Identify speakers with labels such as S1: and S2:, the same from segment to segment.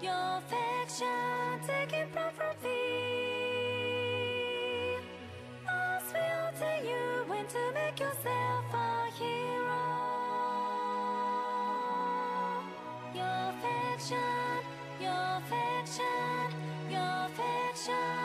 S1: Your affection taking from from me. I will tell you when to make yourself a hero. Your affection, your affection, your affection.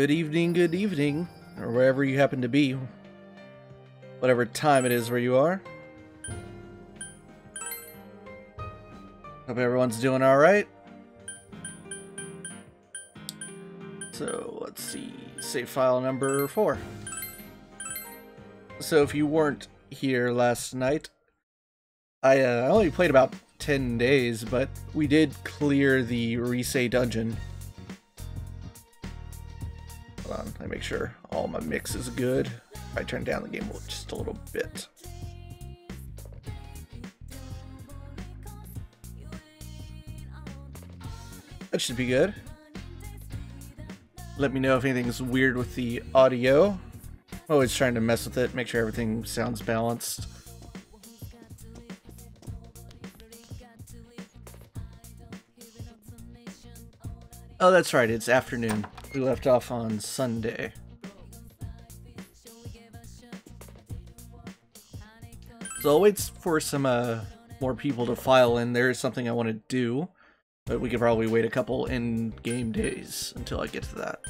S2: Good evening, good evening, or wherever you happen to be. Whatever time it is where you are. Hope everyone's doing alright. So, let's see. Save file number 4. So, if you weren't here last night, I uh, only played about 10 days, but we did clear the Rise dungeon. Sure all my mix is good. If I turn down the game just a little bit. That should be good. Let me know if anything's weird with the audio. Always trying to mess with it, make sure everything sounds balanced. Oh, that's right, it's afternoon. We left off on Sunday. So I'll wait for some uh, more people to file in. There is something I want to do, but we could probably wait a couple in-game days until I get to that.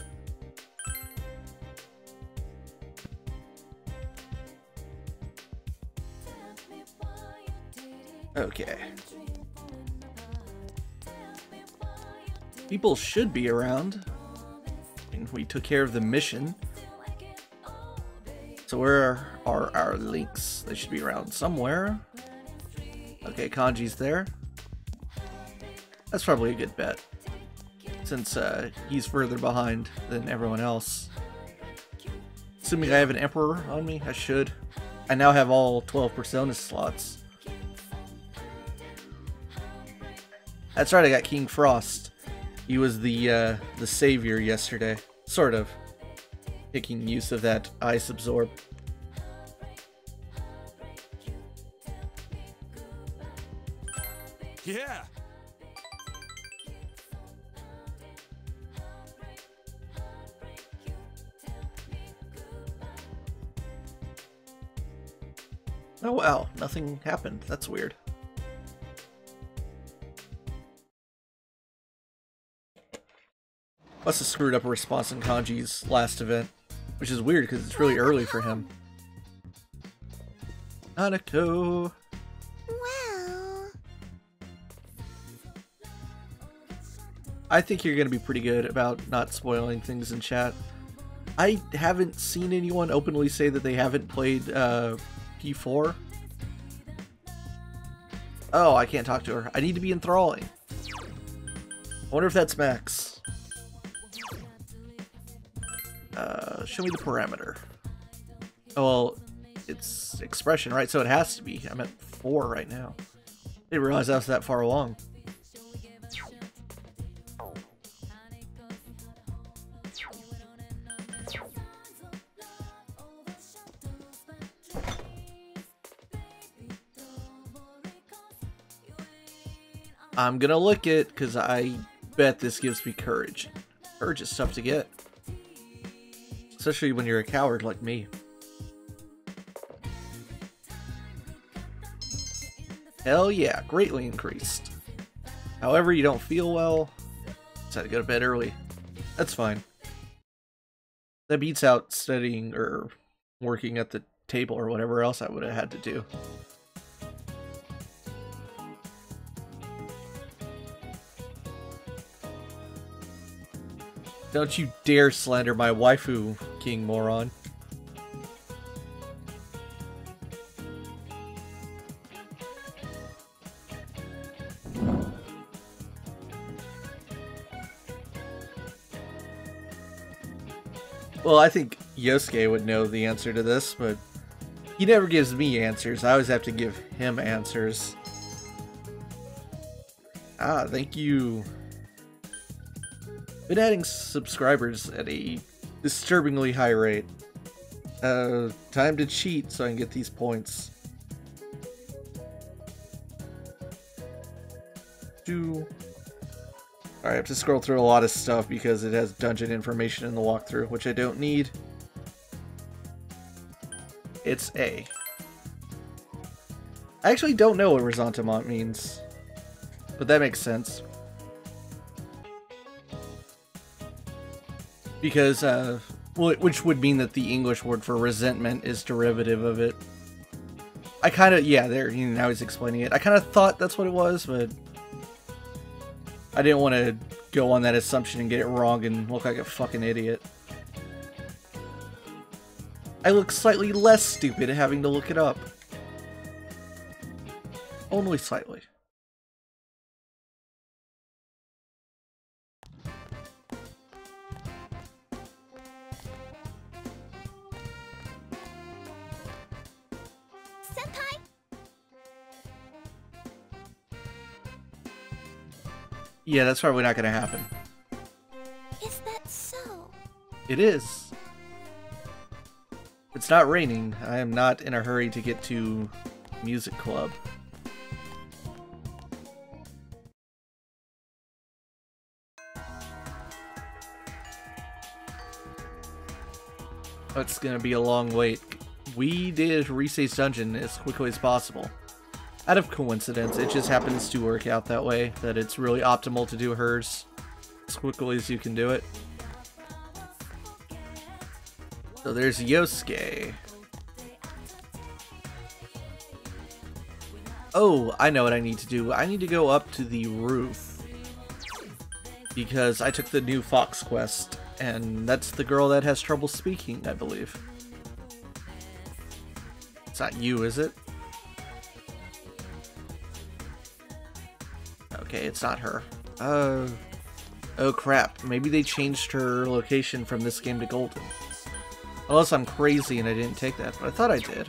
S2: Okay. People should be around. And we took care of the mission. So where are our links? They should be around somewhere. Okay, Kanji's there. That's probably a good bet. Since uh, he's further behind than everyone else. Assuming I have an Emperor on me, I should. I now have all 12 Persona slots. That's right, I got King Frost. He was the uh, the savior yesterday, sort of, making use of that ice absorb.
S3: Yeah.
S2: Oh wow, nothing happened. That's weird. Must have screwed up a response in Kanji's last event, which is weird because it's really early for him. Hanako.
S4: Well,
S2: I think you're going to be pretty good about not spoiling things in chat. I haven't seen anyone openly say that they haven't played uh, P4. Oh, I can't talk to her. I need to be enthralling. I wonder if that's Max. Uh, show me the parameter. Oh, well, it's expression, right? So it has to be. I'm at 4 right now. Didn't realize I was that far along. I'm gonna look it because I bet this gives me courage. Courage is tough to get. Especially when you're a coward like me. Hell yeah, greatly increased. However, you don't feel well, had to go to bed early. That's fine. That beats out studying or working at the table or whatever else I would have had to do. Don't you dare slander my waifu, King Moron. Well, I think Yosuke would know the answer to this, but he never gives me answers. I always have to give him answers. Ah, thank you been adding subscribers at a disturbingly high rate. Uh, time to cheat so I can get these points. Do. I have to scroll through a lot of stuff because it has dungeon information in the walkthrough, which I don't need. It's A. I actually don't know what Ressentiment means, but that makes sense. Because, uh, which would mean that the English word for resentment is derivative of it. I kind of, yeah, there, you know, now he's explaining it. I kind of thought that's what it was, but I didn't want to go on that assumption and get it wrong and look like a fucking idiot. I look slightly less stupid having to look it up. Only slightly. Yeah, that's probably not going to happen.
S4: Is that so?
S2: It is. It's not raining. I am not in a hurry to get to music club. It's gonna be a long wait. We did Rise's dungeon as quickly as possible. Out of coincidence, it just happens to work out that way, that it's really optimal to do hers as quickly as you can do it. So there's Yosuke. Oh, I know what I need to do. I need to go up to the roof. Because I took the new Fox quest, and that's the girl that has trouble speaking, I believe. It's not you, is it? Okay, it's not her. Uh, oh crap, maybe they changed her location from this game to Golden. Unless I'm crazy and I didn't take that, but I thought I did.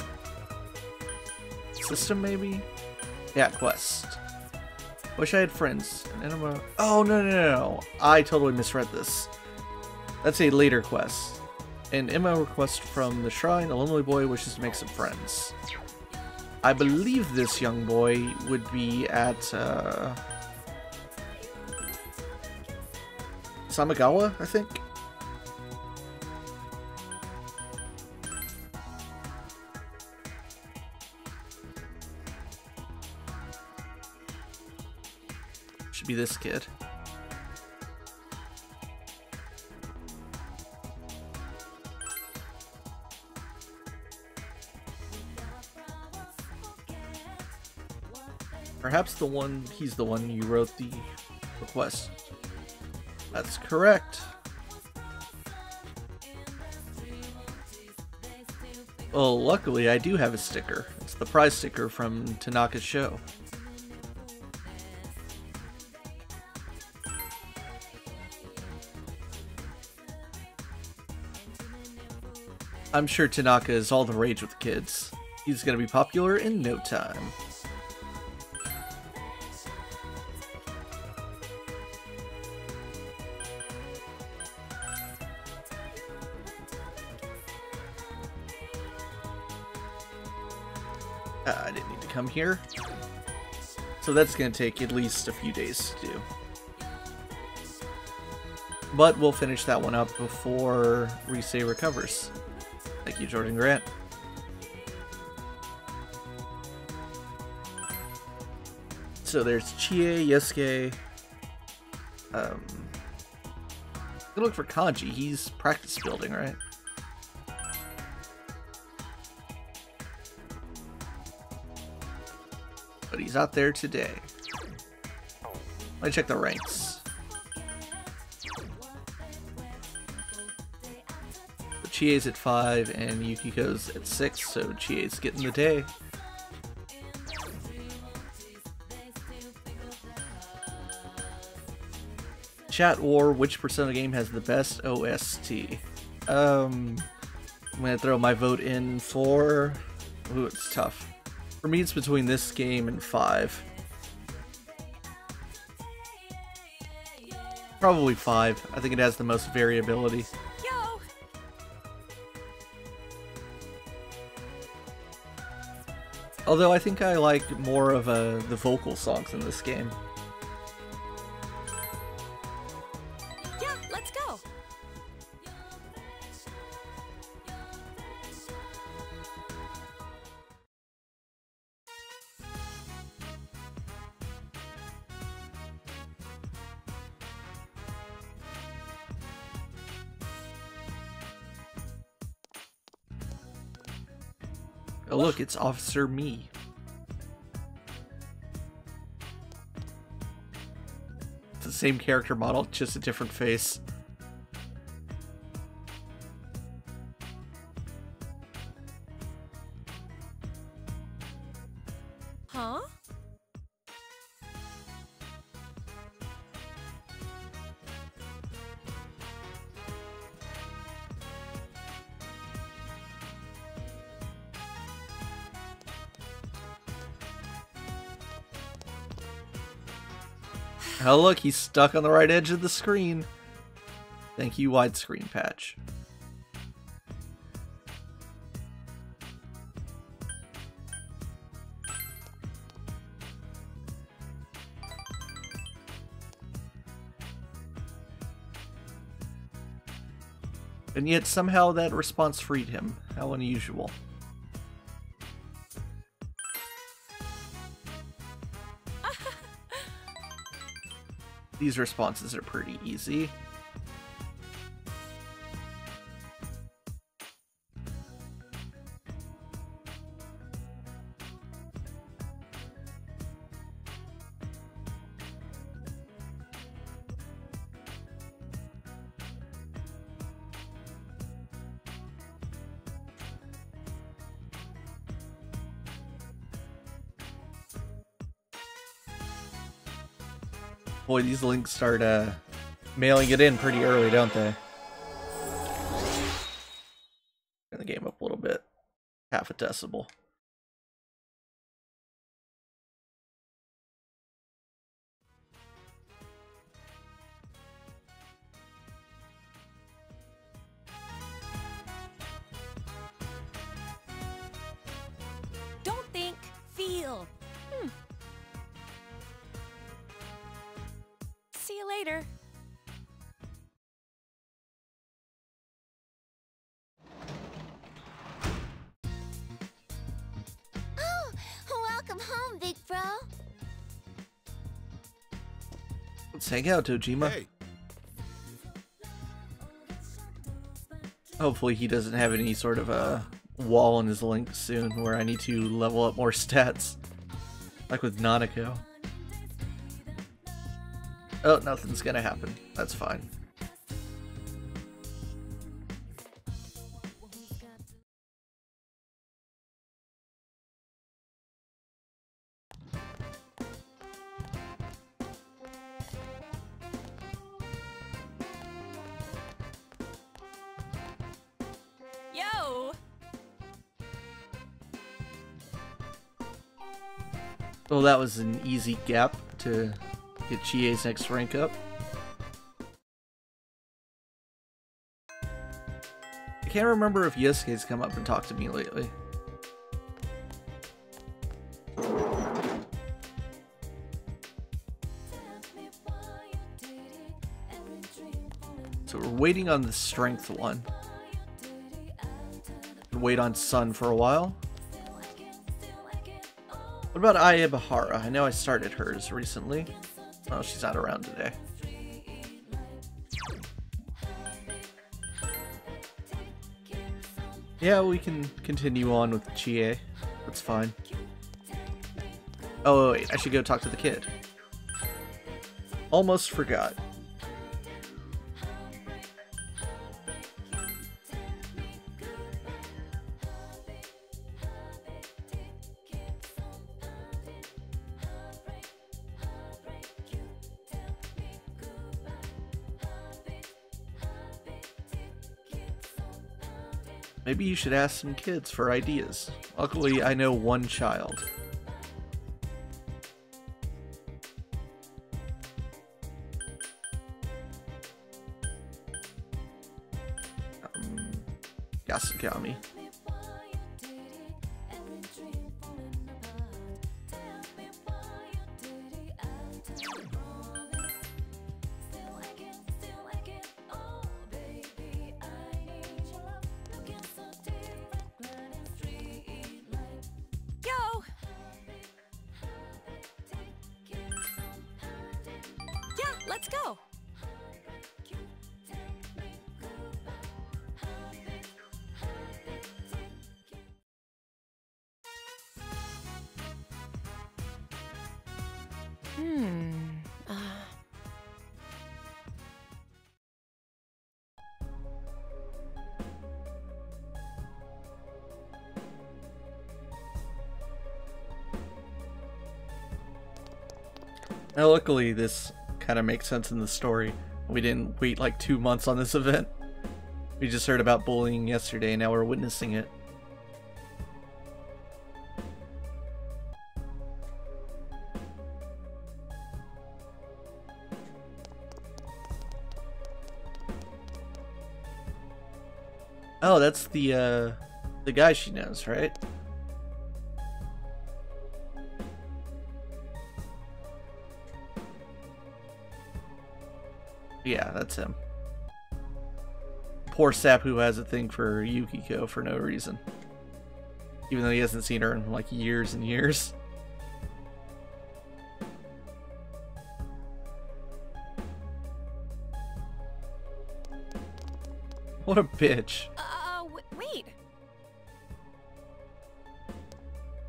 S2: System, maybe? Yeah, quest. Wish I had friends. Enema. Oh, no, no, no, no. I totally misread this. That's a later quest. An Ema request from the shrine. A lonely boy wishes to make some friends. I believe this young boy would be at, uh... Samegawa, I think? Should be this kid. Perhaps the one, he's the one you wrote the request. That's correct. Well, luckily I do have a sticker. It's the prize sticker from Tanaka's show. I'm sure Tanaka is all the rage with kids. He's gonna be popular in no time. Here. So that's gonna take at least a few days to do. But we'll finish that one up before Rise recovers. Thank you, Jordan Grant. So there's Chie, Yosuke. Um, gonna look for Kanji. He's practice building, right? He's out there today. Let me check the ranks. Chie's at 5 and Yukiko's at 6, so Chie's getting the day. Chat War, which Persona game has the best OST? Um, I'm gonna throw my vote in for. Ooh, it's tough. For me, it's between this game and 5. Probably 5. I think it has the most variability. Although I think I like more of uh, the vocal songs in this game. It's Officer Me. It's the same character model, just a different face. Oh look, he's stuck on the right edge of the screen. Thank you, widescreen patch. And yet somehow that response freed him. How unusual. These responses are pretty easy. Boy, these links start uh, mailing it in pretty early, don't they? Turn the game up a little bit. Half a decibel. Hang out, Dojima.
S5: Hey,
S2: Hopefully he doesn't have any sort of a wall in his link soon where I need to level up more stats. Like with Nanako. Oh, nothing's gonna happen. That's fine. Well, that was an easy gap to get Chie's next rank up. I can't remember if Yosuke's come up and talked to me lately. So we're waiting on the strength one. Wait on Sun for a while. About Ai Ebihara? I know I started hers recently. Oh, she's not around today. Yeah, we can continue on with Chie. That's fine. Oh, wait, I should go talk to the kid. Almost forgot. You should ask some kids for ideas. Luckily, I know one child. Now, luckily, this kind of makes sense in the story. We didn't wait like two months on this event. We just heard about bullying yesterday, and now we're witnessing it. Oh, that's the uh the guy she knows, right? Poor sap who has a thing for Yukiko for no reason. Even though he hasn't seen her in like years and years. What a bitch.
S4: uh, wait.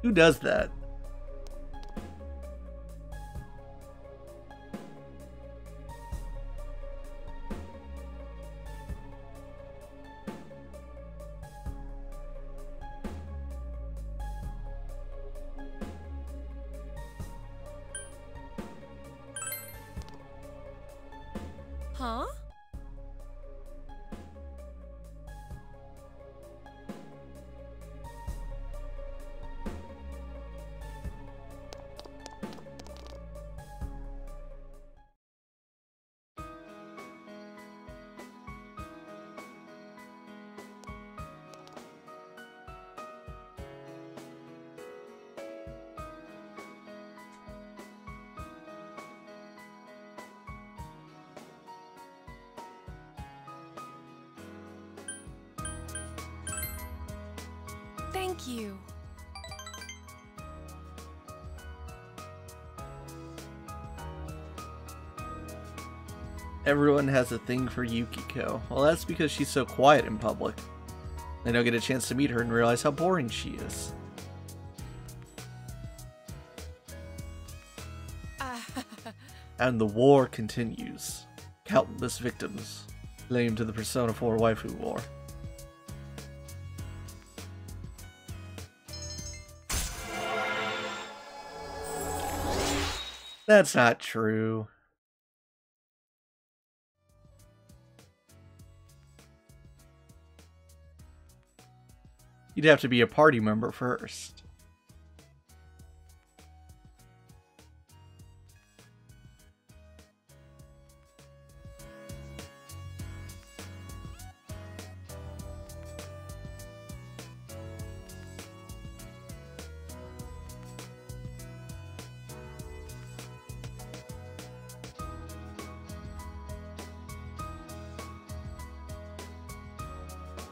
S2: Who does that? Everyone has a thing for Yukiko. Well, that's because she's so quiet in public. They don't get a chance to meet her and realize how boring she is. And the war continues. Countless victims claim to the Persona 4 waifu war. That's not true. You'd have to be a party member first.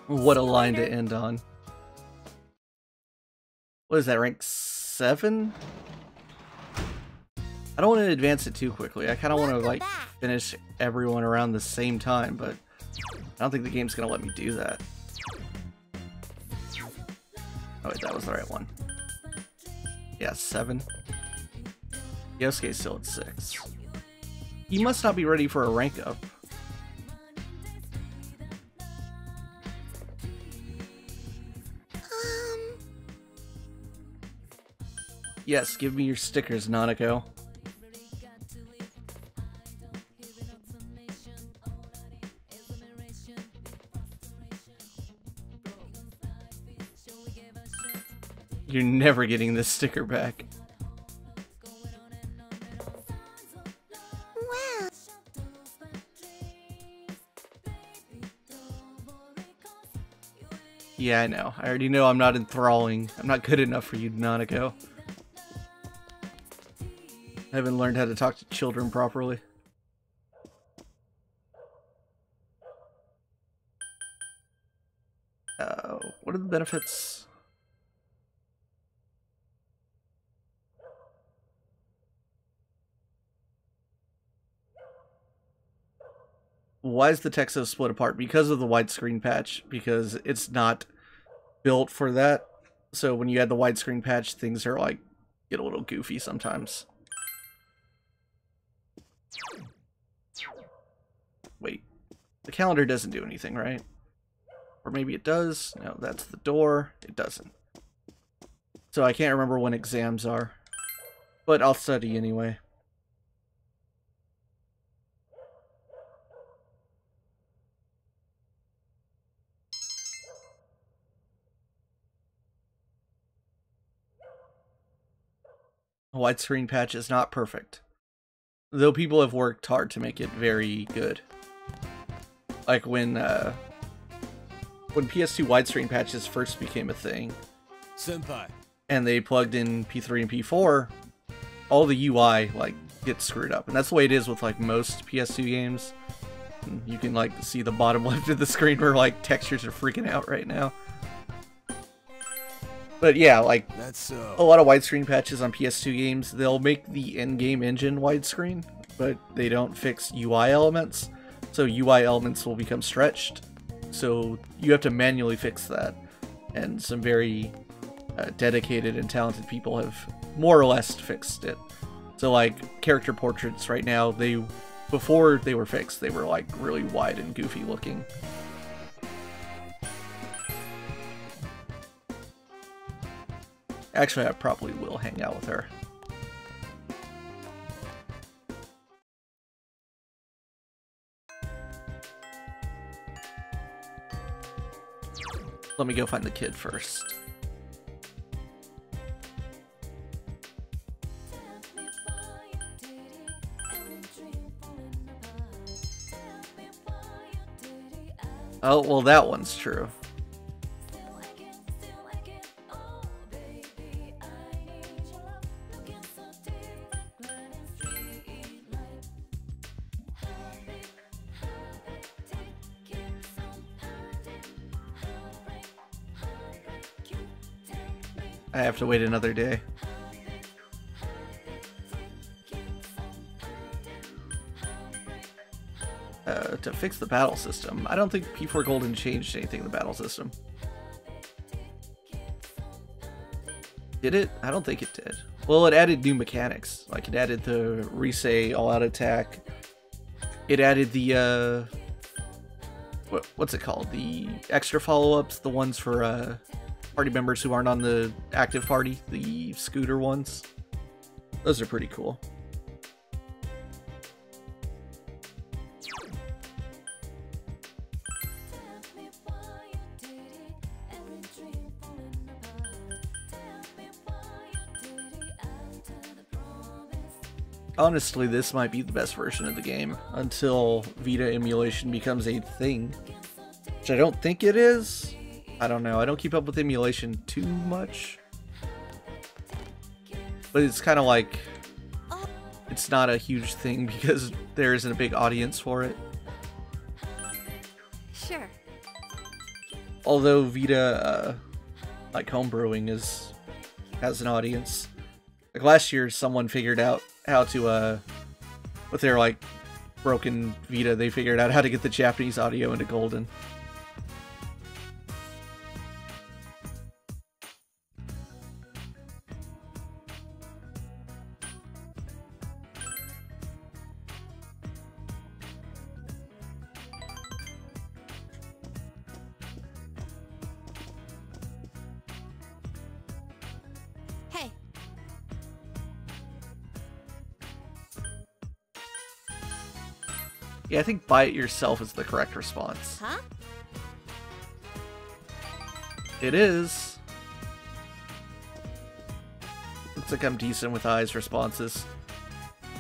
S2: What a line to end on. What is that, rank 7? I don't want to advance it too quickly. I kind of want to, like, finish everyone around the same time, but I don't think the game's going to let me do that. Oh wait, that was the right one. Yeah, 7. Yosuke's still at 6. He must not be ready for a rank up. Yes, give me your stickers, Nanako. You're never getting this sticker back.
S3: well,
S2: Yeah, I know. I already know I'm not enthralling. I'm not good enough for you, Nanako. Haven't learned how to talk to children properly. Uh, what are the benefits? Why is the text so split apart? Because of the widescreen patch. Because it's not built for that. So when you add the widescreen patch, things are like get a little goofy sometimes. Wait. The calendar doesn't do anything, right? Or maybe it does. No, that's the door. It doesn't. So I can't remember when exams are. But I'll study anyway. Widescreen patch is not perfect. Though people have worked hard to make it very good. Like when uh when PS2 widescreen patches first became a thing
S5: Senpai.
S2: and they plugged in P3 and P4, all the UI like gets screwed up. And that's the way it is with like most PS2 games. You can like see the bottom left of the screen where like textures are freaking out right now. But yeah, like
S5: That's
S2: a lot of widescreen patches on PS2 games, they'll make the in-game engine widescreen, but they don't fix UI elements. So UI elements will become stretched. So you have to manually fix that. And some very uh, dedicated and talented people have more or less fixed it. So like character portraits right now, they before they were fixed, they were like really wide and goofy looking. Actually, I probably will hang out with her. Let me go find the kid first. Oh, well, that one's true. I have to wait another day. Uh, to fix the battle system. I don't think P4 Golden changed anything in the battle system. Did it? I don't think it did. Well, it added new mechanics. Like, it added the Rise all-out attack. It added the, uh... What, what's it called? The extra follow-ups, the ones for, uh... Party members who aren't on the active party, the scooter ones. Those are pretty cool. Honestly, this might be the best version of the game until Vita emulation becomes a thing. Which I don't think it is. I don't know. I don't keep up with emulation too much. But it's kind of like it's not a huge thing because there isn't a big audience for it.
S4: Sure.
S2: Although Vita, uh, like homebrewing, is has an audience. Like last year, someone figured out how to, uh, with their like broken Vita, they figured out how to get the Japanese audio into Golden. I think buy it yourself is the correct response.
S3: huh?
S2: It is. Looks like I'm decent with eyes responses.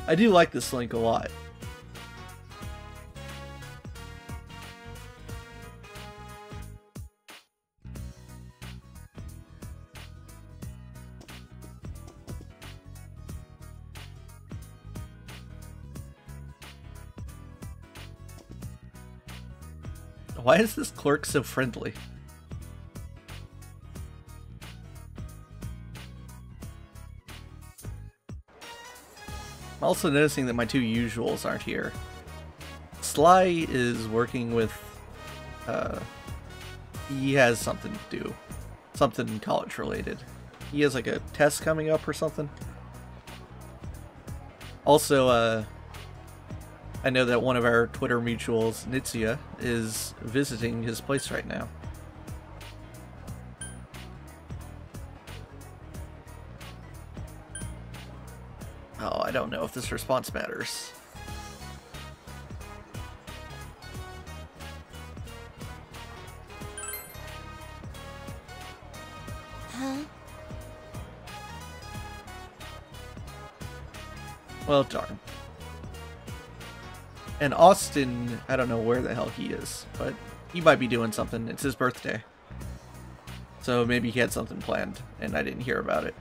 S2: I do like this link a lot. Why is this clerk so friendly? I'm also noticing that my two usuals aren't here. Sly is working with, uh, he has something to do. Something college related. He has like a test coming up or something. Also, uh, I know that one of our Twitter mutuals, Nitzia, is visiting his place right now. Oh, I don't know if this response matters.
S3: Huh?
S2: Well, darn. And Austin, I don't know where the hell he is, but he might be doing something. It's his birthday. So maybe he had something planned, and I didn't hear about it.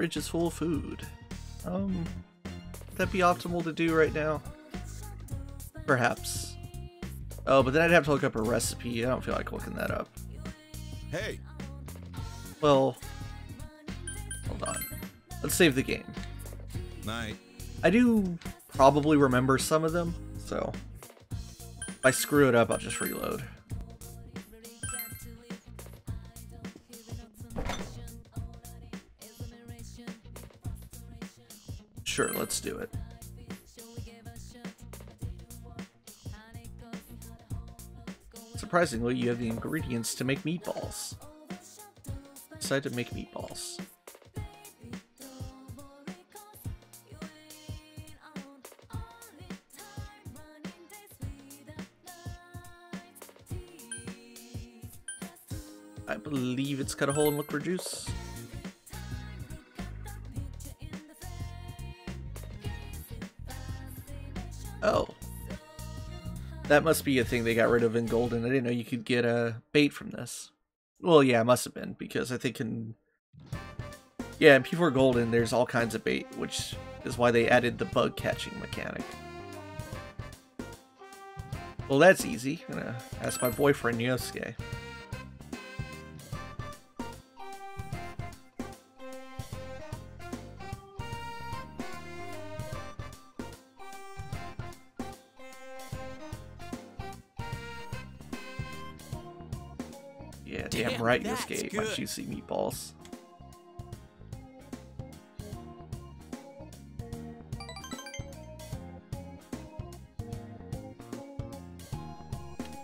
S2: Fridge is full of food. Um, would that be optimal to do right now? Perhaps. Oh, but then I'd have to look up a recipe. I don't feel like looking that up.
S5: Hey,
S2: Well, hold on. Let's save the game.
S5: night.
S2: I do probably remember some of them, so if I screw it up, I'll just reload. Sure, let's do it. Surprisingly, you have the ingredients to make meatballs. Decide to make meatballs. I believe it's cut a hole in liquid juice. That must be a thing they got rid of in Golden. I didn't know you could get a bait from this. Well, yeah, it must have been, because I think in... Yeah, in P4 Golden, there's all kinds of bait, which is why they added the bug catching mechanic. Well, that's easy. I'm gonna ask my boyfriend, Yosuke. Yeah, damn,
S5: Damn,
S2: right, Yosuke ate my juicy meatballs.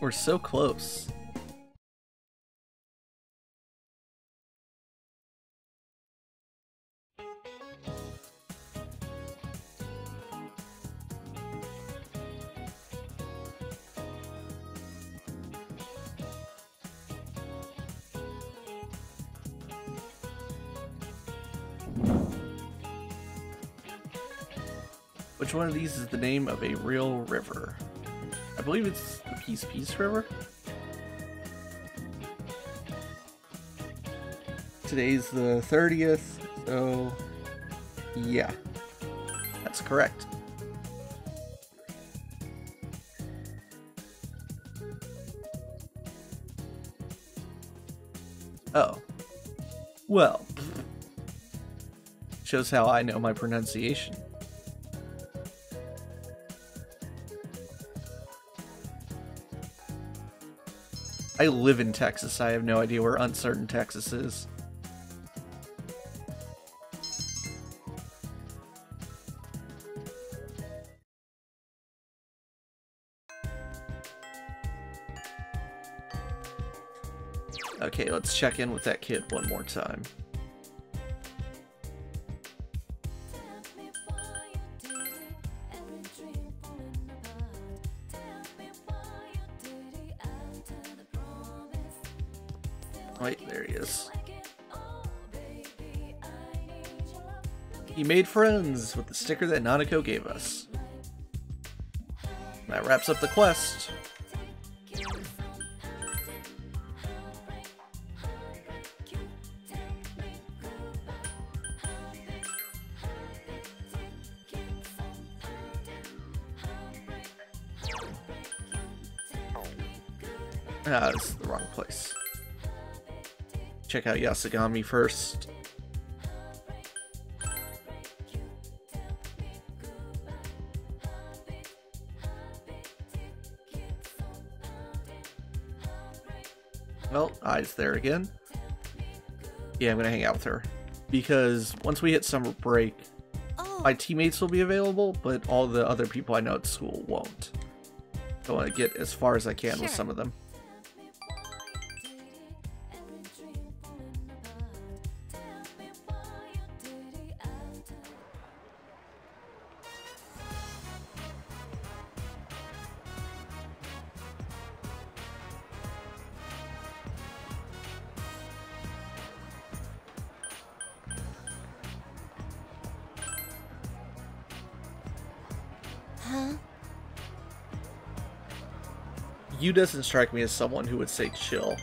S2: We're so close. One of these is the name of a real river? I believe it's the Peace Peace River. Today's the 30th, so yeah, that's correct. Oh. Well. Shows how I know my pronunciation. I live in Texas. I have no idea where uncertain Texas is. Okay, let's check in with that kid one more time. Friends with the sticker that Nanako gave us. That wraps up the quest. Ah, this is the wrong place. Check out Yasogami first. Again. Yeah, I'm gonna hang out with her. Because once we hit summer break,
S3: Oh,
S2: my teammates will be available, but all the other people I know at school won't. I want to get as far as I can with some of them. Doesn't strike me as someone who would say chill.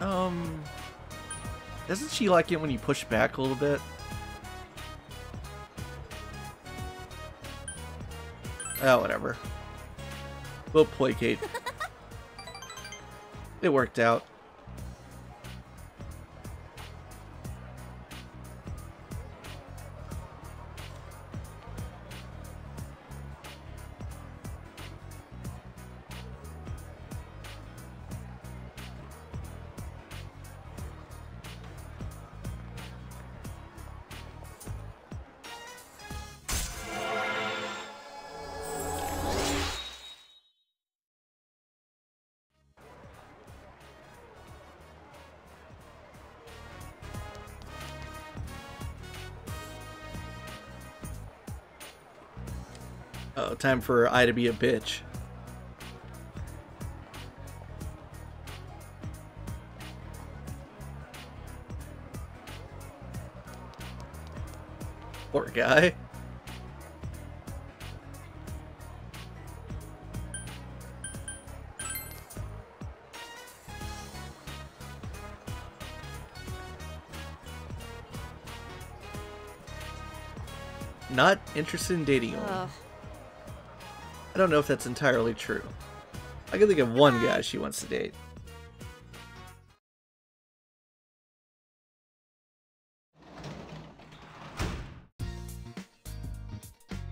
S2: Um, doesn't she like it when you push back a little bit? Oh, whatever. We'll placate. it worked out. Time for Ai to be a bitch. Poor guy. Not interested in dating.
S4: Ugh.
S2: I don't know if that's entirely true. I can think of one guy she wants to date.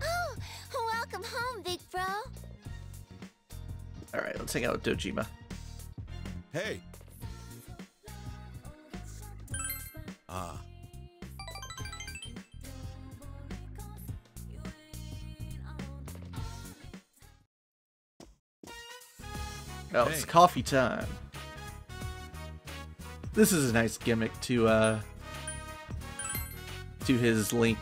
S3: Oh, welcome home, big bro.
S2: Alright, let's hang out with Dojima.
S5: Hey.
S2: Coffee time. This is a nice gimmick to uh to his link.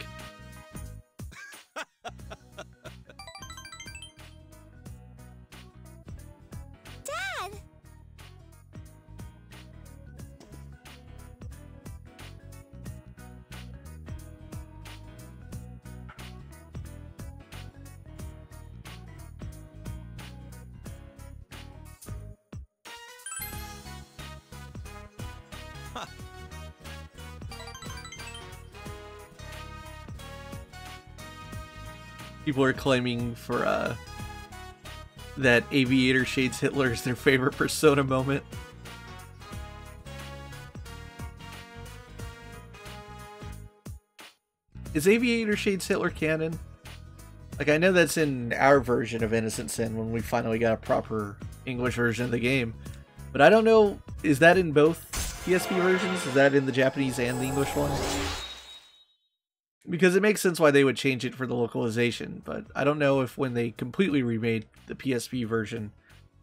S2: People are claiming for uh that Aviator Shades Hitler is their favorite persona moment. Is Aviator Shades Hitler canon? Like I know that's in our version of Innocent Sin when we finally got a proper English version of the game. But I don't know, is that in both PSP versions? Is that in the Japanese and the English one? Because it makes sense why they would change it for the localization, but I don't know if when they completely remade the PSP version,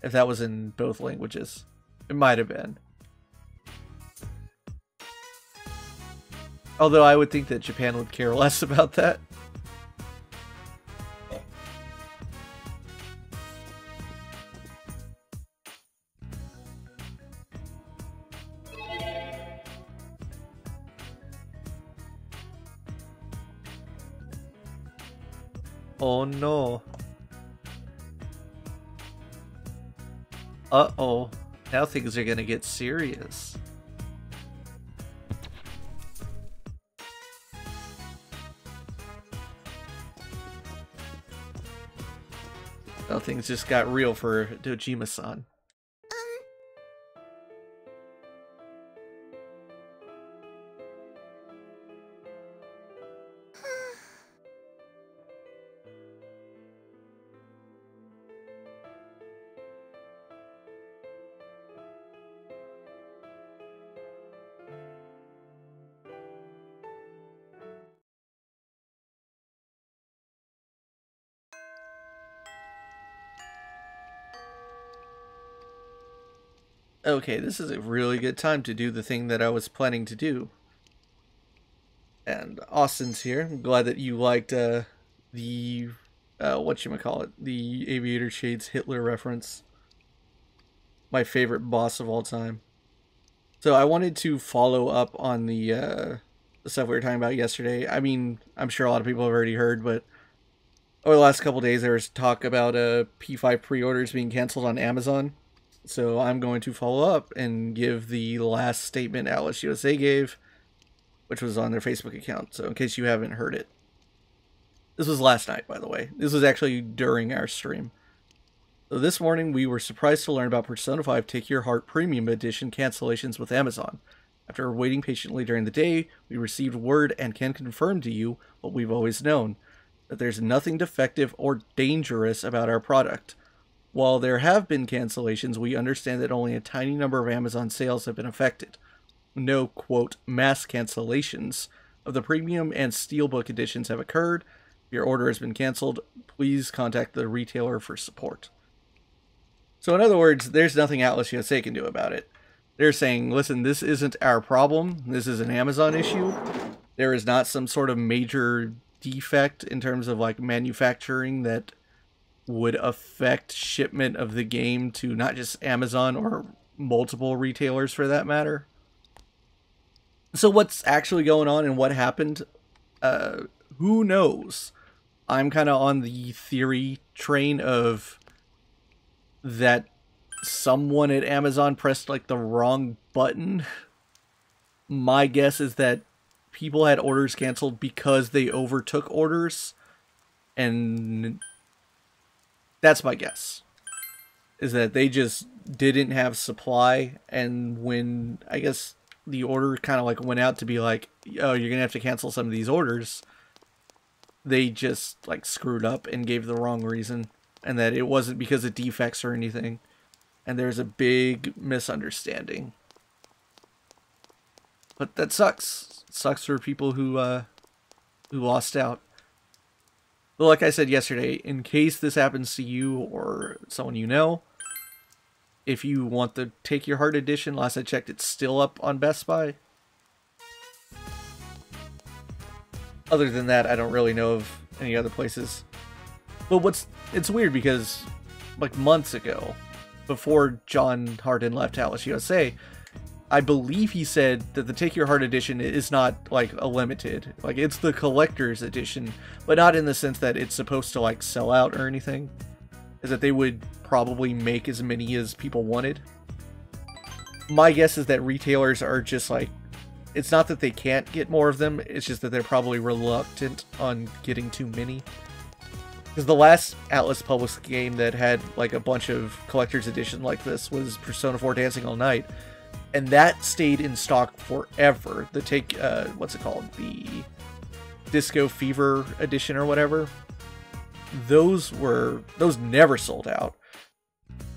S2: if that was in both languages. It might have been. Although I would think that Japan would care less about that. Uh oh. Now things are gonna get serious. Now things just got real for Dojima Okay, this is a really good time to do the thing that I was planning to do. And Austin's here. I'm glad that you liked uh, the uh, what you call it, the Aviator Shades Hitler reference. My favorite boss of all time. So I wanted to follow up on the uh, the stuff we were talking about yesterday. I mean, I'm sure a lot of people have already heard, but over the last couple days there was talk about uh, P5 pre-orders being canceled on Amazon. So I'm going to follow up and give the last statement Atlus USA gave, which was on their Facebook account. So in case you haven't heard it, this was last night, by the way. This was actually during our stream. So this morning we were surprised to learn about Persona 5 Take Your Heart Premium Edition cancellations with Amazon. After waiting patiently during the day, we received word and can confirm to you what we've always known that there's nothing defective or dangerous about our product. While there have been cancellations, we understand that only a tiny number of Amazon sales have been affected. No, quote, mass cancellations of the premium and steelbook editions have occurred. Your order has been canceled, please contact the retailer for support. So, in other words, there's nothing Atlus USA can do about it. They're saying, listen, this isn't our problem. This is an Amazon issue. There is not some sort of major defect in terms of like manufacturing that would affect shipment of the game to not just Amazon or multiple retailers for that matter. So what's actually going on and what happened? Uh, who knows? I'm kind of on the theory train of that someone at Amazon pressed like the wrong button. My guess is that people had orders canceled because they overtook orders and that's my guess. Is that they just didn't have supply, and when I guess the order kind of like went out to be like, oh, you're gonna have to cancel some of these orders, they just like screwed up and gave the wrong reason, and that it wasn't because of defects or anything, and there's a big misunderstanding. But that sucks. It sucks for people who uh, who lost out. But like I said yesterday, in case this happens to you or someone you know, if you want the Take Your Heart edition, last I checked, it's still up on Best Buy. Other than that, I don't really know of any other places. But what's it's weird because like months ago, before John Hardin left Atlus USA, I believe he said that the Take Your Heart edition is not like a limited. Like it's the collector's edition, but not in the sense that it's supposed to like sell out or anything. Is that they would probably make as many as people wanted. My guess is that retailers are just like it's not that they can't get more of them, it's just that they're probably reluctant on getting too many. Because the last Atlus published game that had like a bunch of collector's edition like this was Persona 4 Dancing All Night, and that stayed in stock forever. The take, uh, what's it called? The Disco Fever edition or whatever. Those were those never sold out,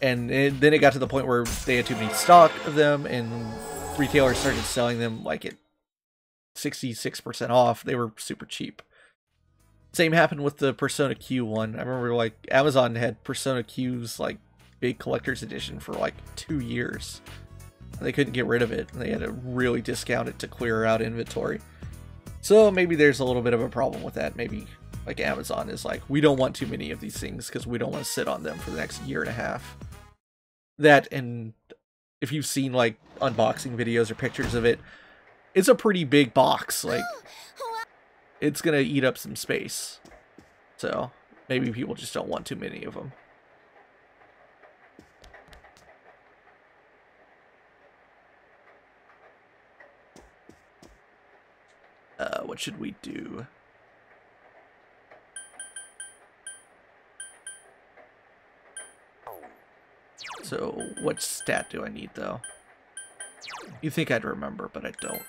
S2: and it, then it got to the point where they had too many stock of them, and retailers started selling them like at sixty six percent off. They were super cheap. Same happened with the Persona Q one. I remember like Amazon had Persona Q's like big collector's edition for like two years. They couldn't get rid of it. And they had to really discount it to clear out inventory. So maybe there's a little bit of a problem with that. Maybe like Amazon is like, we don't want too many of these things because we don't want to sit on them for the next year and a half. That and if you've seen like unboxing videos or pictures of it, it's a pretty big box. Like it's gonna eat up some space. So maybe people just don't want too many of them. Uh, what should we do? So, what stat do I need, though? You think I'd remember, but I don't.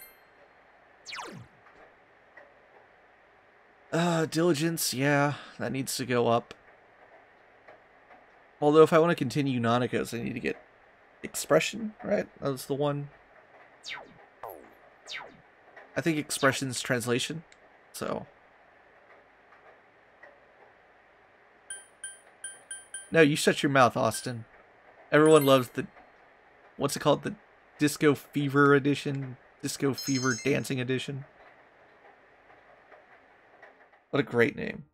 S2: Uh, diligence, yeah, that needs to go up. Although, if I want to continue Nanako's, I need to get expression, right? That was the one. I think expression's translation, so. No, you shut your mouth, Austin. Everyone loves the, what's it called? The Disco Fever edition? Disco Fever Dancing edition? What a great name.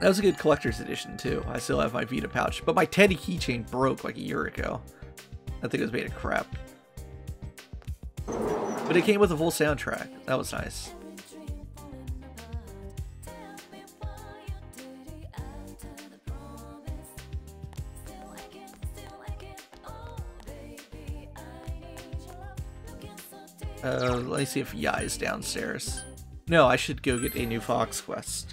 S2: That was a good collector's edition, too. I still have my Vita pouch. But my Teddie keychain broke like a year ago. I think it was made of crap. But it came with a full soundtrack. That was nice. Uh, let me see if Yai is downstairs. No, I should go get a new Fox Quest.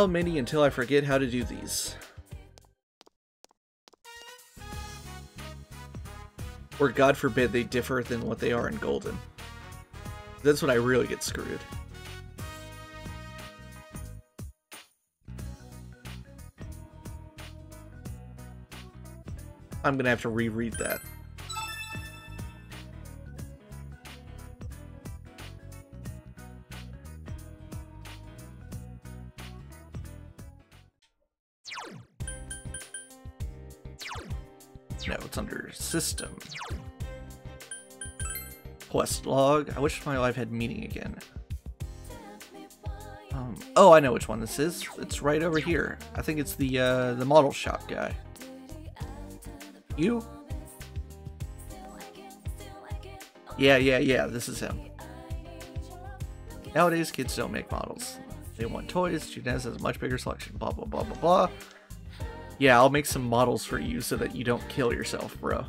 S2: How many until I forget how to do these? Or God forbid they differ than what they are in Golden. That's when I really get screwed. I'm gonna have to reread that. Quest log. I wish my life had meaning again. Um, oh, I know which one this is. It's right over here. I think it's the uh, the model shop guy. You? Yeah, yeah, yeah. This is him. Nowadays, kids don't make models. They want toys. Junes has a much bigger selection. Blah blah blah blah blah. Yeah, I'll make some models for you so that you don't kill yourself, bro.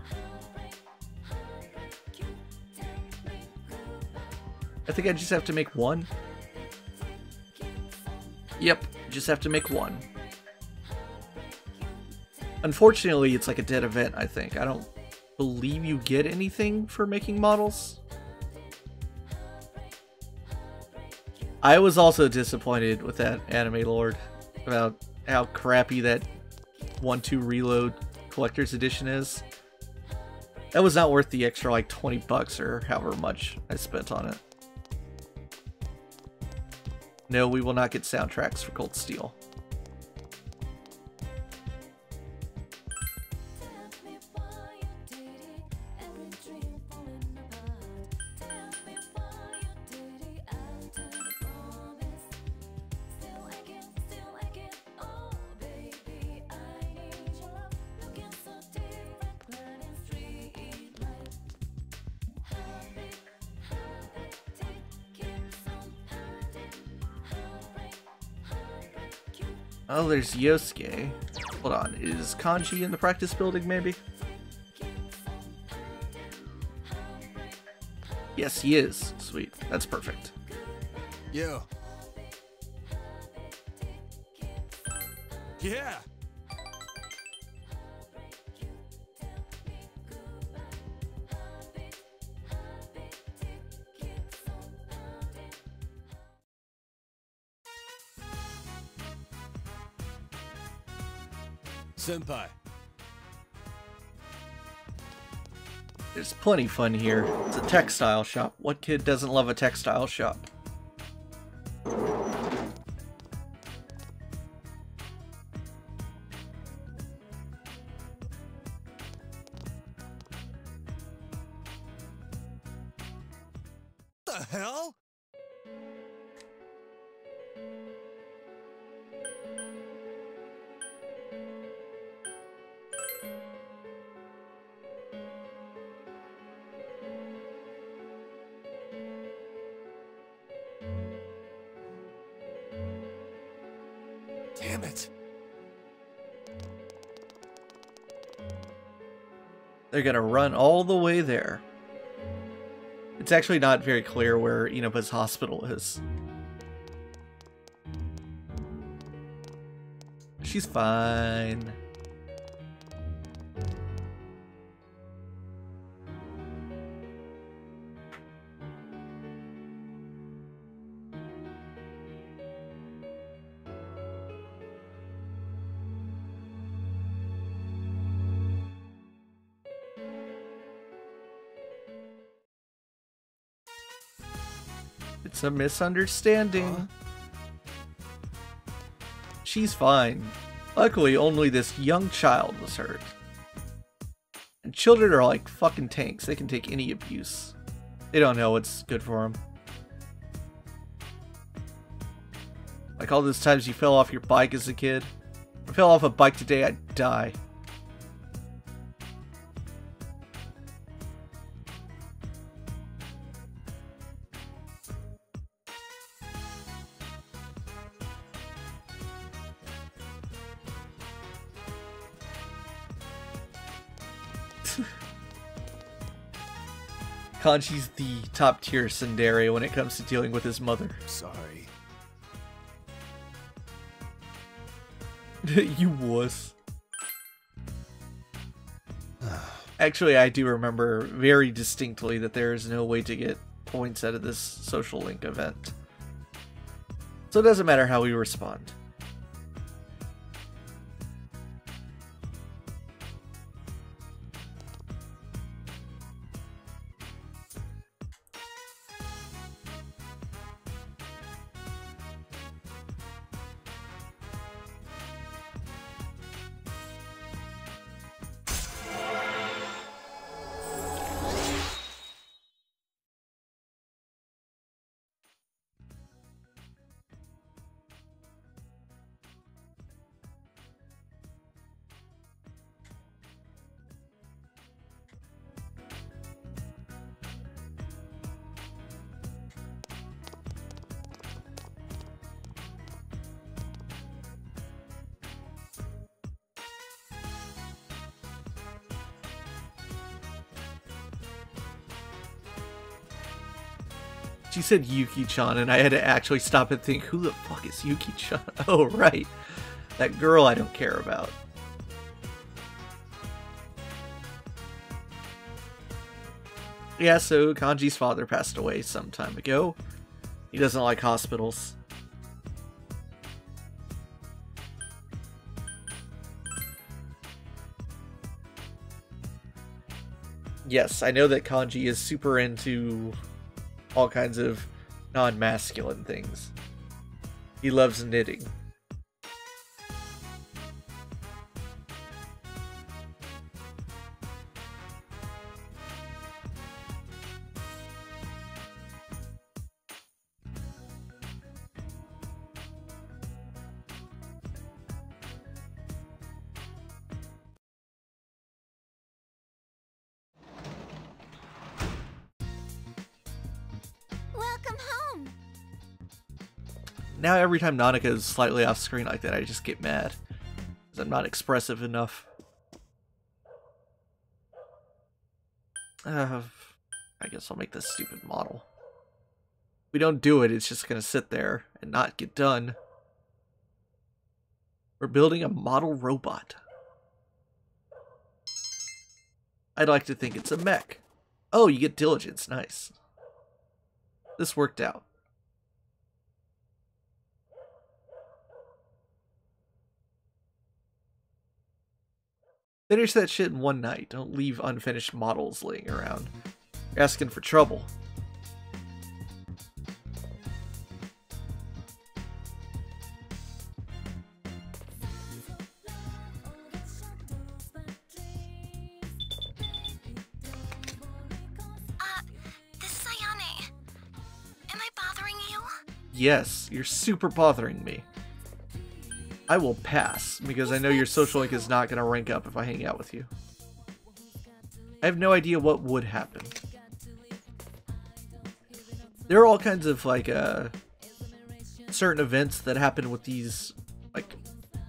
S2: I think I just have to make one. Yep, just have to make one. Unfortunately, it's like a dead event, I think. I don't believe you get anything for making models. I was also disappointed with that Anime Lord about how crappy that 1-2 Reload Collector's Edition is. That was not worth the extra like 20 bucks or however much I spent on it. No, we will not get soundtracks for Cold Steel. There's Yosuke. Hold on, is Kanji in the practice building, maybe? Yes, he is. Sweet. That's perfect.
S5: Yeah. Yeah. Senpai.
S2: There's plenty fun here. It's a textile shop. What kid doesn't love a textile shop? They're gonna run all the way there. It's actually not very clear where Inaba's hospital is. She's fine. It's a misunderstanding. She's fine. Luckily, only this young child was hurt. And children are like fucking tanks. They can take any abuse. They don't know what's good for them. Like all those times you fell off your bike as a kid. If I fell off a bike today, I'd die. Kanji's the top tier Tsundere when it comes to dealing with his mother.
S5: Sorry.
S2: you wuss. Actually, I do remember very distinctly that there is no way to get points out of this social link event. So it doesn't matter how we respond. Said Yuki-chan, and I had to actually stop and think, who the fuck is Yuki-chan? Oh, right. That girl I don't care about. Yeah, so Kanji's father passed away some time ago. He doesn't like hospitals. Yes, I know that Kanji is super into all kinds of non-masculine things. He loves knitting. Every time Nanako is slightly off screen like that, I just get mad. Because I'm not expressive enough. Uh, I guess I'll make this stupid model. If we don't do it, it's just gonna sit there and not get done. We're building a model robot. I'd like to think it's a mech. Oh, you get diligence. Nice. This worked out. Finish that shit in one night. Don't leave unfinished models laying around. You're asking for trouble.
S3: Uh, this is Ayane. Am I bothering you?
S2: Yes, you're super bothering me. I will pass, because I know your social link is not going to rank up if I hang out with you. I have no idea what would happen. There are all kinds of, like, uh, certain events that happen with these, like,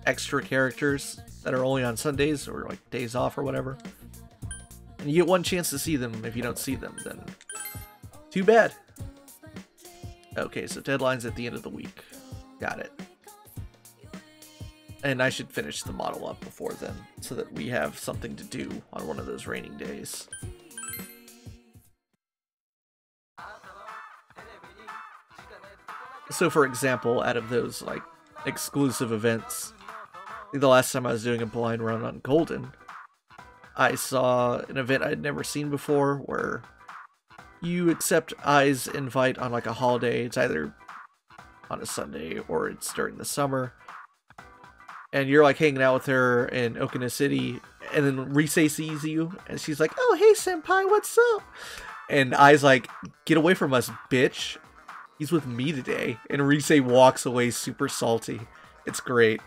S2: extra characters that are only on Sundays or, like, days off or whatever. And you get one chance to see them. If you don't see them, then too bad. Okay, so deadline's at the end of the week. Got it. And I should finish the model up before then, so that we have something to do on one of those raining days. So for example, out of those like exclusive events, the last time I was doing a blind run on Golden, I saw an event I'd never seen before where you accept Ai's invite on like a holiday. It's either on a Sunday or it's during the summer. And you're like hanging out with her in Okina City, and then Rise sees you, and she's like, "Oh, hey, senpai, what's up?" And Ai's like, "Get away from us, bitch! He's with me today." And Rise walks away super salty. It's great.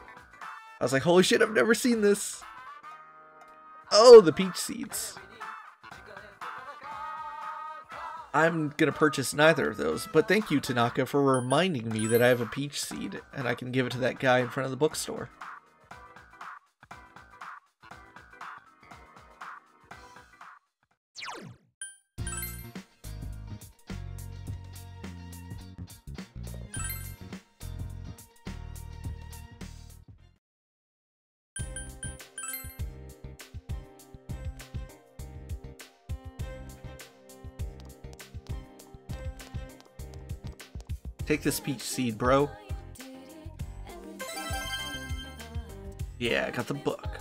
S2: I was like, "Holy shit! I've never seen this." Oh, the peach seeds. I'm gonna purchase neither of those, but thank you, Tanaka, for reminding me that I have a peach seed and I can give it to that guy in front of the bookstore. Take this peach seed, bro. Yeah, I got the book.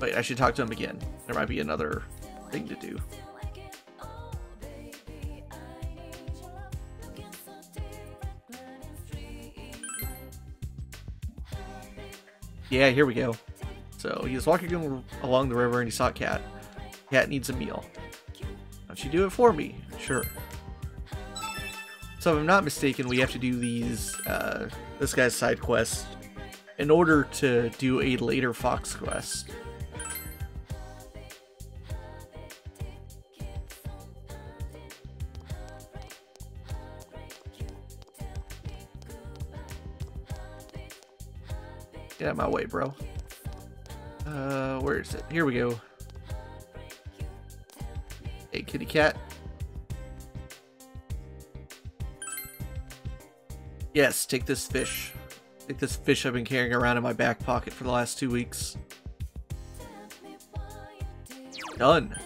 S2: Wait, I should talk to him again. There might be another thing to do. Yeah, here we go. So he was walking along the river and he saw a cat. Cat needs a meal. Don't you do it for me? Sure. So if I'm not mistaken, we have to do these, uh, this guy's side quest in order to do a later Fox quest. Get out of my way, bro. Uh, where is it? Here we go. Hey, kitty cat. Yes, take this fish. Take this fish I've been carrying around in my back pocket for the last two weeks. Done.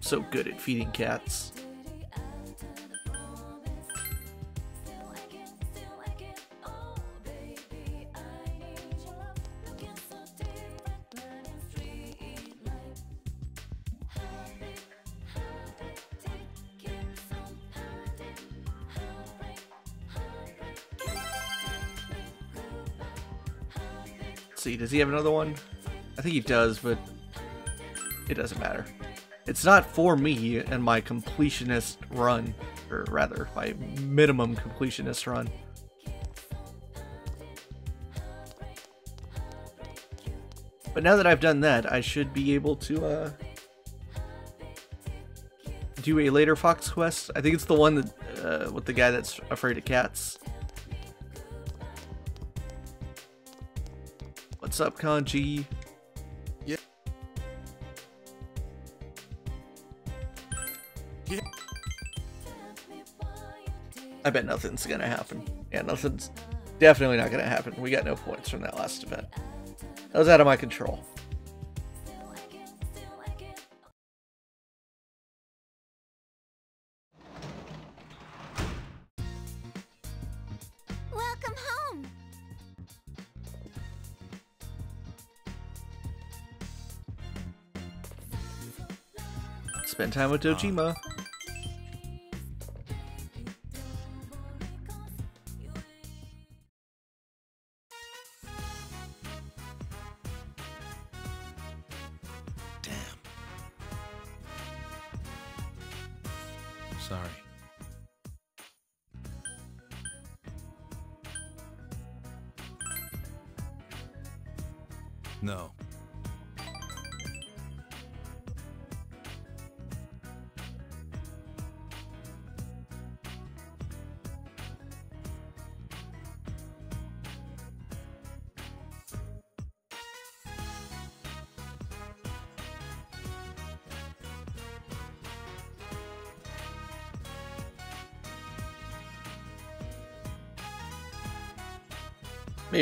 S2: So good at feeding cats. He have another one? I think he does, but it doesn't matter. It's not for me and my completionist run, or rather, my minimum completionist run. But now that I've done that, I should be able to uh, do a later Fox quest. I think it's the one that uh, with the guy that's afraid of cats. What's up, Kanji?
S5: Yeah. Yeah.
S2: I bet nothing's gonna happen. Yeah, nothing's definitely not gonna happen. We got no points from that last event. That was out of my control. Spend time with Dojima.
S5: Ah.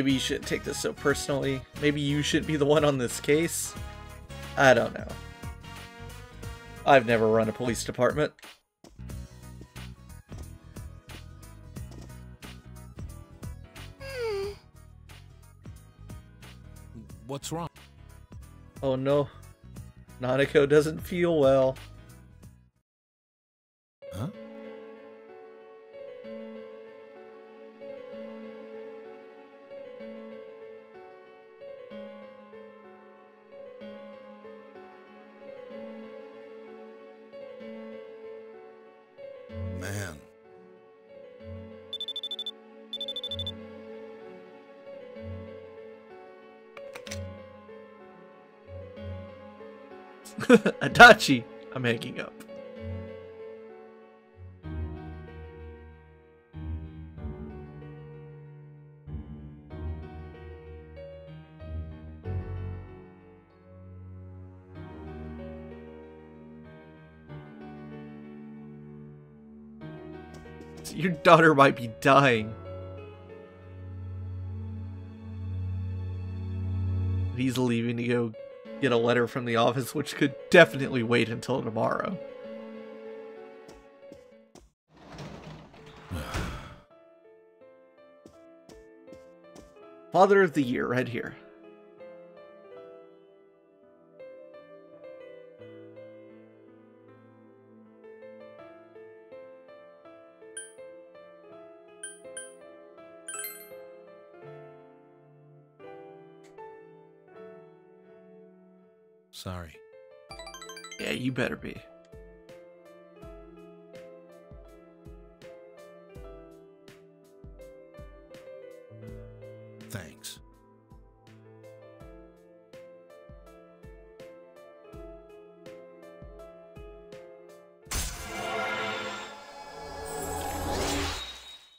S2: Maybe you shouldn't take this so personally. Maybe you shouldn't be the one on this case. I don't know. I've never run a police department.
S5: What's wrong?
S2: Oh no. Nanako doesn't feel well. Adachi, I'm hanging up. Your daughter might be dying. He's leaving to go get a letter from the office, which could definitely wait until tomorrow. Father of the Year, right here. You better be.
S5: Thanks.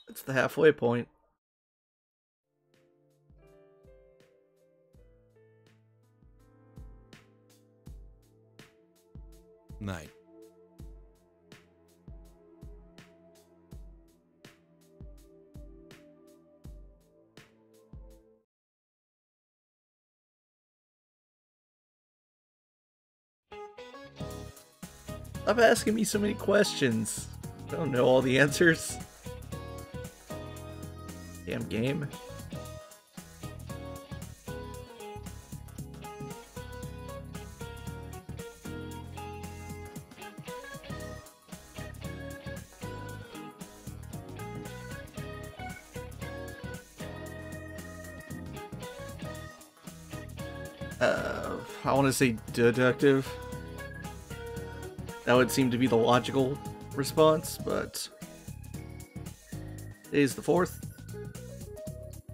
S2: It's the halfway point. Stop asking me so many questions. I don't know all the answers. Damn game. Uh, I want to say deductive. That would seem to be the logical response, but today's the 4th.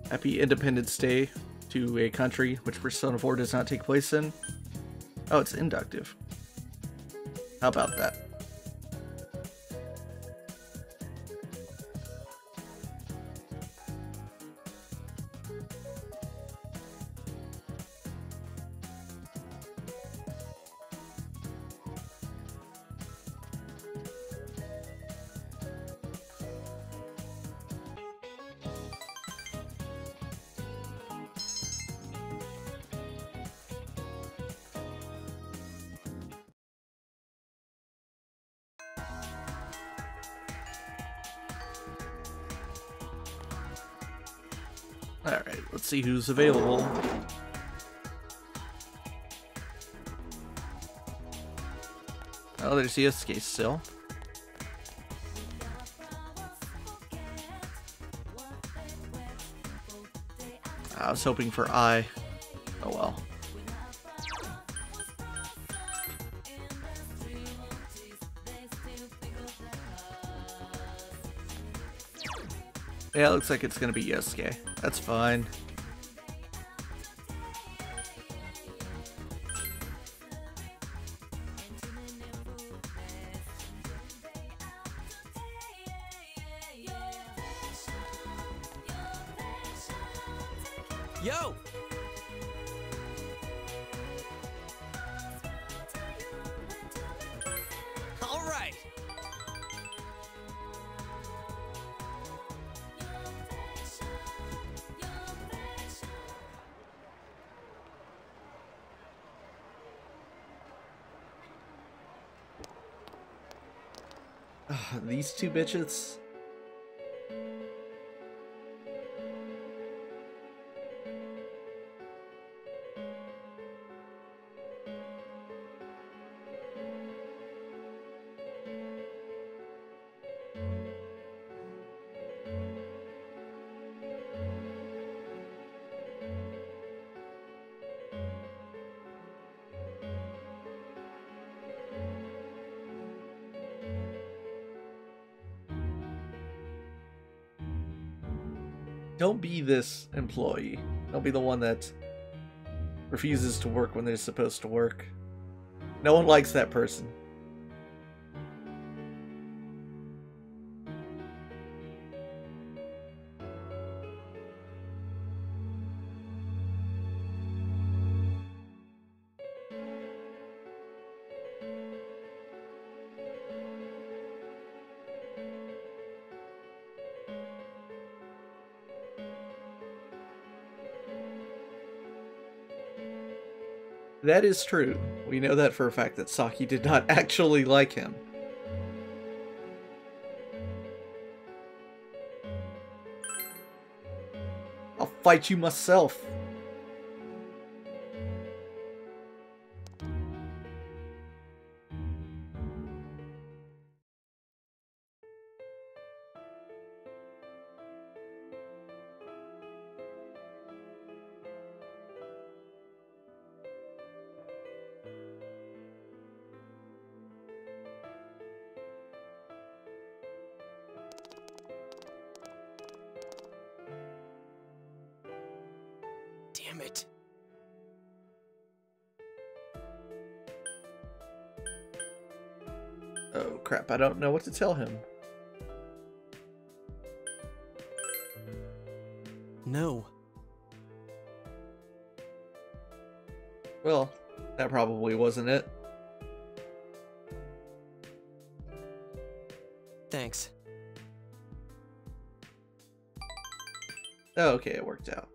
S2: Happy Independence Day to a country which Persona 4 does not take place in. Oh, it's inductive. How about that? See who's available. Oh, there's Yosuke still. I was hoping for Ai. Oh well. Yeah, it looks like it's gonna be Yosuke. That's fine. Bitches. Don't be this employee. Don't be the one that refuses to work when they're supposed to work. No one likes that person. That is true. We know that for a fact that Saki did not actually like him. I'll fight you myself. To tell him.
S6: No.
S2: Well, that probably wasn't it.
S6: Thanks.
S2: Okay, it worked out.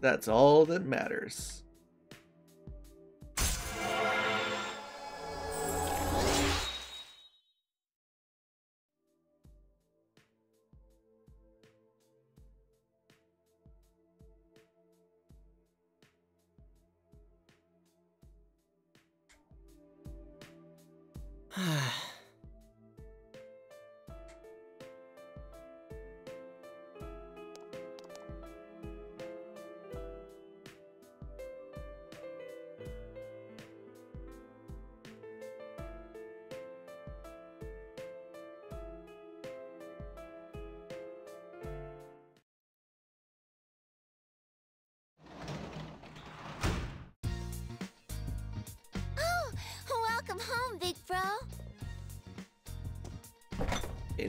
S2: That's all that matters.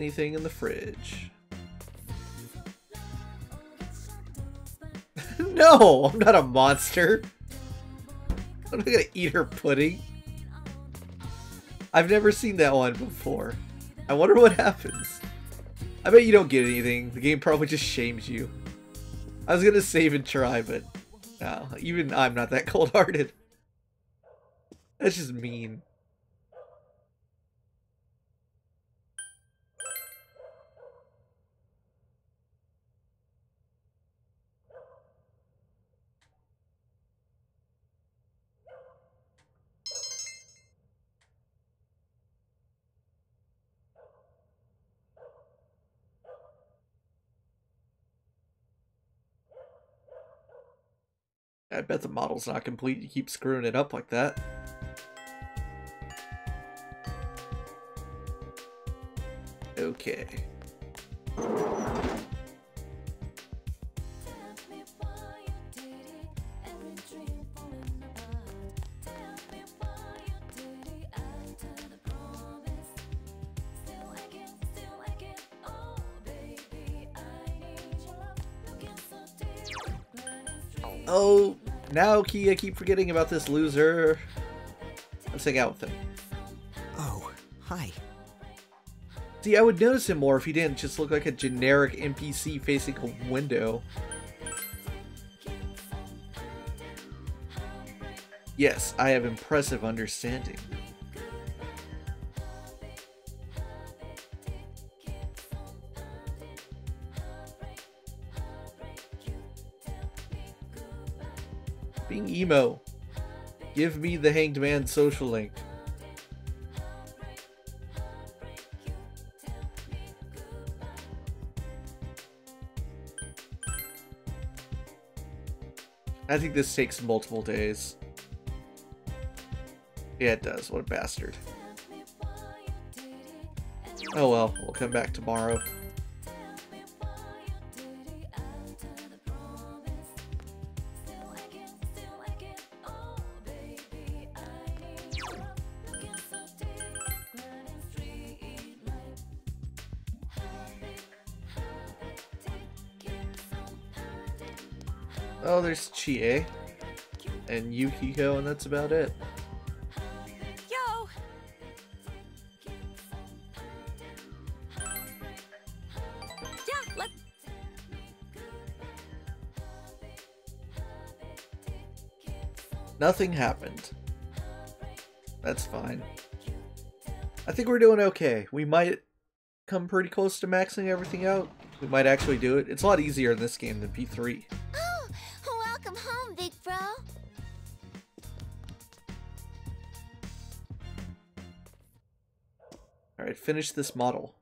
S2: Anything in the fridge? no, I'm not a monster. I'm not gonna eat her pudding. I've never seen that one before. I wonder what happens. I bet you don't get anything. The game probably just shames you. I was gonna save and try, but no, even I'm not that cold-hearted. That's just mean. Bet the model's not complete. You keep screwing it up like that. Okay. Now Kia, keep forgetting about this loser. Let's hang out with him.
S6: Oh, hi.
S2: See, I would notice him more if he didn't just look like a generic NPC facing a window. Yes, I have impressive understanding. Give me the Hanged Man social link. I think this takes multiple days. Yeah, it does. What a bastard. Oh well, we'll come back tomorrow. And and that's about it. Nothing happened. That's fine. I think we're doing okay. We might come pretty close to maxing everything out. We might actually do it. It's a lot easier in this game than P3. Finish this model.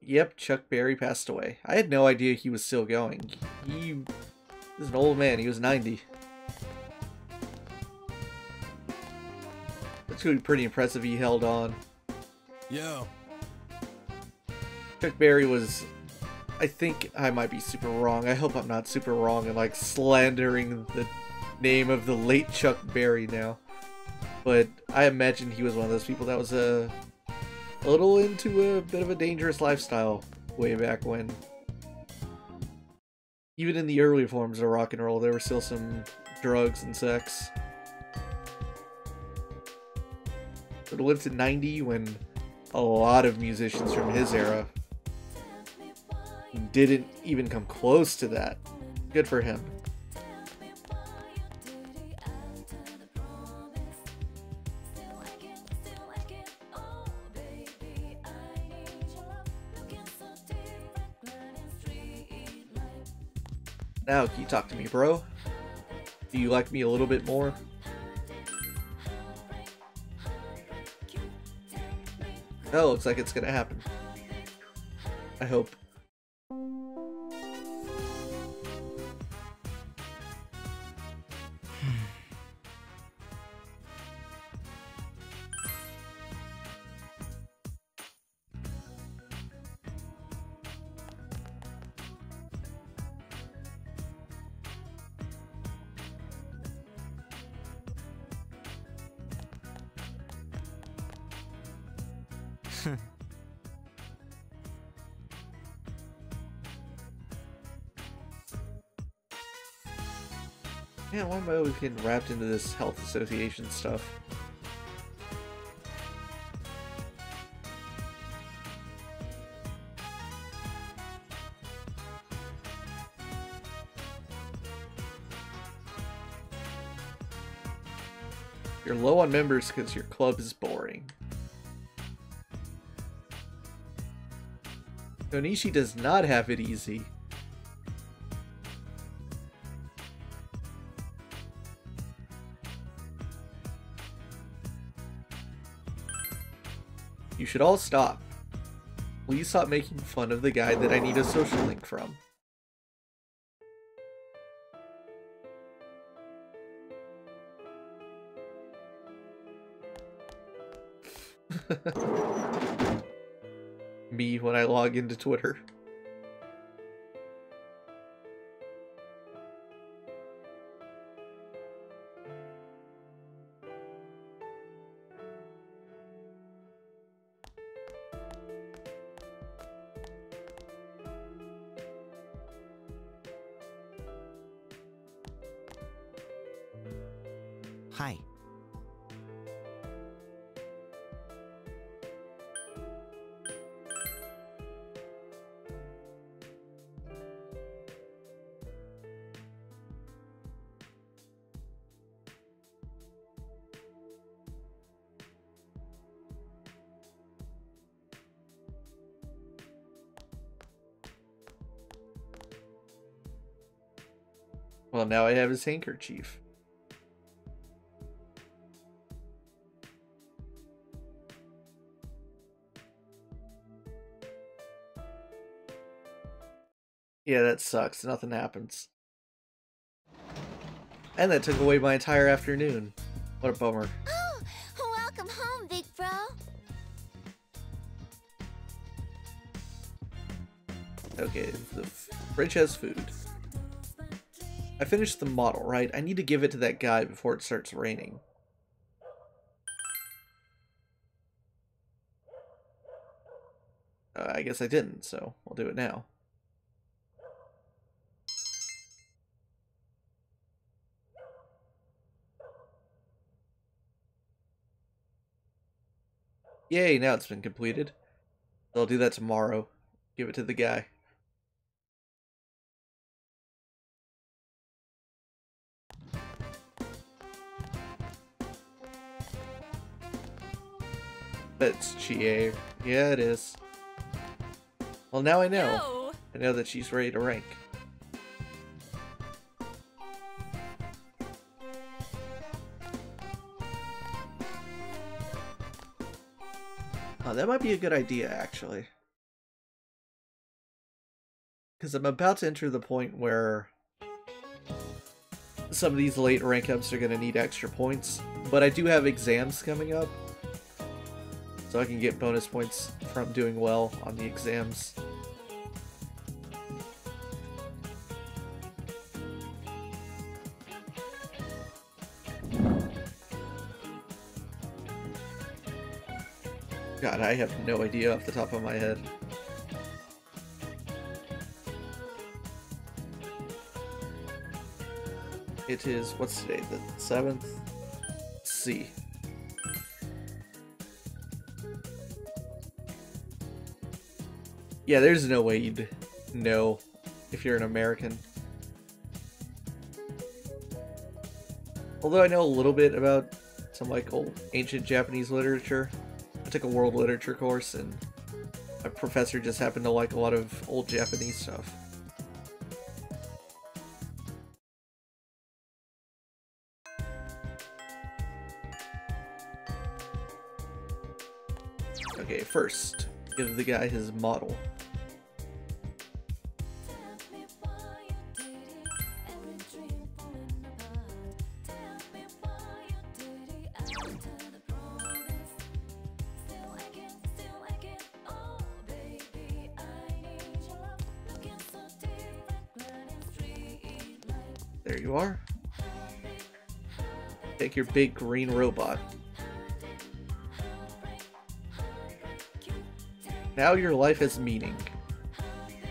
S2: Yep, Chuck Berry passed away. I had no idea he was still going. He is an old man. He was 90. Be pretty impressive he held on.
S5: Yeah.
S2: Chuck Berry was I think I might be super wrong. I hope I'm not super wrong and like slandering the name of the late Chuck Berry now. But I imagine he was one of those people that was a, a little into a bit of a dangerous lifestyle way back when. Even in the early forms of rock and roll, there were still some drugs and sex. But lived to 90 when a lot of musicians from his era didn't even come close to that. Good for him. Now, can you talk to me, bro? Do you like me a little bit more? Oh, looks like it's gonna happen. I hope. Yeah, why am I always getting wrapped into this health association stuff? You're low on members because your club is boring. Onishi does not have it easy. Should all stop. Please stop making fun of the guy that I need a social link from. Me when I log into Twitter. Now I have his handkerchief. Yeah, that sucks. Nothing happens. And that took away my entire afternoon. What a bummer.
S3: Oh, welcome home, big bro.
S2: Okay, the fridge has food. Finished the model, right? I need to give it to that guy before it starts raining. Uh, I guess I didn't, so I'll do it now. Yay, now it's been completed. I'll do that tomorrow. Give it to the guy. That's Chie. Yeah, it is. Well, now I know.
S4: No.
S2: I know that she's ready to rank. Oh, that might be a good idea, actually. Because I'm about to enter the point where some of these late rank ups are going to need extra points. But I do have exams coming up. So I can get bonus points from doing well on the exams. God, I have no idea off the top of my head. It is, what's today, the 7th? Yeah, there's no way you'd know if you're an American. Although I know a little bit about some like old ancient Japanese literature. I took a world literature course and my professor just happened to like a lot of old Japanese stuff. Okay, first, give the guy his model. There you are. Take your big green robot. Now your life has meaning.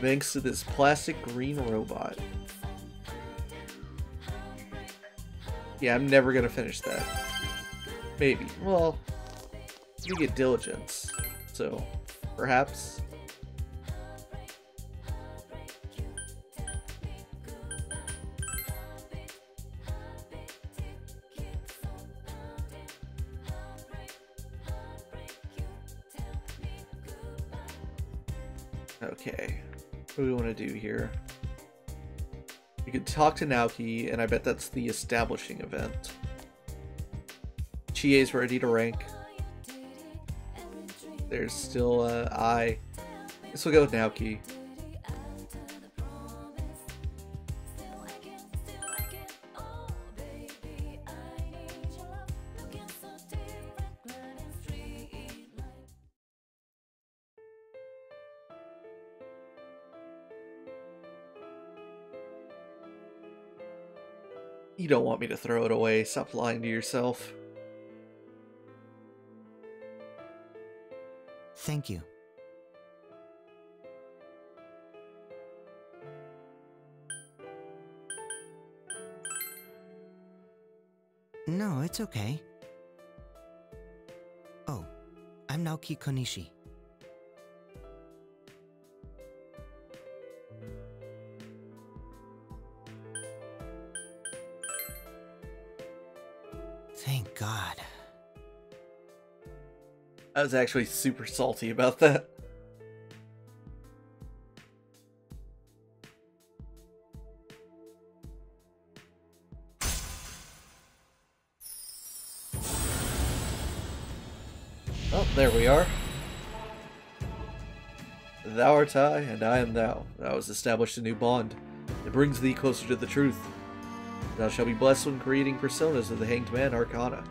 S2: Thanks to this plastic green robot. Yeah, I'm never gonna finish that. Maybe. Well, you get diligence. So, perhaps. Talk to Naoki, and Ai bet that's the establishing event. Chie's ready to rank. There's still uh, I. Guess we'll go with Naoki. You don't want me to throw it away. Stop lying to yourself.
S6: Thank you. No, it's okay. Oh, I'm Naoki Konishi.
S2: Was actually super salty about that. Oh, there we are. Thou art I, and I am thou. Thou hast established a new bond. It brings thee closer to the truth. Thou shalt be blessed when creating personas of the Hanged Man Arcana.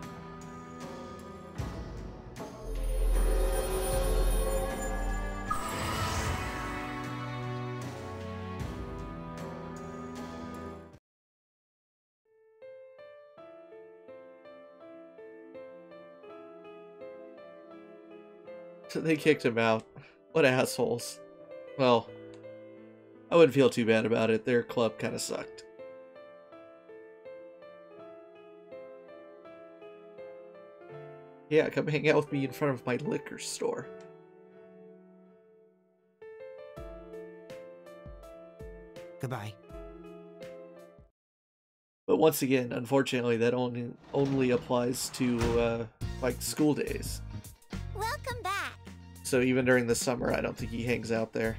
S2: They kicked him out. What assholes. Well, I wouldn't feel too bad about it. Their club kind of sucked. Yeah, come hang out with me in front of my liquor store.
S6: Goodbye.
S2: But once again, unfortunately, that only only applies to uh, like school days. So even during the summer, I don't think he hangs out there.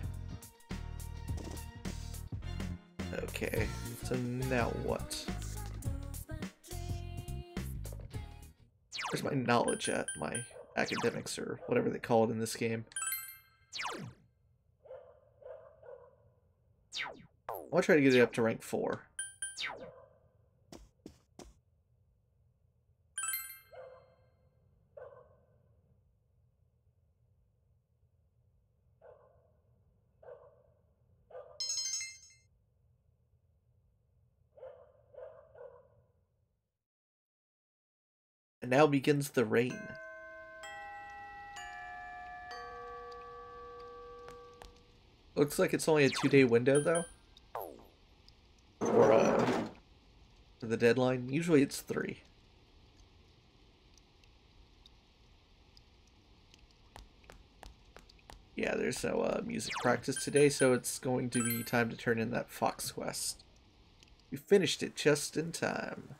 S2: Okay, so now what? Where's my knowledge at? My academics or whatever they call it in this game. I'll try to get it up to rank 4. And now begins the rain. Looks like it's only a two day window though. For uh the deadline. Usually it's three. Yeah, there's no uh, music practice today, so it's going to be time to turn in that Fox Quest. We finished it just in time.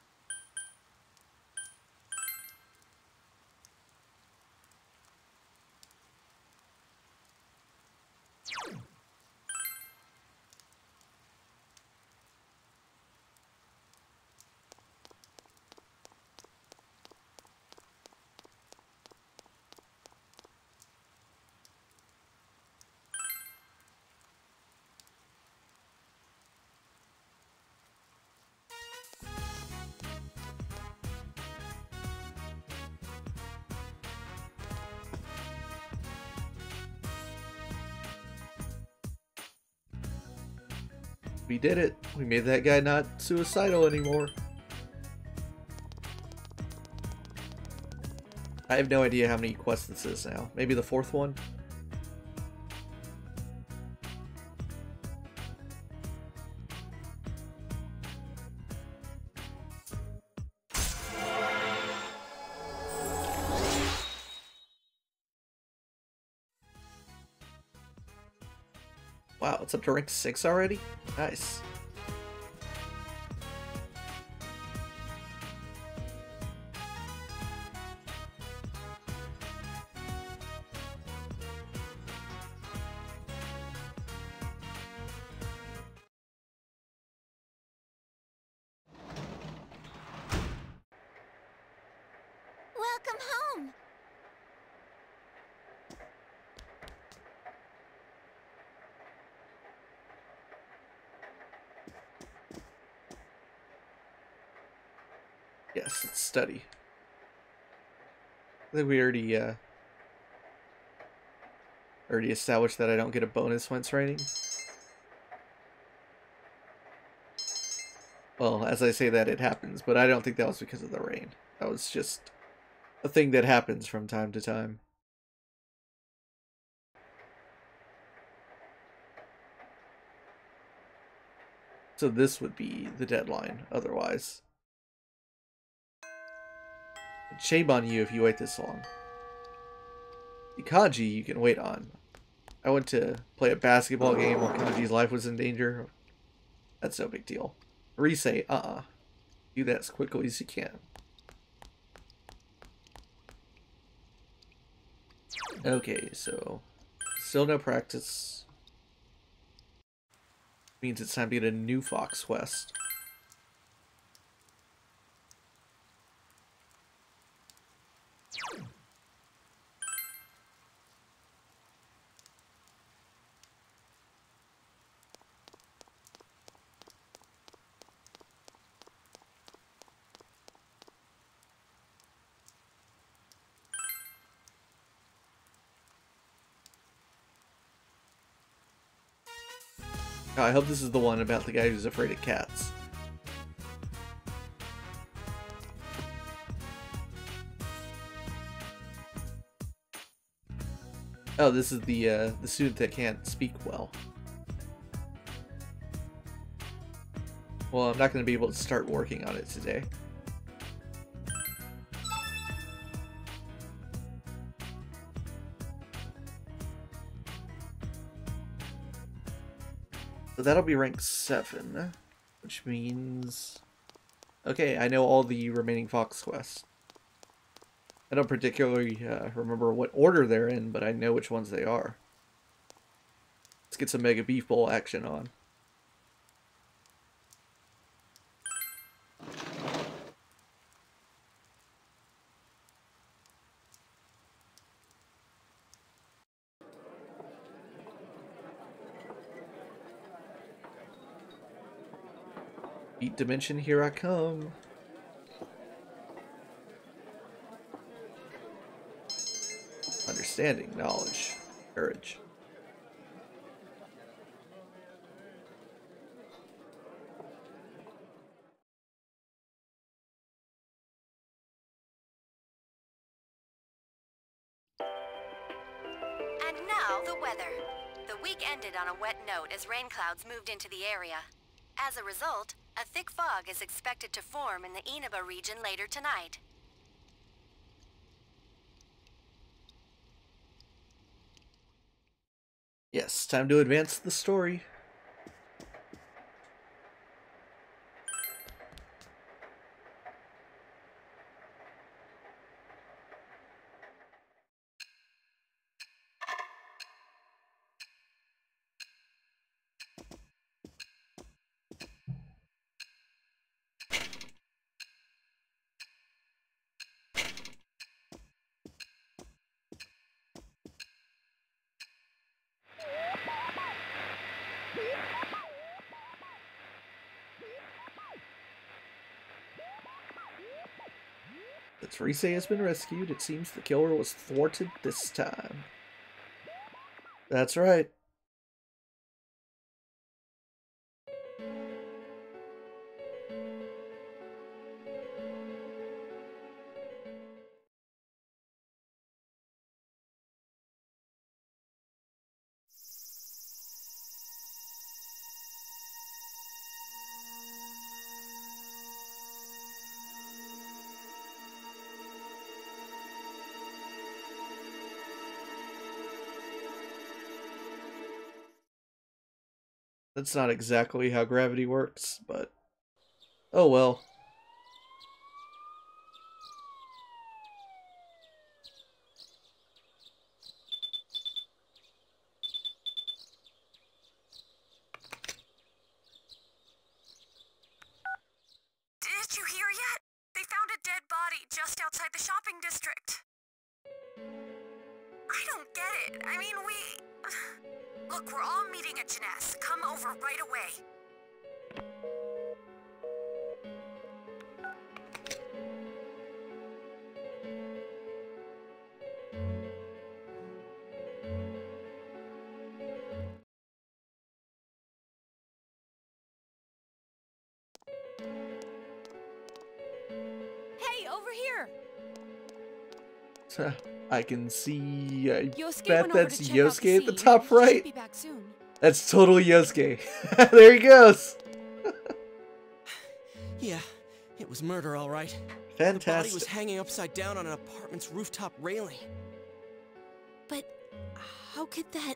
S2: Made that guy not suicidal anymore. I have no idea how many quests this is now. Maybe the fourth one? Wow, it's up to rank 6 already? Nice. I think we already uh already established that I don't get a bonus once raining. Well, as I say that, it happens, but I don't think that was because of the rain. That was just a thing that happens from time to time. So this would be the deadline, otherwise. Shame on you if you wait this long. The Kanji you can wait on. I went to play a basketball game while Kanji's life was in danger. That's no big deal. Rise, uh-uh. Do that as quickly as you can. Okay, so still no practice. Means it's time to get a new Fox Quest. I hope this is the one about the guy who's afraid of cats. Oh, this is the uh, the student that can't speak well. Well, I'm not going to be able to start working on it today. So that'll be rank 7, which means... Okay, I know all the remaining Fox quests. I don't particularly uh, remember what order they're in, but I know which ones they are. Let's get some Mega Beef Bowl action on. Dimension, here I come. Understanding, knowledge, courage.
S7: And now, the weather. The week ended on a wet note as rain clouds moved into the area. As a result, a thick fog is expected to form in the Inaba region later tonight.
S2: Yes, time to advance the story. Therese has been rescued. It seems the killer was thwarted this time. That's right. That's not exactly how gravity works, but oh well. Can see. I
S8: Yosuke
S2: bet that's
S8: to the
S2: Yosuke at the top right.
S8: be back soon.
S2: That's totally Yosuke. there he goes.
S9: Yeah, it was murder, all right. Fantastic. The body was hanging upside down on an apartment's rooftop railing.
S3: But how could that...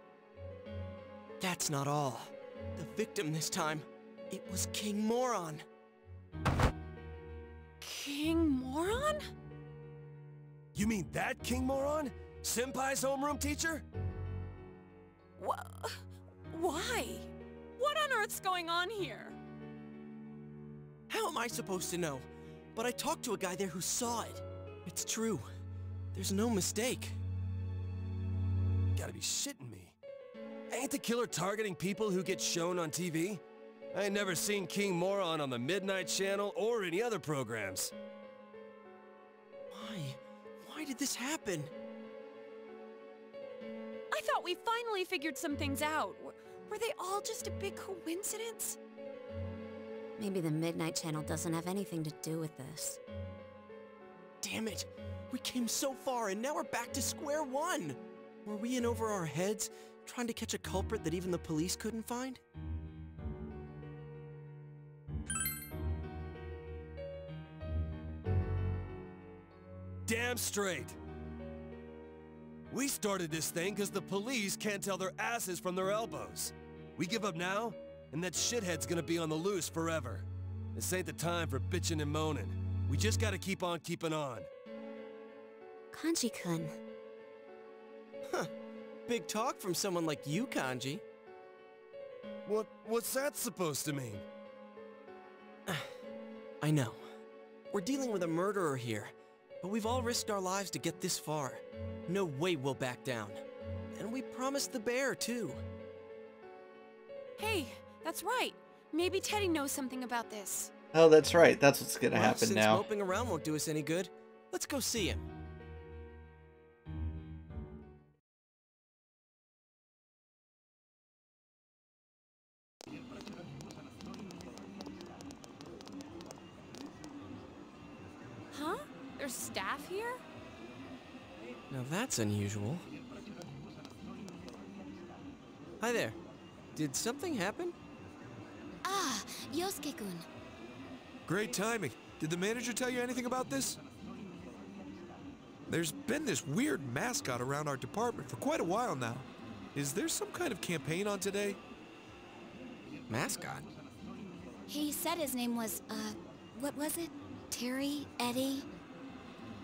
S9: That's not all. The victim this time, it was King Moron.
S8: King Moron?
S10: You mean that King Moron? Senpai's homeroom teacher?
S8: Wha why? What on earth's going on here?
S9: How am I supposed to know? But I talked to a guy there who saw it. It's true. There's no mistake.
S10: Gotta be shitting me. Ain't the killer targeting people who get shown on TV? I ain't never seen King Moron on the Midnight Channel or any other programs.
S9: Why? Why did this happen?
S8: I thought we finally figured some things out. W- Were they all just a big coincidence?
S3: Maybe the Midnight Channel doesn't have anything to do with this.
S9: Damn it! We came so far and now we're back to square one! Were we in over our heads, trying to catch a culprit that even the police couldn't find?
S10: Damn straight. We started this thing because the police can't tell their asses from their elbows. We give up now, and that shithead's gonna be on the loose forever. This ain't the time for bitching and moaning. We just gotta keep on keeping on.
S3: Kanji-kun.
S9: Huh. Big talk from someone like you, Kanji.
S10: What, what's that supposed to mean?
S9: I know. We're dealing with a murderer here, but we've all risked our lives to get this far. No way we'll back down. And we promised the bear, too.
S8: Hey, that's right. Maybe Teddie knows something about this.
S2: Oh, that's right. That's what's gonna
S9: Well,
S2: happen
S9: since
S2: now.
S9: moping around won't do us any good, let's go see him. That's unusual. Hi there. Did something happen?
S3: Ah, Yosuke-kun.
S5: Great timing. Did the manager tell you anything about this? There's been this weird mascot around our department for quite a while now. Is there some kind of campaign on today?
S9: Mascot?
S3: He said his name was, uh, what was it? Terry? Eddie?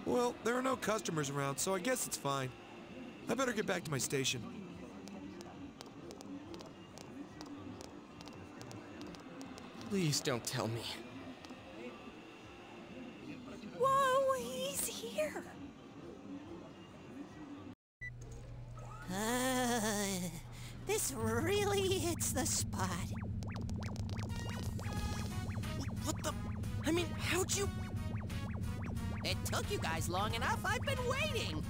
S5: Well, there are no customers around, so I guess it's fine. I better get back to my station.
S9: Please don't tell me.
S8: Whoa, he's here.
S11: Uh, this really hits the spot.
S9: What the? I mean, how'd you?
S11: It took you guys long enough. I've been waiting.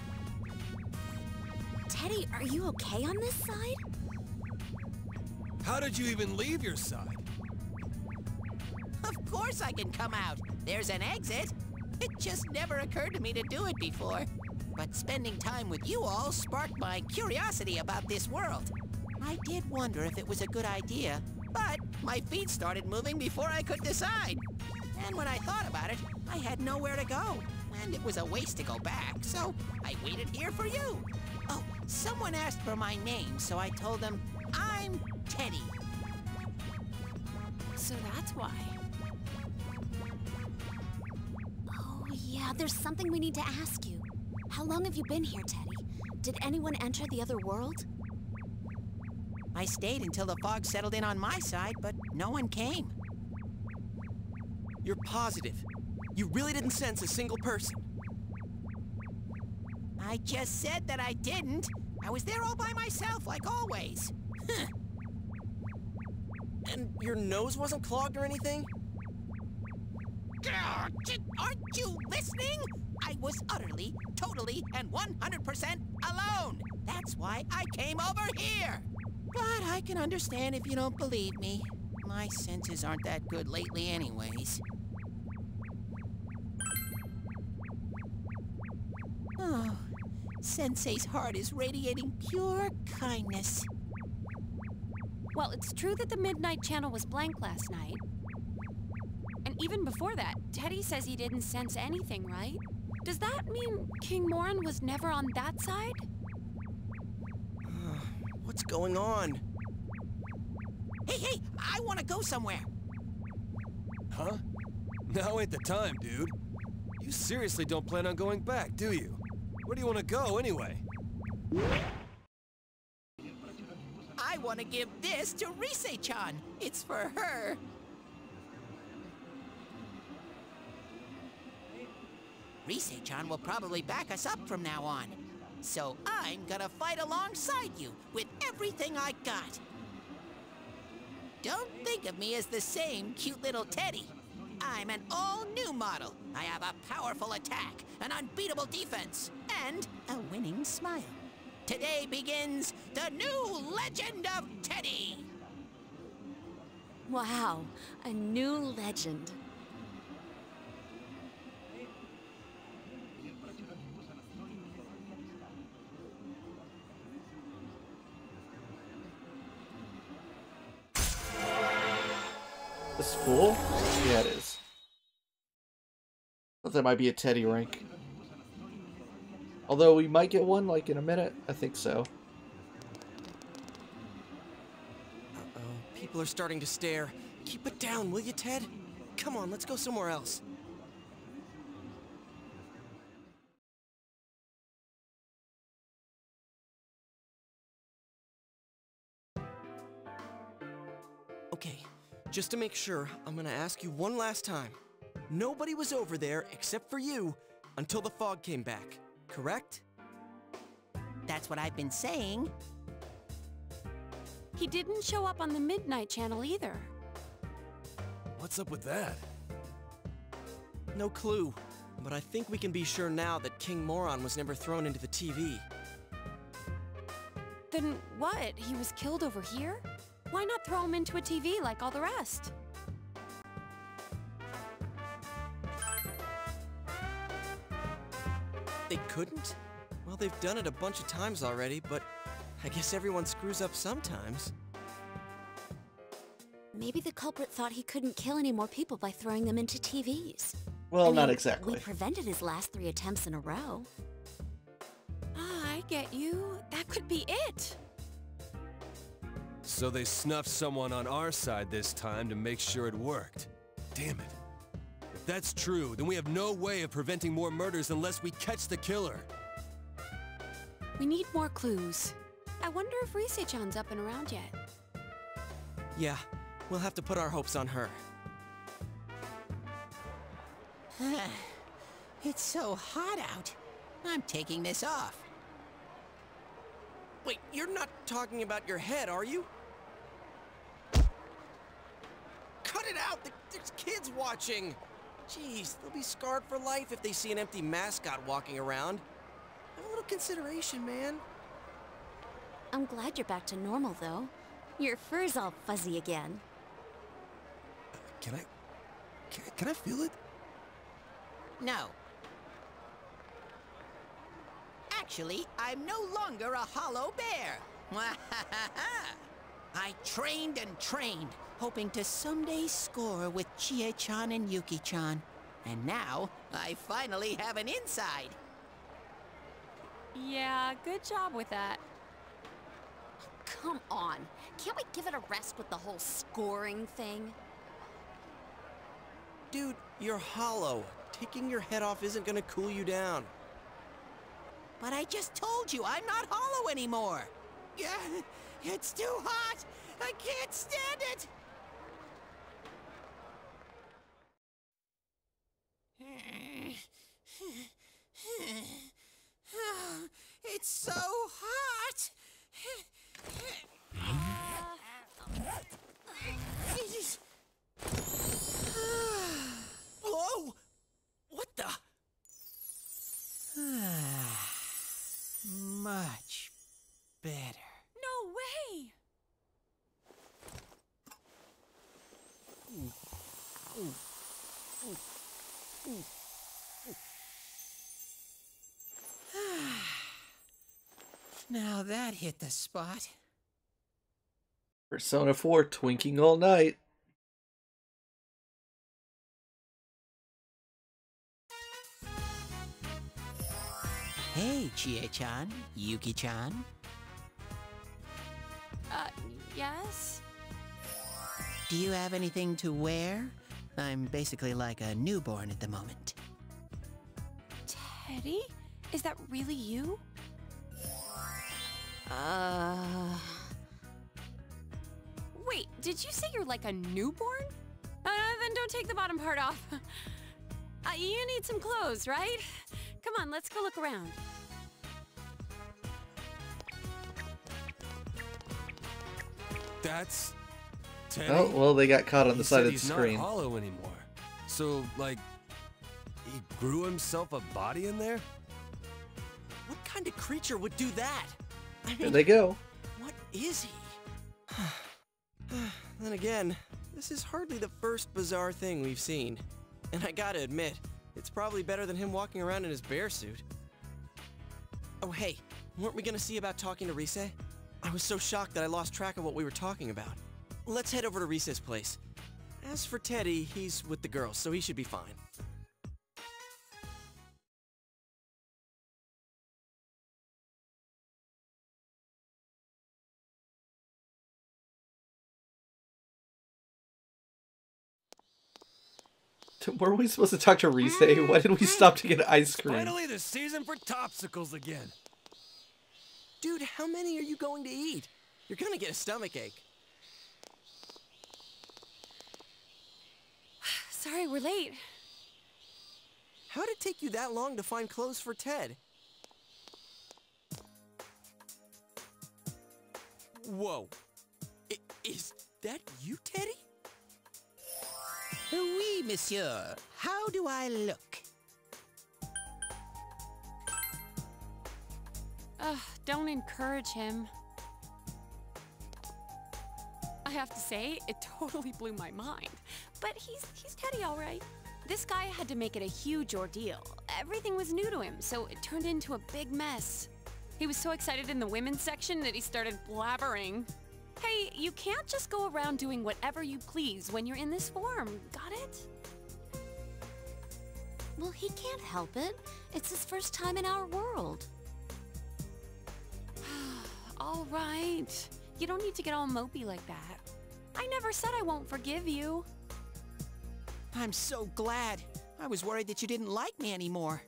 S3: Teddie, are you okay on this side?
S10: How did you even leave your side?
S11: Of course I can come out. There's an exit. It just never occurred to me to do it before. But spending time with you all sparked my curiosity about this world. I did wonder if it was a good idea, but my feet started moving before I could decide. And when I thought about it, I had nowhere to go. And it was a waste to go back, so I waited here for you. Oh, someone asked for my name, so I told them I'm Teddie.
S8: So that's why.
S3: Oh, yeah, there's something we need to ask you. How long have you been here, Teddie? Did anyone enter the other world?
S11: I stayed until the fog settled in on my side, but no one came.
S9: You're positive. You really didn't sense a single person.
S11: I just said that I didn't. I was there all by myself, like always. Huh.
S9: And your nose wasn't clogged or anything?
S11: Aren't you listening? I was utterly, totally, and 100% alone. That's why I came over here. But I can understand if you don't believe me. My senses aren't that good lately anyways. Oh, Sensei's heart is radiating pure kindness.
S8: Well, it's true that the Midnight Channel was blank last night. And even before that, Teddie says he didn't sense anything, right? Does that mean King Moron was never on that side?
S9: Ah, what's going on?
S11: Hey, hey, I want to go somewhere.
S10: Huh? Now ain't the time, dude. You seriously don't plan on going back, do you? Where do you want to go, anyway?
S11: I want to give this to Rise-chan. It's for her. Rise-chan will probably back us up from now on. So I'm gonna fight alongside you with everything I got. Don't think of me as the same cute little Teddie. I'm an all-new model. I have a powerful attack, an unbeatable defense, and a winning smile. Today begins the new legend of Teddie.
S3: Wow, a new legend.
S2: This is full? Yeah, it is. Thought that might be a Teddie rank. Although we might get one, like, in a minute. I think so.
S9: Uh-oh, people are starting to stare. Keep it down, will you, Ted? Come on, let's go somewhere else. Okay, just to make sure, I'm gonna ask you one last time. Nobody was over there except for you until the fog came back, correct?
S11: That's what I've been saying.
S8: He didn't show up on the Midnight Channel either.
S10: What's up with that?
S9: No clue, but I think we can be sure now that King Moron was never thrown into the TV.
S8: Then what? He was killed over here? Why not throw him into a TV like all the rest?
S9: Couldn't? Well, they've done it a bunch of times already, but I guess everyone screws up sometimes.
S3: Maybe the culprit thought he couldn't kill any more people by throwing them into TVs.
S2: Well,
S3: I
S2: not exactly.
S3: We prevented his last three attempts in a row.
S8: Ah, I get you. That could be it.
S10: So they snuffed someone on our side this time to make sure it worked. Damn it. If that's true, then we have no way of preventing more murders unless we catch the killer.
S8: We need more clues. I wonder if Rise-chan's up and around yet.
S9: Yeah, we'll have to put our hopes on her.
S11: it's so hot out. I'm taking this off.
S9: Wait, you're not talking about your head, are you? Cut it out! There's kids watching! Jeez, they'll be scarred for life if they see an empty mascot walking around. Have a little consideration, man.
S3: I'm glad you're back to normal, though. Your fur's all fuzzy again.
S10: Can I... Can, can I feel it?
S11: No. Actually, I'm no longer a hollow bear. I trained and trained, hoping to someday score with Chie-chan and Yuki-chan. And now, I finally have an inside.
S8: Yeah, good job with that.
S3: Come on. Can't we give it a rest with the whole scoring thing?
S9: Dude, you're hollow. Taking your head off isn't gonna cool you down.
S11: But I just told you I'm not hollow anymore. Yeah, it's too hot. I can't stand it. It's so hot.
S9: Whoa! What the?
S11: Much better.
S8: No way!
S11: Now that hit the spot.
S2: Persona 4 twinking all night.
S11: Hey, Chie-chan, Yuki-chan.
S8: Uh, yes?
S11: Do you have anything to wear? I'm basically like a newborn at the moment.
S8: Teddie? Is that really you? Uh. Wait, did you say you're like a newborn? Uh, then don't take the bottom part off. Uh, you need some clothes, right? Come on, let's go look around.
S10: That's Teddie.
S2: Oh, well, they got caught on
S10: He
S2: the
S10: said
S2: side of the screen.
S10: he's
S2: screen.
S10: not hollow anymore. So, like, he grew himself a body in there.
S9: What kind of creature would do that? I mean,
S2: they go.
S9: what is he? then again, this is hardly the first bizarre thing we've seen. And I gotta admit, it's probably better than him walking around in his bear suit. Oh hey, weren't we gonna see about talking to Rise? I was so shocked that I lost track of what we were talking about. Let's head over to Rise's place. As for Teddie, he's with the girls, so he should be fine.
S2: Were we supposed to talk to Rise? Why did we mm-hmm. stop to get ice cream?
S10: Finally, the season for topsicles again.
S9: Dude, how many are you going to eat? You're gonna get a stomach ache.
S8: Sorry, we're late.
S9: How'd it take you that long to find clothes for Ted? Whoa. I- is that you, Teddie?
S11: Oui, monsieur. How do I look?
S8: Ugh, don't encourage him. I have to say, it totally blew my mind. But he's he's Teddie, all right. This guy had to make it a huge ordeal. Everything was new to him, so it turned into a big mess. He was so excited in the women's section that he started blabbering. Hey, you can't just go around doing whatever you please when you're in this form, got it?
S3: Well, he can't help it. It's his first time in our world.
S8: All right. You don't need to get all mopey like that. I never said I won't forgive you.
S11: I'm so glad. I was worried that you didn't like me anymore.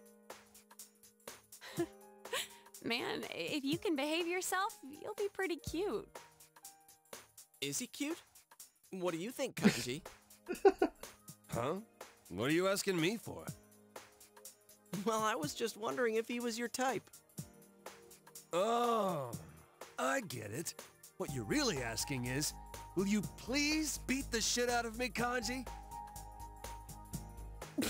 S8: Man, if you can behave yourself, you'll be pretty cute.
S9: Is he cute? What do you think, Kanji?
S10: Huh? What are you asking me for?
S9: well, I was just wondering if he was your type.
S10: Oh, I get it. What you're really asking is, will you please beat the shit out of me, Kanji?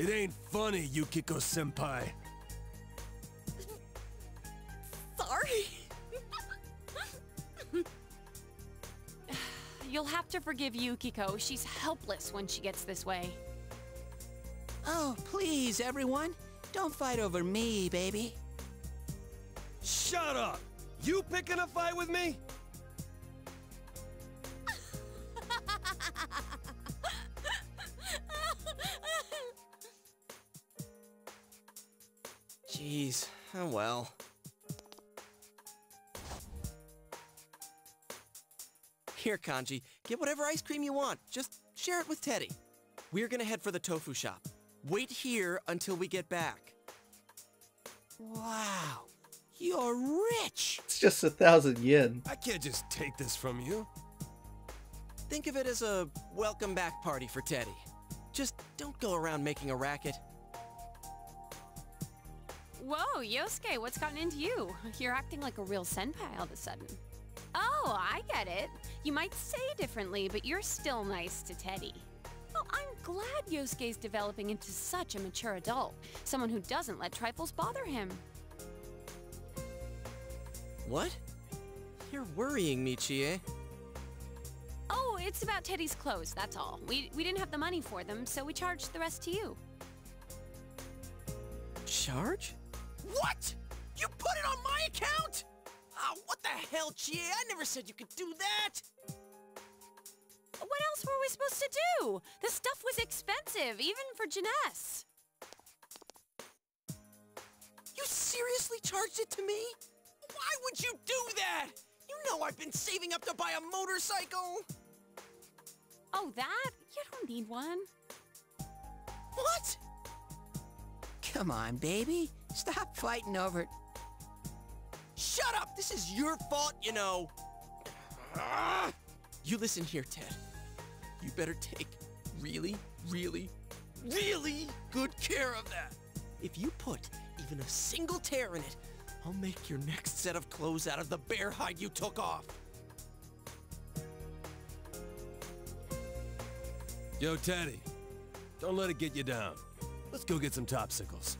S10: it ain't funny, Yukiko senpai.
S8: Sorry. You'll have to forgive Yukiko. She's helpless when she gets this way.
S11: Oh, please, everyone. Don't fight over me, baby.
S10: Shut up! You picking a fight with me?
S9: Jeez, oh well. Here, Kanji, get whatever ice cream you want. Just share it with Teddie. We're gonna head for the tofu shop. Wait here until we get back.
S11: Wow, you're rich.
S2: It's just a thousand yen.
S10: I can't just take this from you.
S9: Think of it as a welcome back party for Teddie. Just don't go around making a racket.
S8: Whoa, Yosuke, what's gotten into you? You're acting like a real senpai all of a sudden. Oh, I get it. You might say differently, but you're still nice to Teddie. Well, I'm glad Yosuke's developing into such a mature adult. Someone who doesn't let trifles bother him.
S9: What? You're worrying me, Chie.
S8: Oh, It's about Teddie's clothes, that's all. We, we didn't have the money for them, so we charged the rest to you.
S9: Charge? What? You put it on my account? Oh, what the hell, Chie? I never said you could do that!
S8: What else were we supposed to do? The stuff was expensive, even for Junes.
S9: You seriously charged it to me? Why would you do that? You know I've been saving up to buy a motorcycle!
S8: Oh, that? You don't need one.
S9: What?
S11: Come on, baby. Stop fighting over it.
S9: Shut up! This is your fault, you know! Ah! You listen here, Ted. You better take really, really, really good care of that. If you put even a single tear in it, I'll make your next set of clothes out of the bear hide you took off.
S10: Yo, Teddie. Don't let it get you down. Let's go get some topsicles.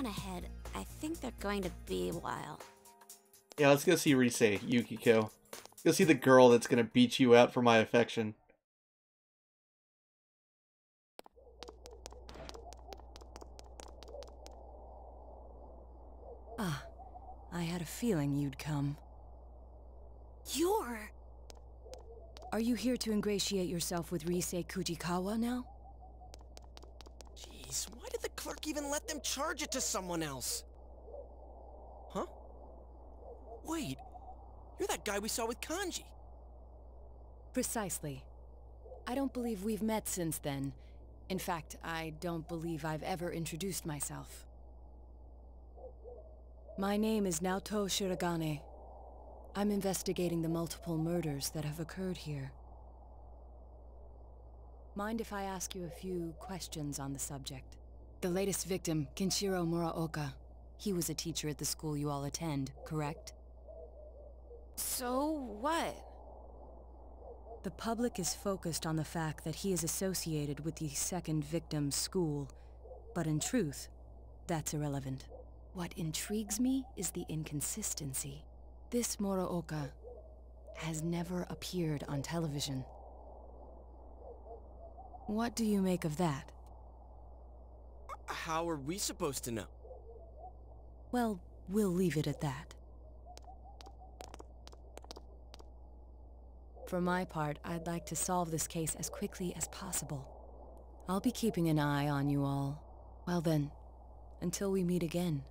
S3: On ahead. I think they're going to be a while.
S2: Yeah, let's go see Rise, Yukiko. Go see the girl that's gonna beat you out for my affection.
S12: Ah, I had a feeling you'd come.
S3: You're...
S12: Are you here to ingratiate yourself with Rise Kujikawa now?
S9: Jeez, why did the clerk even let them charge it to someone else? Huh? Wait, you're that guy we saw with Kanji.
S12: Precisely. I don't believe we've met since then. In fact, I don't believe I've ever introduced myself. My name is Naoto Shiragane. I'm investigating the multiple murders that have occurred here. Mind if I ask you a few questions on the subject? The latest victim, Kinshiro Morooka. He was a teacher at the school you all attend, correct?
S8: So what?
S12: The public is focused on the fact that he is associated with the second victim's school, but in truth, that's irrelevant. What intrigues me is the inconsistency. This Morooka has never appeared on television. What do you make of that?
S9: How are we supposed to know?
S12: Well, we'll leave it at that. For my part, I'd like to solve this case as quickly as possible. I'll be keeping an eye on you all. Well then, until we meet again.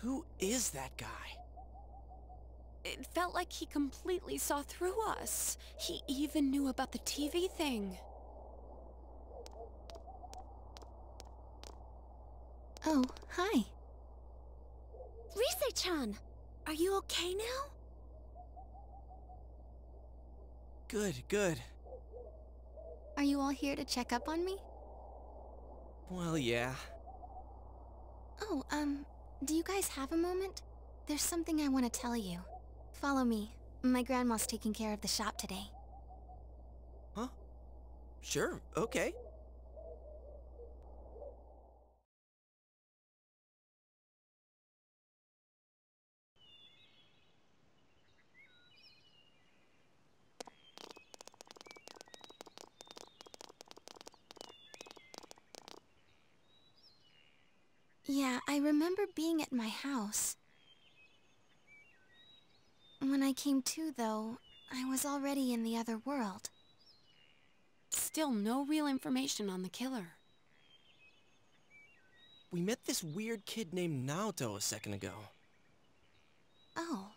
S9: Who is that guy?
S8: It felt like he completely saw through us. He even knew about the TV thing.
S3: Oh, hi. Rise-chan! Are you okay now?
S9: Good, good.
S3: Are you all here to check up on me?
S9: Well, yeah.
S3: Oh, um, do you guys have a moment? There's something I want to tell you. Follow me. My grandma's taking care of the shop today.
S9: Huh? Sure, okay.
S3: Yeah, I remember being at my house. When I came to, though, I was already in the other world.
S8: Still no real information on the killer.
S9: We met this weird kid named Naoto a second ago.
S3: Oh,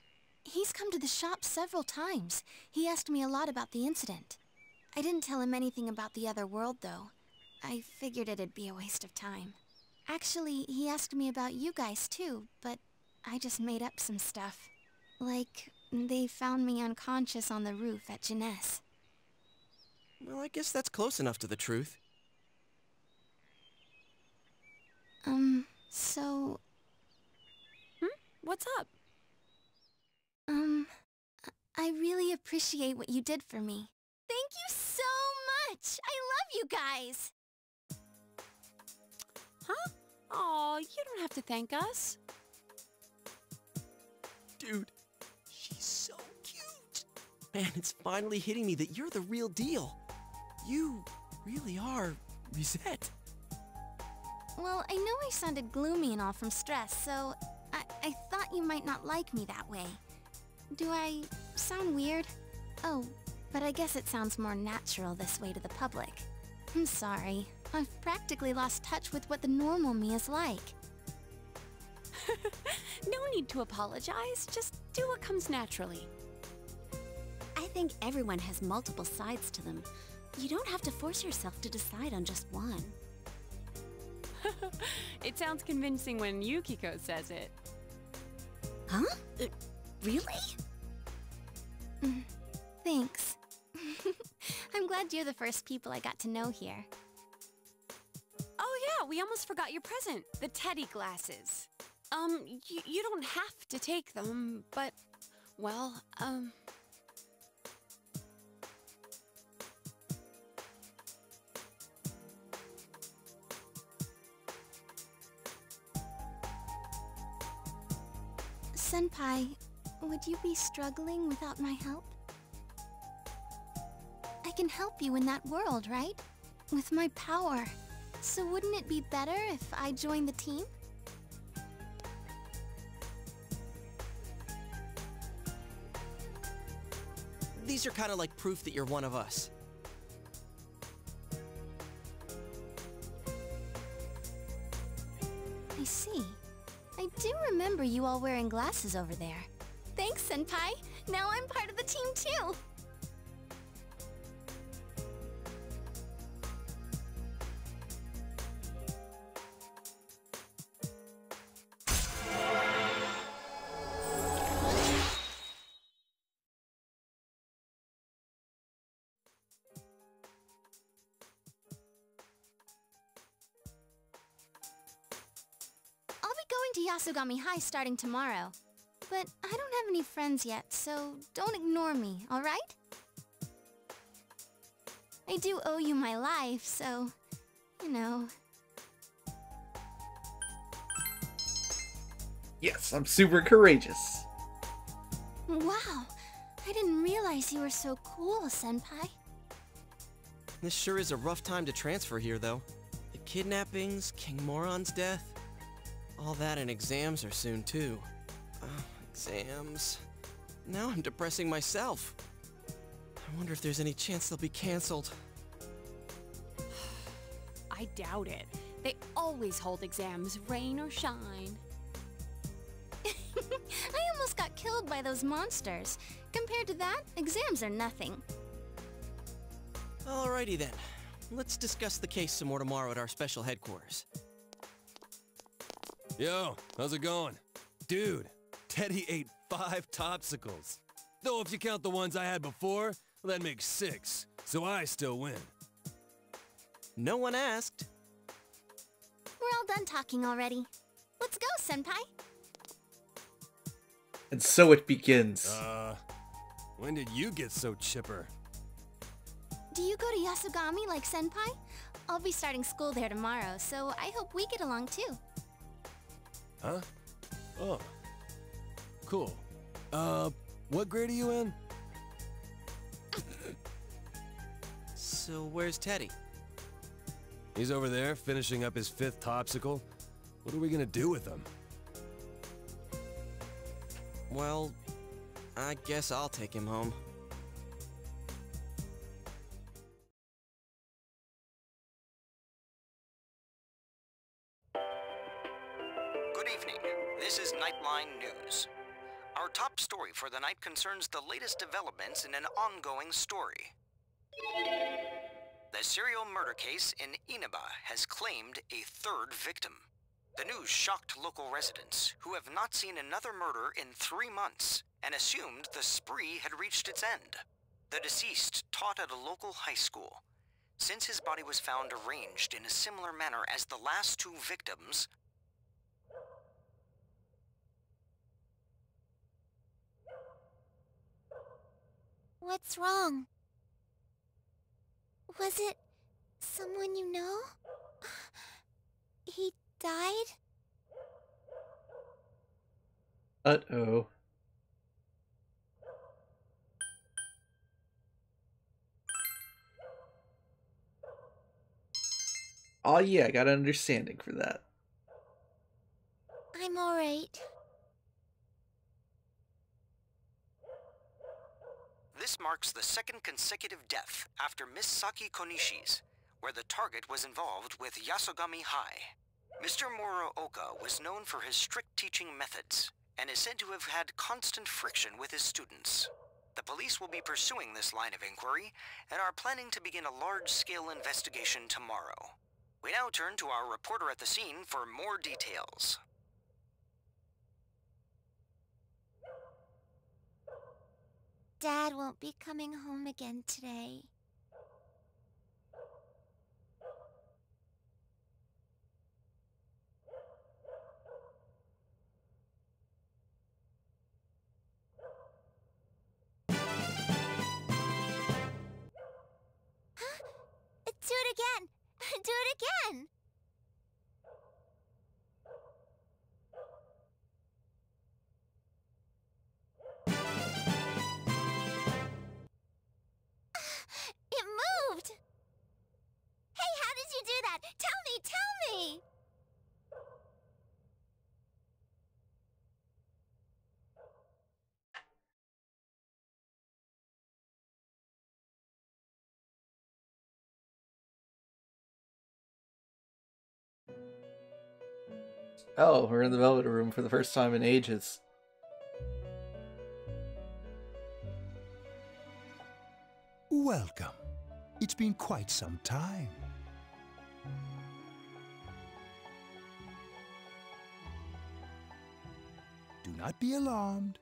S3: he's come to the shop several times. He asked me a lot about the incident. I didn't tell him anything about the other world, though. I figured it'd be a waste of time. Actually, he asked me about you guys, too, but I just made up some stuff. Like, they found me unconscious on the roof at Junes.
S9: Well, I guess that's close enough to the truth.
S3: Um, so...
S8: Hmm? What's up?
S3: Um, I really appreciate what you did for me. Thank you so much! I love you guys!
S8: Huh? Oh, you don't have to thank us.
S9: Dude, she's so cute. Man, it's finally hitting me that you're the real deal. You really are Risette.
S3: Well, I know I sounded gloomy and all from stress, so I, I thought you might not like me that way. Do I sound weird? Oh, but I guess it sounds more natural this way to the public. I'm sorry. I've practically lost touch with what the normal me is like.
S8: no need to apologize. Just do what comes naturally.
S13: I think everyone has multiple sides to them. You don't have to force yourself to decide on just one.
S8: it sounds convincing when Yukiko says it.
S13: Huh? Uh, really?
S3: Mm, thanks. I'm glad you're the first people I got to know here.
S8: Oh yeah, we almost forgot your present. The teddy glasses. Um, you don't have to take them, but, well, um...
S3: Senpai, would you be struggling without my help? I can help you in that world, right? With my power. So wouldn't it be better if I joined the team?
S9: These are kind of like proof that you're one of us.
S3: I see. I do remember you all wearing glasses over there. Thanks, Senpai! Now I'm part of the team too! To Yasogami High starting tomorrow. But I don't have any friends yet, so don't ignore me, alright? I do owe you my life, so, you know.
S2: Yes, I'm super courageous.
S3: Wow, I didn't realize you were so cool, Senpai.
S9: This sure is a rough time to transfer here, though. The kidnappings, King Moron's death. All that and exams are soon, too. Oh, exams. Now I'm depressing myself. I wonder if there's any chance they'll be cancelled.
S8: I doubt it. They always hold exams, rain or shine.
S3: I almost got killed by those monsters. Compared to that, exams are nothing.
S9: Alrighty then. Let's discuss the case some more tomorrow at our special headquarters.
S10: Yo, how's it going? Dude, Teddie ate five Topsicles. Though if you count the ones I had before, well, that makes six. So I still win.
S9: No one asked.
S3: We're all done talking already. Let's go, Senpai.
S2: And so it begins.
S10: Uh, when did you get so chipper?
S3: Do you go to Yasogami like Senpai? I'll be starting school there tomorrow, so I hope we get along too.
S10: Huh? Oh. Cool. Uh, what grade are you in?
S9: so where's Teddie?
S10: He's over there, finishing up his fifth topsicle. What are we gonna do with him?
S9: Well, I guess I'll take him home.
S14: Top story for the night concerns the latest developments in an ongoing story. The serial murder case in Inaba has claimed a third victim. The news shocked local residents, who have not seen another murder in three months, and assumed the spree had reached its end. The deceased taught at a local high school. Since his body was found arranged in a similar manner as the last two victims,
S3: What's wrong? Was it someone you know? He
S4: died?
S2: Uh-oh. Oh yeah, I got an understanding for that.
S4: I'm alright.
S14: This marks the second consecutive death after Miss Saki Konishi's, where the target was involved with Yasogami High. Mr. Morooka was known for his strict teaching methods and is said to have had constant friction with his students. The police will be pursuing this line of inquiry and are planning to begin a large-scale investigation tomorrow. We now turn to our reporter at the scene for more details.
S4: Dad won't be coming home again today. Do it again! Do it again! Moved! Hey, how did you do that? Tell me, tell me!
S2: Oh, we're in the Velvet Room for the first time in ages.
S15: Welcome. It's been quite some time. Do not be alarmed.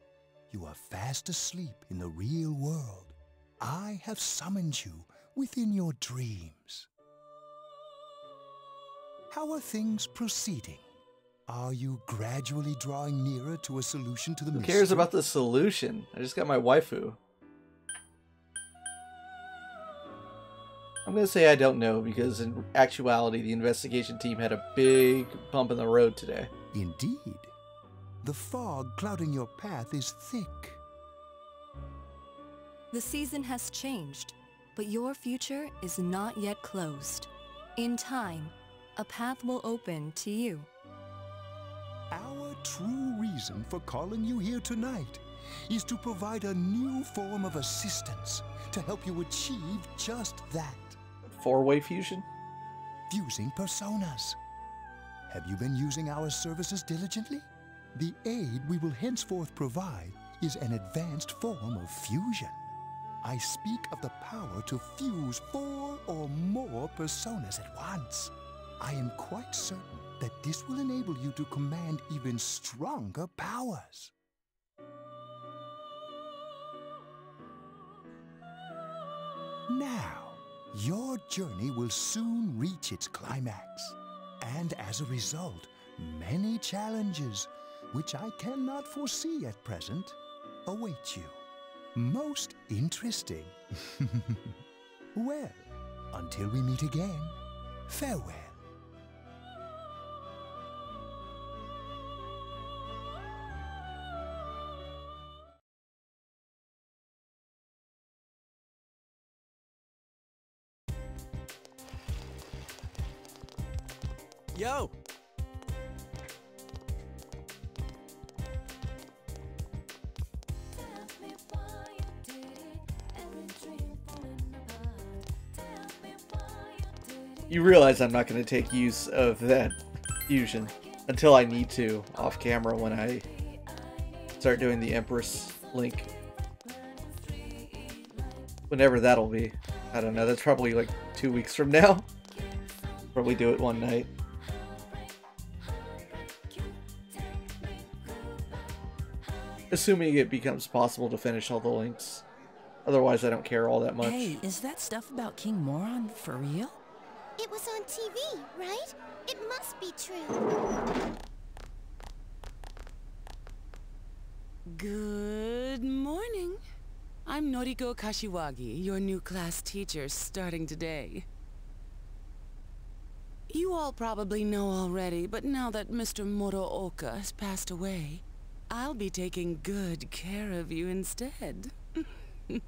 S15: You are fast asleep in the real world. I have summoned you within your dreams. How are things proceeding? Are you gradually drawing nearer to a solution to the
S2: Who
S15: mystery?
S2: cares about the solution? I just got my waifu. I'm gonna say I don't know because in actuality the investigation team had a big bump in the road today.
S15: Indeed. The fog clouding your path is thick.
S16: The season has changed, but your future is not yet closed. In time, a path will open to you.
S15: Our true reason for calling you here tonight is to provide a new form of assistance to help you achieve just that.
S2: Four-way fusion?
S15: Fusing personas. Have you been using our services diligently? The aid we will henceforth provide is an advanced form of fusion. I speak of the power to fuse four or more personas at once. I am quite certain that this will enable you to command even stronger powers. Now, your journey will soon reach its climax. And as a result, many challenges, which I cannot foresee at present, await you. Most interesting. well, until we meet again, farewell.
S1: Yo!
S2: You realize I'm not gonna take use of that fusion until I need to off camera when I start doing the Empress link. Whenever that'll be. I don't know, that's probably like two weeks from now. Probably do it one night. Assuming it becomes possible to finish all the links. Otherwise, I don't care all that much.
S17: Hey, is that stuff about King Moron for real?
S4: It was on TV, right? It must be true.
S17: Good morning. I'm Noriko Kashiwagi, your new class teacher starting today. You all probably know already, but now that Mr. Morooka has passed away, I'll be taking good care of you instead.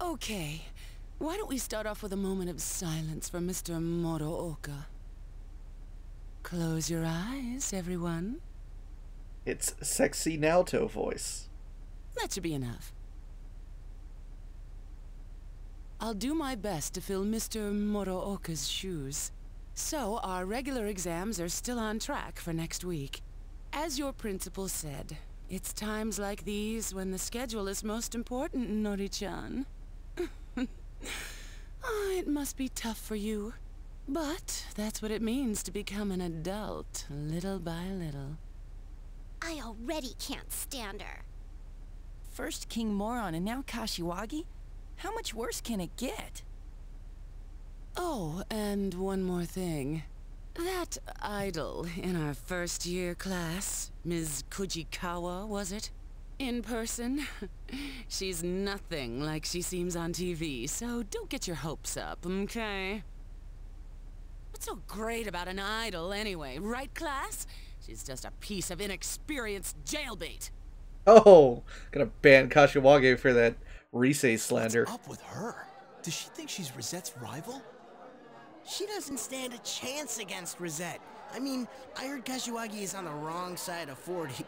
S17: okay, why don't we start off with a moment of silence for Mr. Morooka? Close your eyes, everyone.
S2: It's sexy Naoto voice.
S17: That should be enough. I'll do my best to fill Mr. Morooka's shoes. So, our regular exams are still on track for next week. As your principal said, it's times like these when the schedule is most important, Nori-chan. oh, it must be tough for you. But that's what it means to become an adult, little by little.
S13: I already can't stand her.
S16: First King Moron and now Kashiwagi? How much worse can it get?
S17: Oh, and one more thing. That idol in our first year class, Ms. Kujikawa, was it? In person? She's nothing like she seems on TV, so don't get your hopes up, okay? What's so great about an idol anyway, right class? She's just a piece of inexperienced jailbait.
S2: Oh, gonna ban Kashiwagi for that Rise slander.
S18: What's up with her? Does she think she's Risette's rival?
S9: She doesn't stand a chance against Risette. I mean, I heard Kashiwagi is on the wrong side of 40.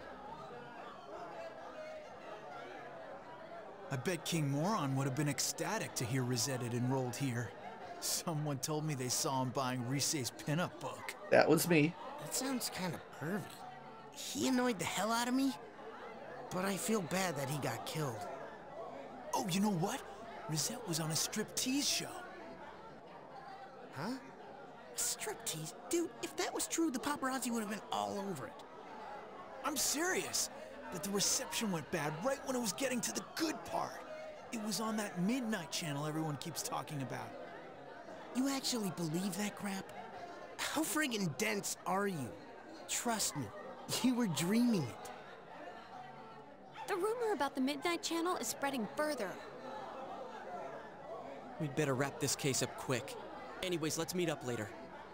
S18: I bet King Moron would have been ecstatic to hear Risette had enrolled here. Someone told me they saw him buying Rise's pinup book.
S2: That was me.
S9: That sounds kind of pervy. He annoyed the hell out of me, but I feel bad that he got killed.
S18: Oh, you know what? Risette was on a striptease show.
S9: Huh? A striptease? Dude, if that was true, the paparazzi would have been all over it.
S18: I'm serious. But the reception went bad right when it was getting to the good part. It was on that midnight channel everyone keeps talking about.
S9: You actually believe that crap? How friggin' dense are you? Trust me, you were dreaming it.
S8: The rumor about the Midnight Channel is spreading further.
S9: We'd better wrap this case up quick. Anyways, let's meet up later.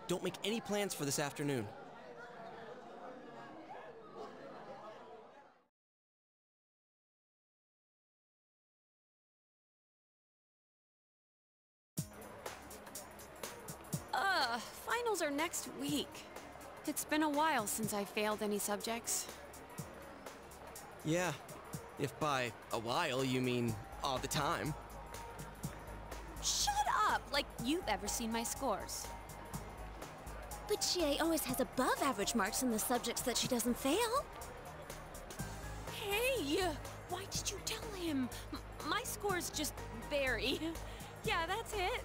S9: Don't make any plans for this afternoon.
S8: Uh, finals are next week. It's been a while since I failed any subjects.
S9: Yeah, if by a while you mean all the time.
S8: Like you've ever seen my scores.
S13: But Chie always has above average marks in the subjects that she doesn't fail.
S8: Hey! Uh, why did you tell him? M my scores just vary. yeah, that's it.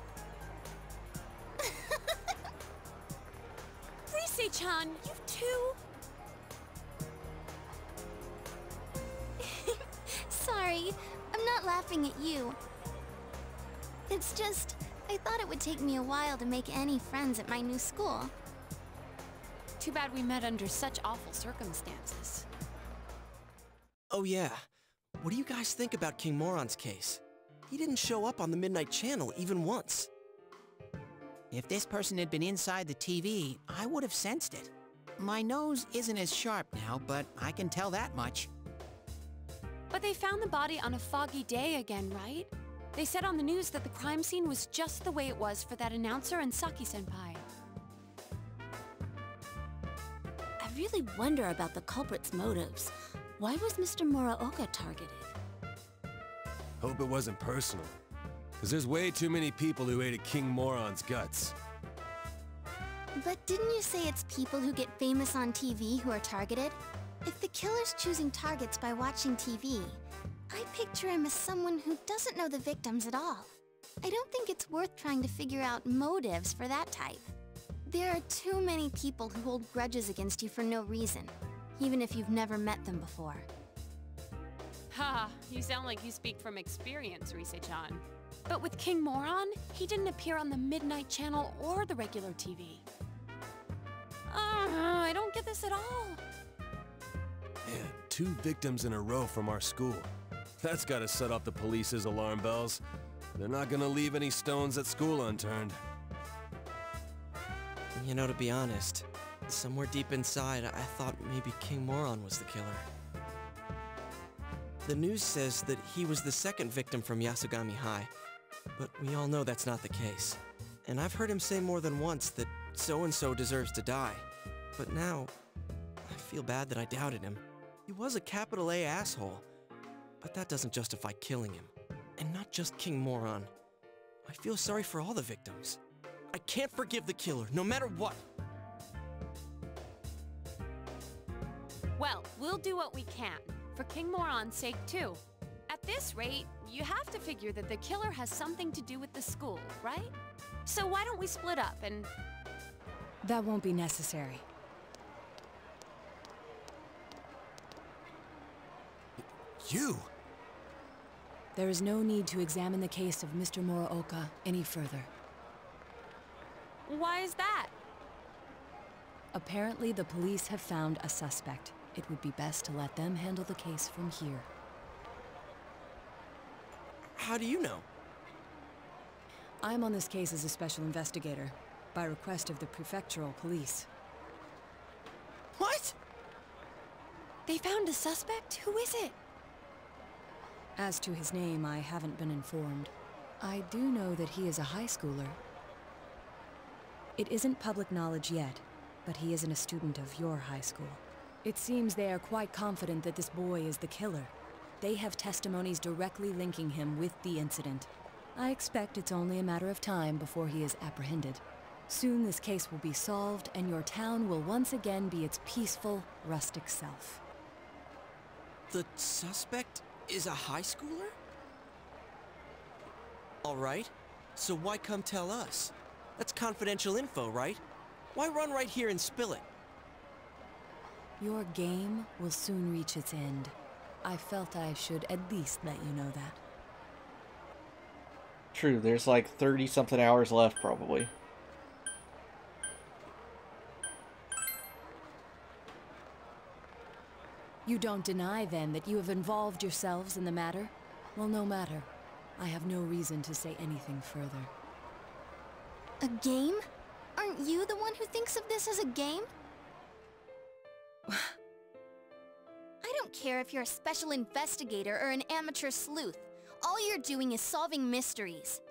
S8: Rise-chan, you too?
S3: Sorry, I'm not laughing at you. It's just, I thought it would take me a while to make any friends at my new school.
S8: Too bad we met under such awful circumstances.
S9: Oh yeah, what do you guys think about King Moron's case? He didn't show up on the Midnight Channel even once.
S11: If this person had been inside the TV, I would have sensed it. My nose isn't as sharp now, but I can tell that much.
S8: But they found the body on a foggy day again, right? They said on the news that the crime scene was just the way it was for that announcer and Saki-senpai.
S13: I really wonder about the culprit's motives. Why was Mr. Morooka targeted?
S10: Hope it wasn't personal. Because there's way too many people who ate at King Moron's guts.
S3: But didn't you say it's people who get famous on TV who are targeted? If the killer's choosing targets by watching TV, I picture him as someone who doesn't know the victims at all. I don't think it's worth trying to figure out motives for that type. There are too many people who hold grudges against you for no reason, even if you've never met them before.
S8: Haha, you sound like you speak from experience, Rise-chan. But with King Moron, he didn't appear on the Midnight Channel or the regular TV. Uh, I don't get this at all.
S10: Man, two victims in a row from our school. That's gotta set off the police's alarm bells. They're not gonna leave any stones at school unturned.
S9: You know, to be honest, somewhere deep inside, I thought maybe King Moron was the killer. The news says that he was the second victim from Yasogami High, but we all know that's not the case. And I've heard him say more than once that so-and-so deserves to die. But now, I feel bad that I doubted him. He was a capital A asshole, but that doesn't justify killing him. And not just King Moron. I feel sorry for all the victims. I can't forgive the killer, no matter what.
S8: Well, we'll do what we can. For King Moron's sake, too. At this rate, you have to figure that the killer has something to do with the school, right? So why don't we split up and...
S12: That won't be necessary.
S5: You?
S12: There is no need to examine the case of Mr. Morooka any further.
S8: Why is that?
S12: Apparently, the police have found a suspect. It would be best to let them handle the case from here.
S9: How do you know?
S12: I'm on this case as a special investigator, by request of the prefectural police.
S9: What?
S8: They found a suspect? Who is it?
S12: As to his name, I haven't been informed. I do know that he is a high schooler. It isn't public knowledge yet, but he isn't a student of your high school. It seems they are quite confident that this boy is the killer. They have testimonies directly linking him with the incident. I expect it's only a matter of time before he is apprehended. Soon this case will be solved, and your town will once again be its peaceful, rustic self.
S9: The suspect is a high schooler? Alright, so why come tell us? That's confidential info, right? Why run right here and spill it?
S12: Your game will soon reach its end. I felt I should at least let you know that.
S2: True, there's like 30 something hours left, probably.
S12: You don't deny, then, that you have involved yourselves in the matter? Well, no matter. I have no reason to say anything further.
S3: A game? Aren't you the one who thinks of this as a game? I don't care if you're a special investigator or an amateur sleuth. All you're doing is solving mysteries.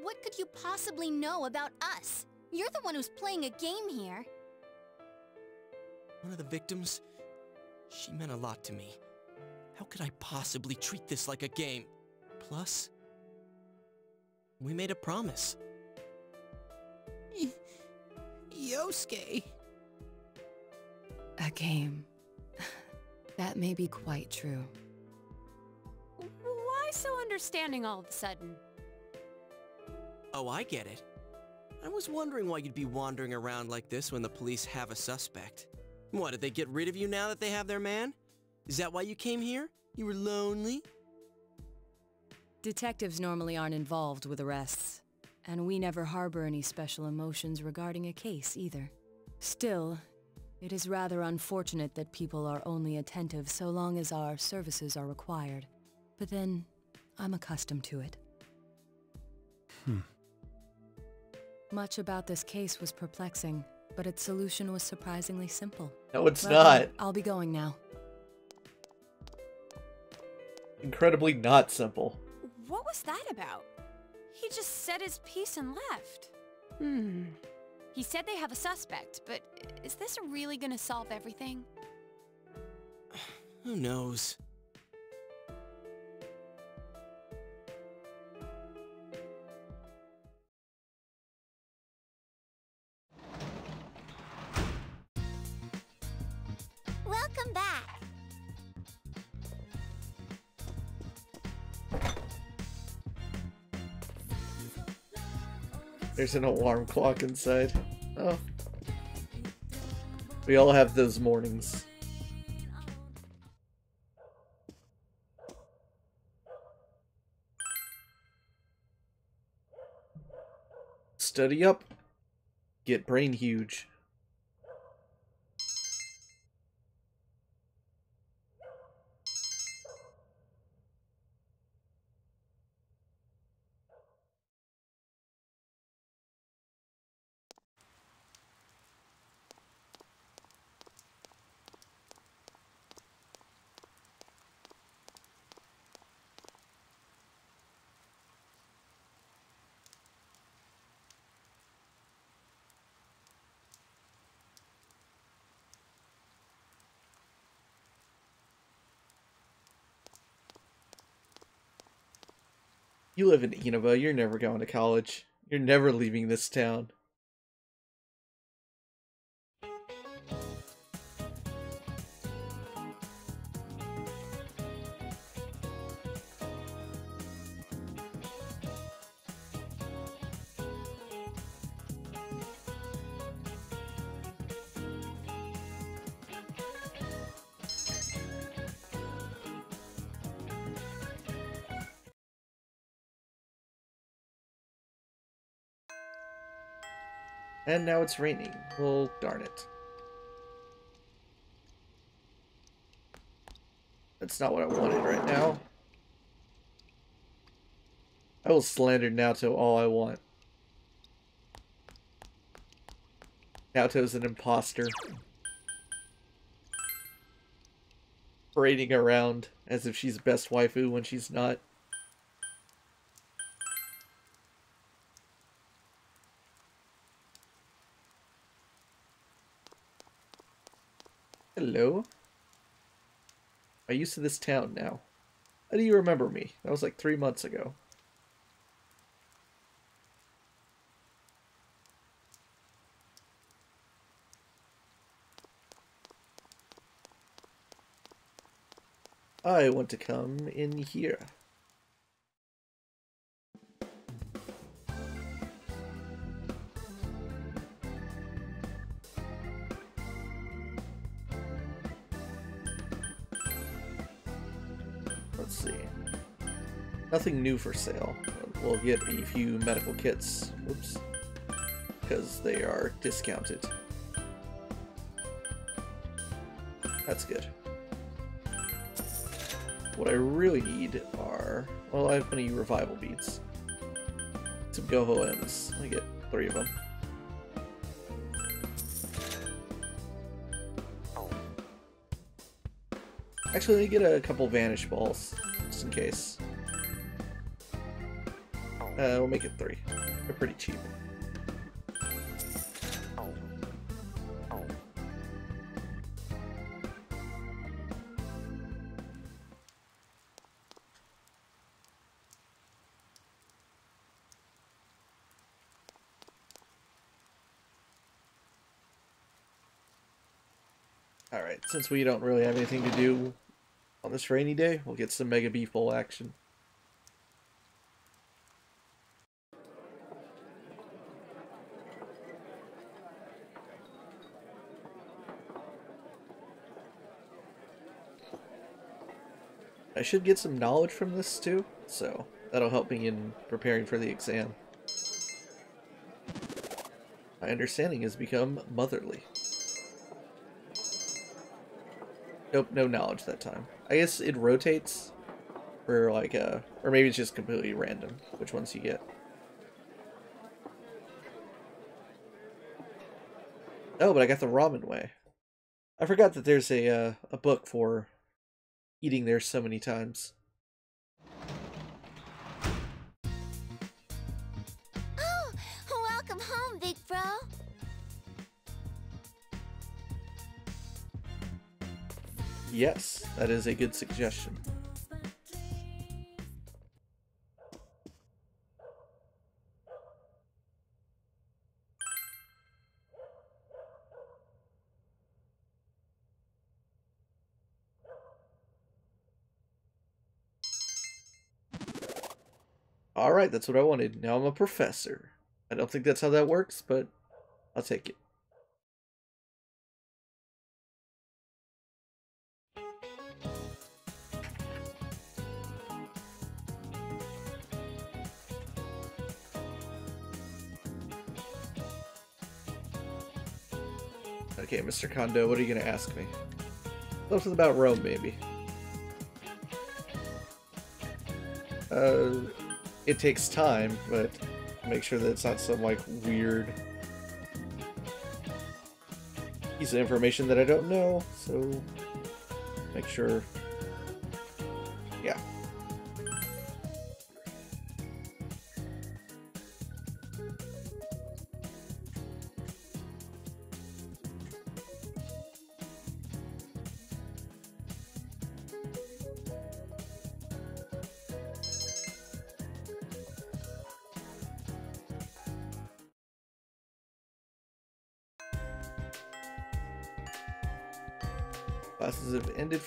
S3: What could you possibly know about us? You're the one who's playing a game here.
S9: One of the victims? She meant a lot to me. How could I possibly treat this like a game? Plus, we made a promise.
S11: Yosuke.
S12: A game. that may be quite true.
S8: Why so understanding all of a sudden?
S9: Oh, I get it. I was wondering why you'd be wandering around like this when the police have a suspect. What, did they get rid of you now that they have their man? Is that why you came here? You were lonely?
S12: Detectives normally aren't involved with arrests, and we never harbor any special emotions regarding a case either. Still, it is rather unfortunate that people are only attentive so long as our services are required. But then, I'm accustomed to it.
S15: Hmm.
S12: Much about this case was perplexing, but its solution was surprisingly simple.
S2: No, it's
S12: Well,
S2: not.
S12: I'll be going now.
S2: Incredibly not simple.
S8: What was that about? He just said his piece and left. Hmm. He said they have a suspect, but is this really gonna solve everything?
S9: Who knows?
S2: There's an alarm clock inside. Oh. We all have those mornings. Study up. Get brain huge. You live in Inaba. You're never going to college. You're never leaving this town. And now it's raining. Well, darn it. That's not what I wanted right now. I will slander Naoto all I want. Naoto's an imposter. Parading around as if she's best waifu when she's not. Hello? I'm used to this town now. How do you remember me? That was like three months ago. I want to come in here. Nothing new for sale. We'll get a few medical kits. Oops. Because they are discounted. That's good. What I really need are... Well, I have many revival beads. Some Goho M's. Let me get three of them. Actually, let me get a couple Vanish Balls, just in case. Uh, we'll make it three. They're pretty cheap. Alright, since we don't really have anything to do on this rainy day, we'll get some Mega Beef Bowl action. I should get some knowledge from this too, so that'll help me in preparing for the exam. My understanding has become motherly. Nope, no knowledge that time. I guess it rotates for like uh or maybe it's just completely random which ones you get. Oh, but I got the ramen way. I forgot that there's a uh, a book for eating there so many times.
S3: Oh, welcome home, big bro.
S2: Yes, that is a good suggestion. Alright, that's what I wanted. Now I'm a professor. I don't think that's how that works, but I'll take it. Okay, Mr. Kondo, what are you going to ask me? Something about Rome, maybe. Uh, it takes time, but make sure that it's not some, like, weird piece of information that I don't know, so make sure...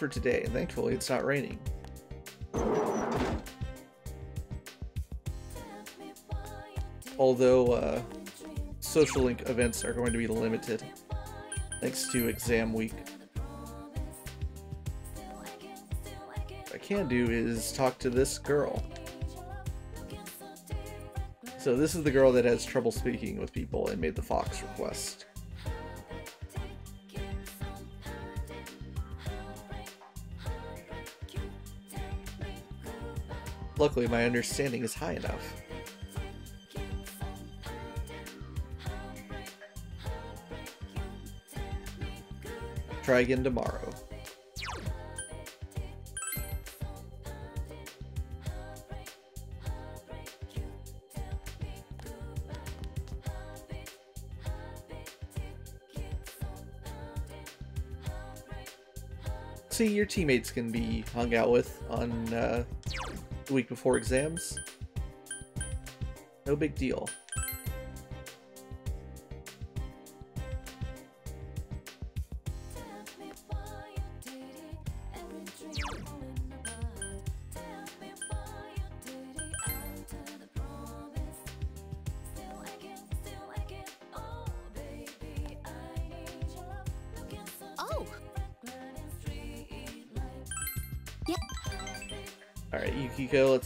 S1: for today, thankfully it's not raining. Although uh, social link events are going to be limited thanks to exam week. What I can do is talk to this girl. So this is the girl that has trouble speaking with people and made the Fox request. Luckily, my understanding is high enough. Try again tomorrow. See, your teammates can be hung out with on uh, the week before exams. No big deal.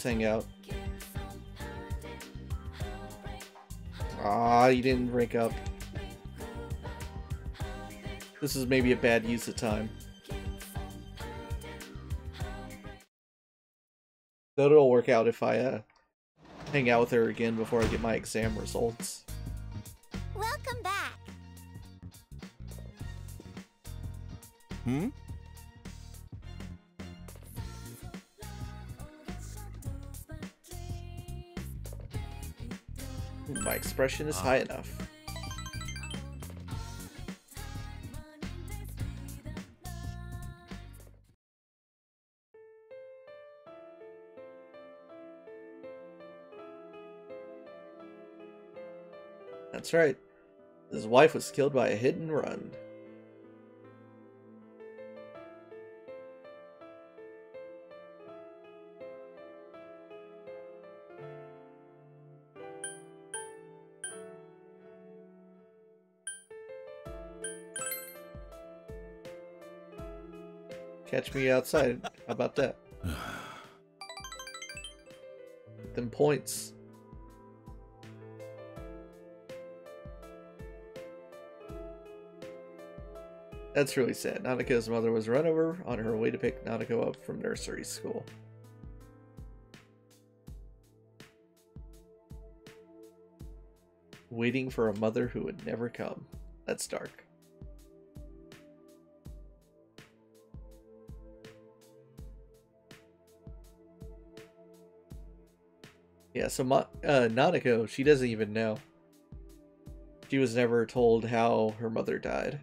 S1: Yukiko, out. Ah, you didn't rank up. This is maybe a bad use of time. But it'll work out if I uh, hang out with her again before I get my exam results.
S4: Welcome back.
S2: Hmm?
S1: Expression is uh-huh. high enough. That's right. His wife was killed by a hit and run. Catch me outside. How about that? Them points. That's really sad. Nanako's mother was run over on her way to pick Nanako up from nursery school. Waiting for a mother who would never come. That's dark. Yeah, so Ma- uh, Nanako, she doesn't even know. She was never told how her mother died.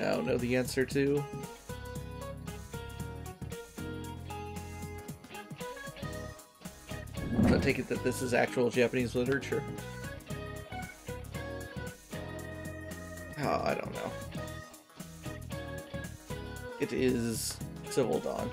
S1: Don't know the answer to. I take it that this is actual Japanese literature. Oh, I don't know. It is Civil Dawn.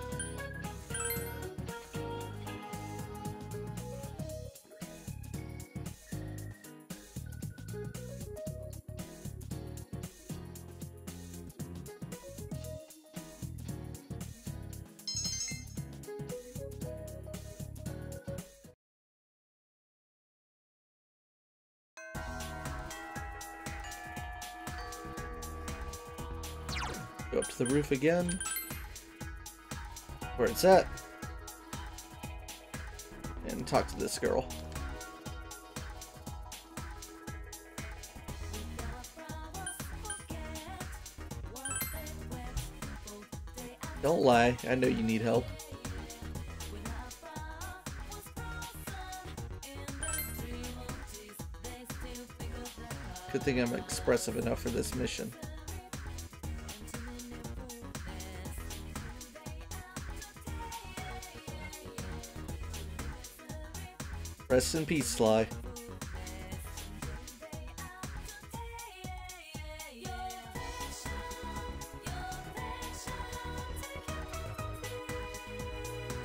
S2: Roof again. Where it's at. And talk to this girl. Don't lie, I know you need help. Good thing I'm expressive enough for this mission. Rest in peace, Sly.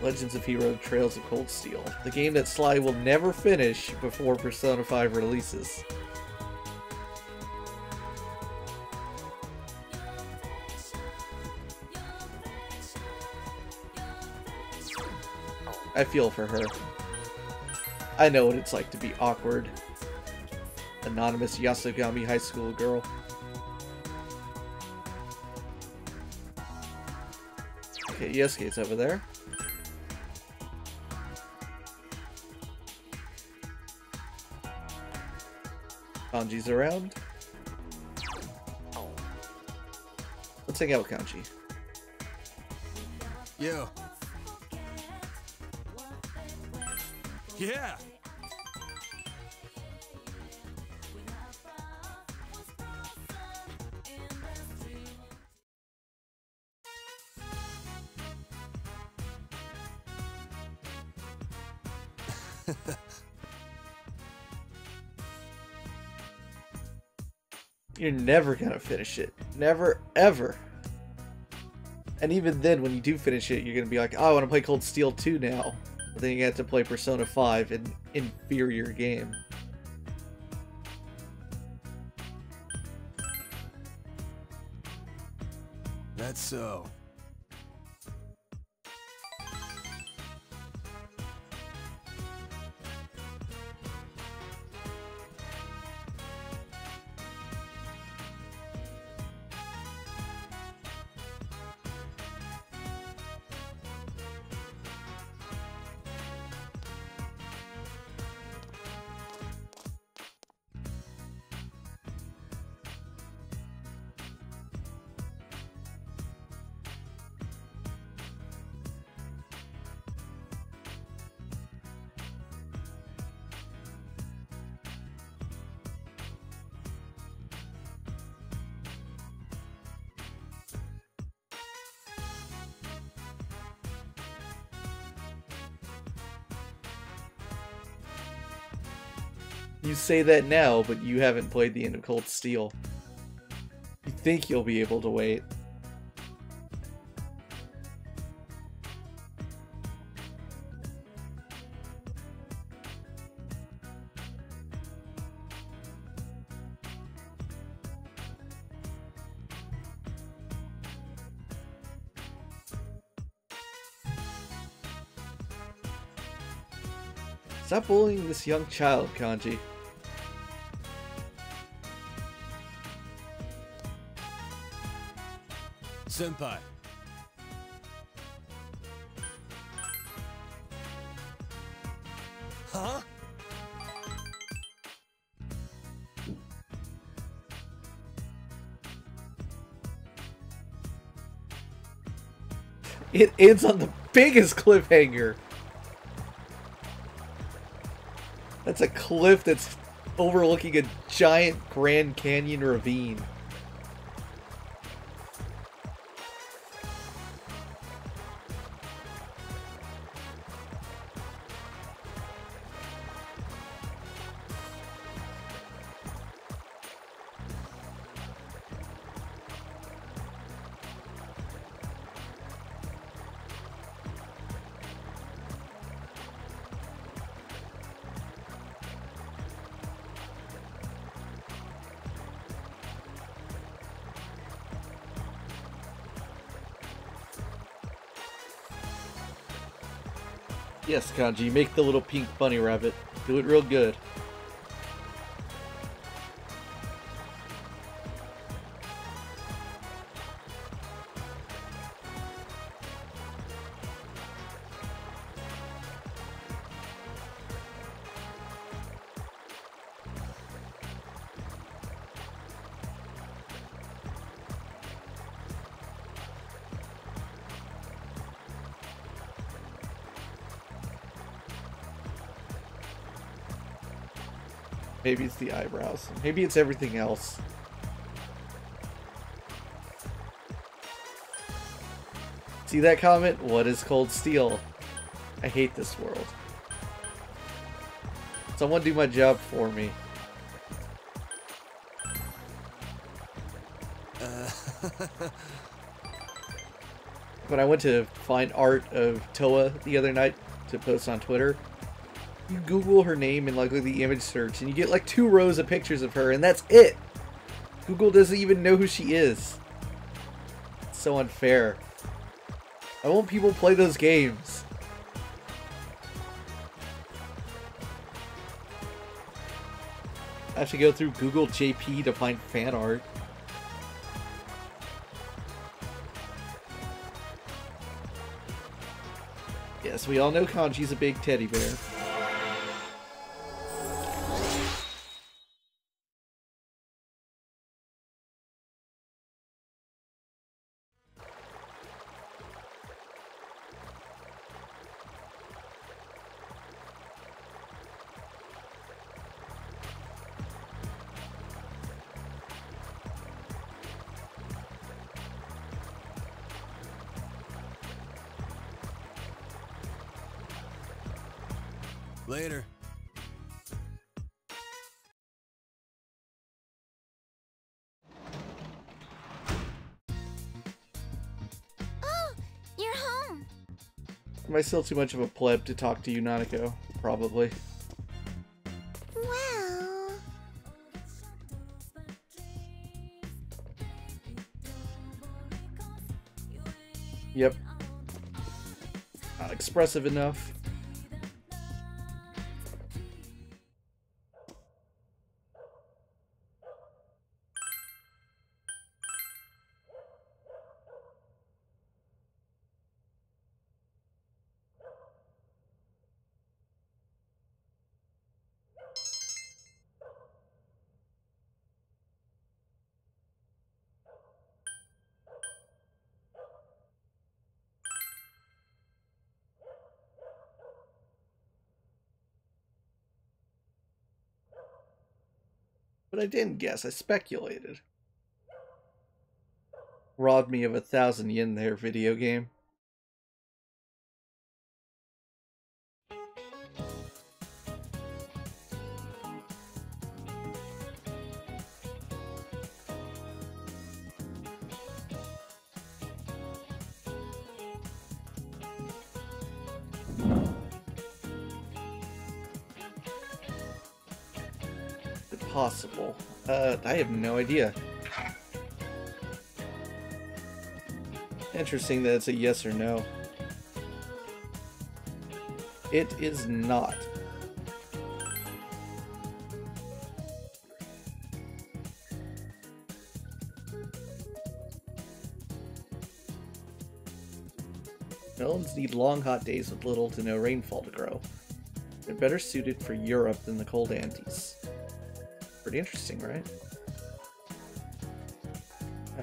S2: Legends of Hero Trails of Cold Steel, the game that Sly will never finish before Persona 5 releases. I feel for her. I know what it's like to be awkward. Anonymous Yasogami High School girl. Okay, Yosuke's over there. Kanji's around. Let's hang out with Kanji.
S10: Yo. Yeah.
S2: You're never gonna finish it. Never, ever. And even then, when you do finish it, you're gonna be like, oh, I want to play Cold Steel 2 now. Then you have to play Persona 5, an inferior game.
S10: That's so.
S2: Say that now, but you haven't played the end of Cold Steel. You think you'll be able to wait. Stop bullying this young child, Kanji.
S10: Senpai. Huh?
S2: It ends on the biggest cliffhanger. That's a cliff that's overlooking a giant Grand Canyon ravine. Kanji, make the little pink bunny rabbit. Do it real good. Maybe it's the eyebrows. Maybe it's everything else. See that comment? What is cold steel? I hate this world. Someone do my job for me.
S10: Uh,
S2: when I went to find art of Towa the other night to post on Twitter, you Google her name and like the image search, and you get like two rows of pictures of her, and that's it. Google doesn't even know who she is. It's so unfair. I won't people play those games. I have to go through Google JP to find fan art. Yes, we all know Kanji's a big teddy bear. Am I still too much of a pleb to talk to you, Nanako? Probably.
S3: Well,
S2: Yep. Not expressive enough. But I didn't guess, I speculated. Robbed me of a thousand yen there, video game. Have no idea. Interesting that it's a yes or no. It is not. Melons need long hot days with little to no rainfall to grow. They're better suited for Europe than the cold Andes. Pretty interesting, right?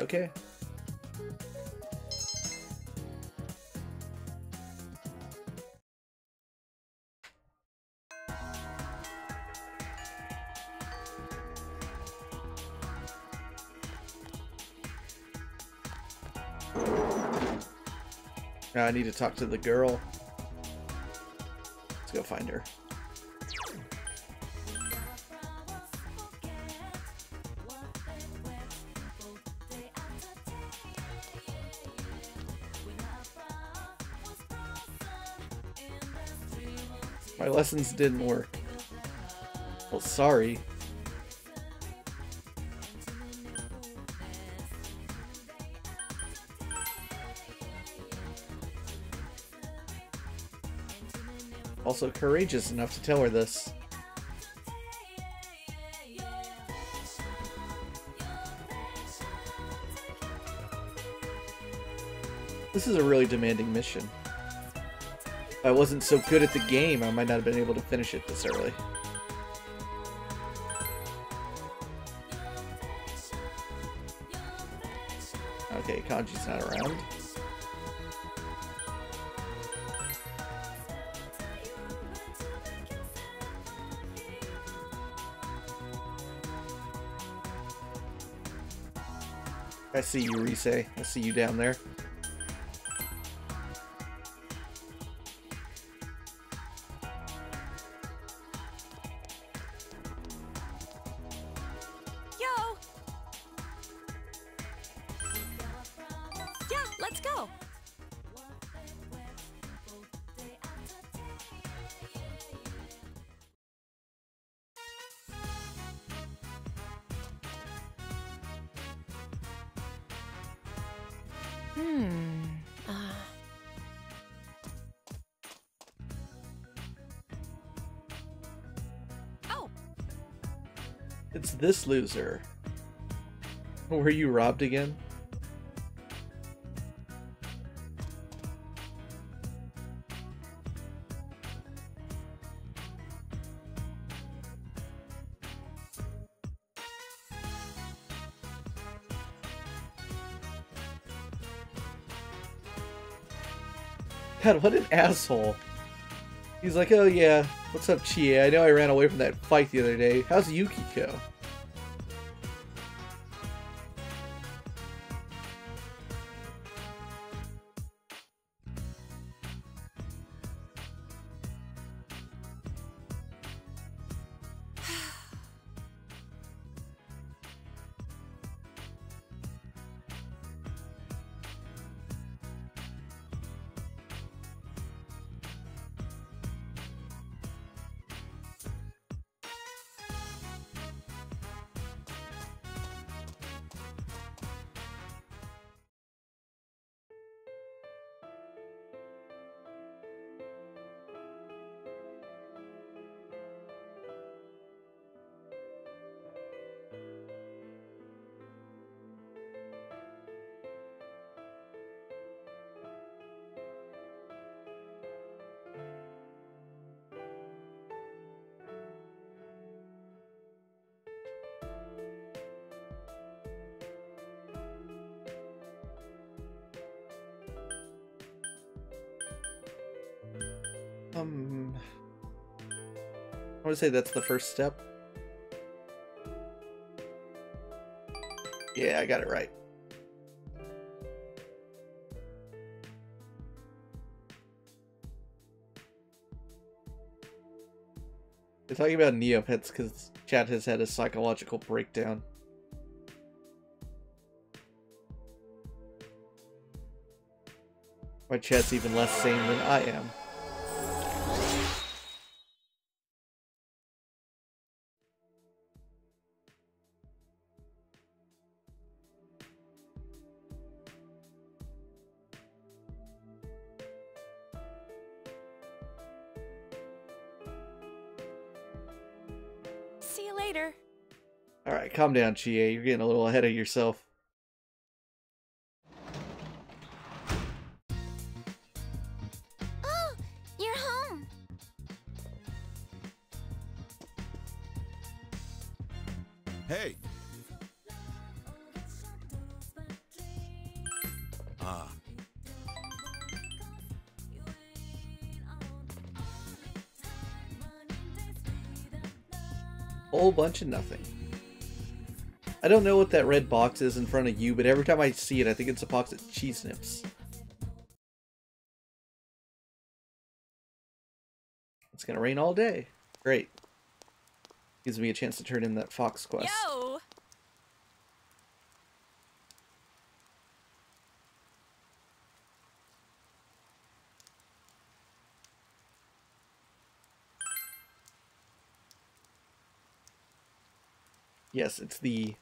S2: Okay. Now I need to talk to the girl. Let's go find her. Lessons didn't work. Well, sorry. Also courageous enough to tell her this. This is a really demanding mission. If I wasn't so good at the game, I might not have been able to finish it this early. Okay, Kanji's not around. I see you, Rise. I see you down there. This loser. Were you robbed again? God, what an asshole. He's like, oh yeah, what's up, Chie? I know I ran away from that fight the other day. How's Yukiko? Say that's the first step. Yeah, I got it right. They're talking about Neopets because Chad has had a psychological breakdown. My Chad's even less sane than I am. Calm down, Chie. You're getting a little ahead of yourself.
S3: Oh, you're home.
S5: Hey. Ah.
S2: Whole bunch of nothing. I don't know what that red box is in front of you, but every time I see it, I think it's a box of cheese snips. It's gonna rain all day. Great. Gives me a chance to turn in that fox quest.
S8: Yo!
S2: Yes, it's the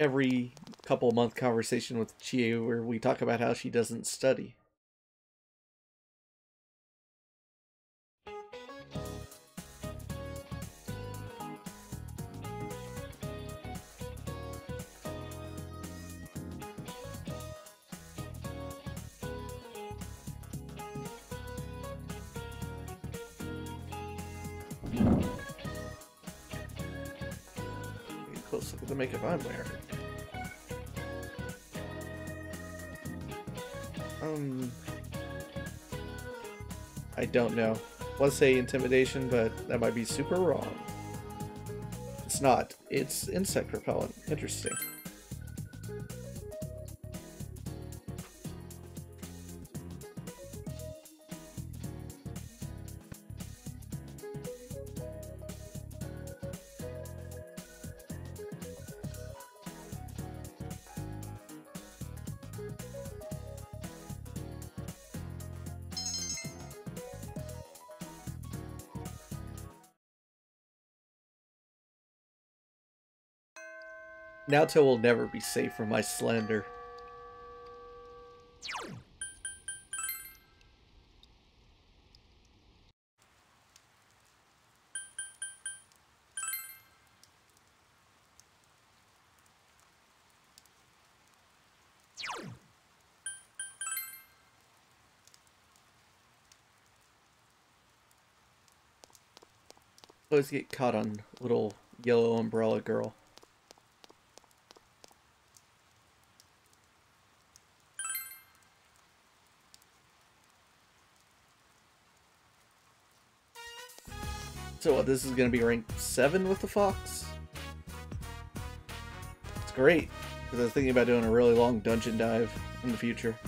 S2: every couple month conversation with Chie where we talk about how she doesn't study. Don't know. Let's say intimidation, but that might be super wrong. It's not. It's insect repellent. Interesting. Naoto will never be safe from my slander. Always get caught on little yellow umbrella girl. So what, this is gonna be rank 7 with the Fox? It's great, because I was thinking about doing a really long dungeon dive in the future.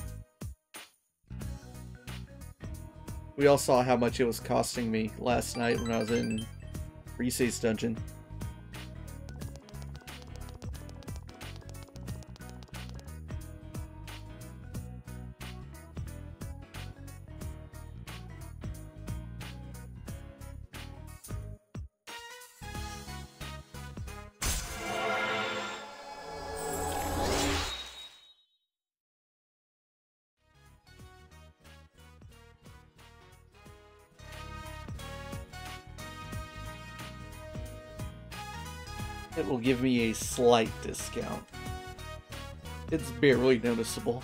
S2: We all saw how much it was costing me last night when I was in Rise's dungeon. Give me a slight discount. It's barely noticeable.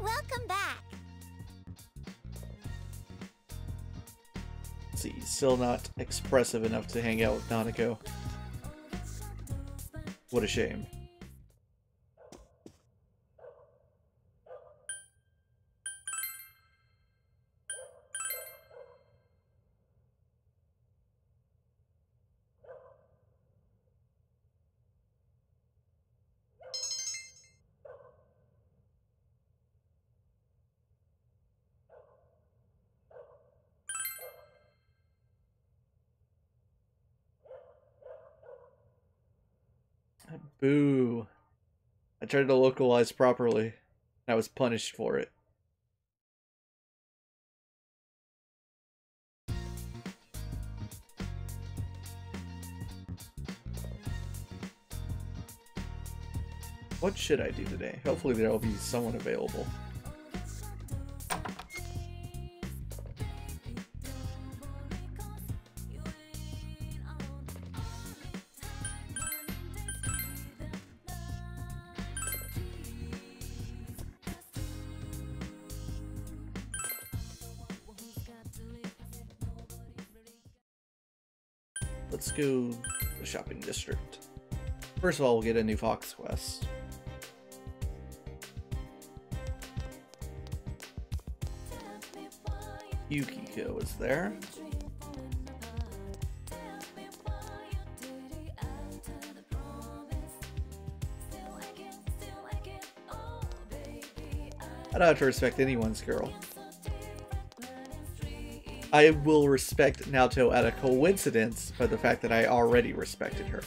S3: Welcome back.
S2: Let's see, still not expressive enough to hang out with Nanako. What a shame. Tried to localize properly. I was punished for it. What should I do today? Hopefully there will be someone available. District. First of all, we'll get a new Fox quest. Yukiko is there. I don't have to respect anyone's girl. I will respect Naoto at a coincidence by the fact that I already respected her.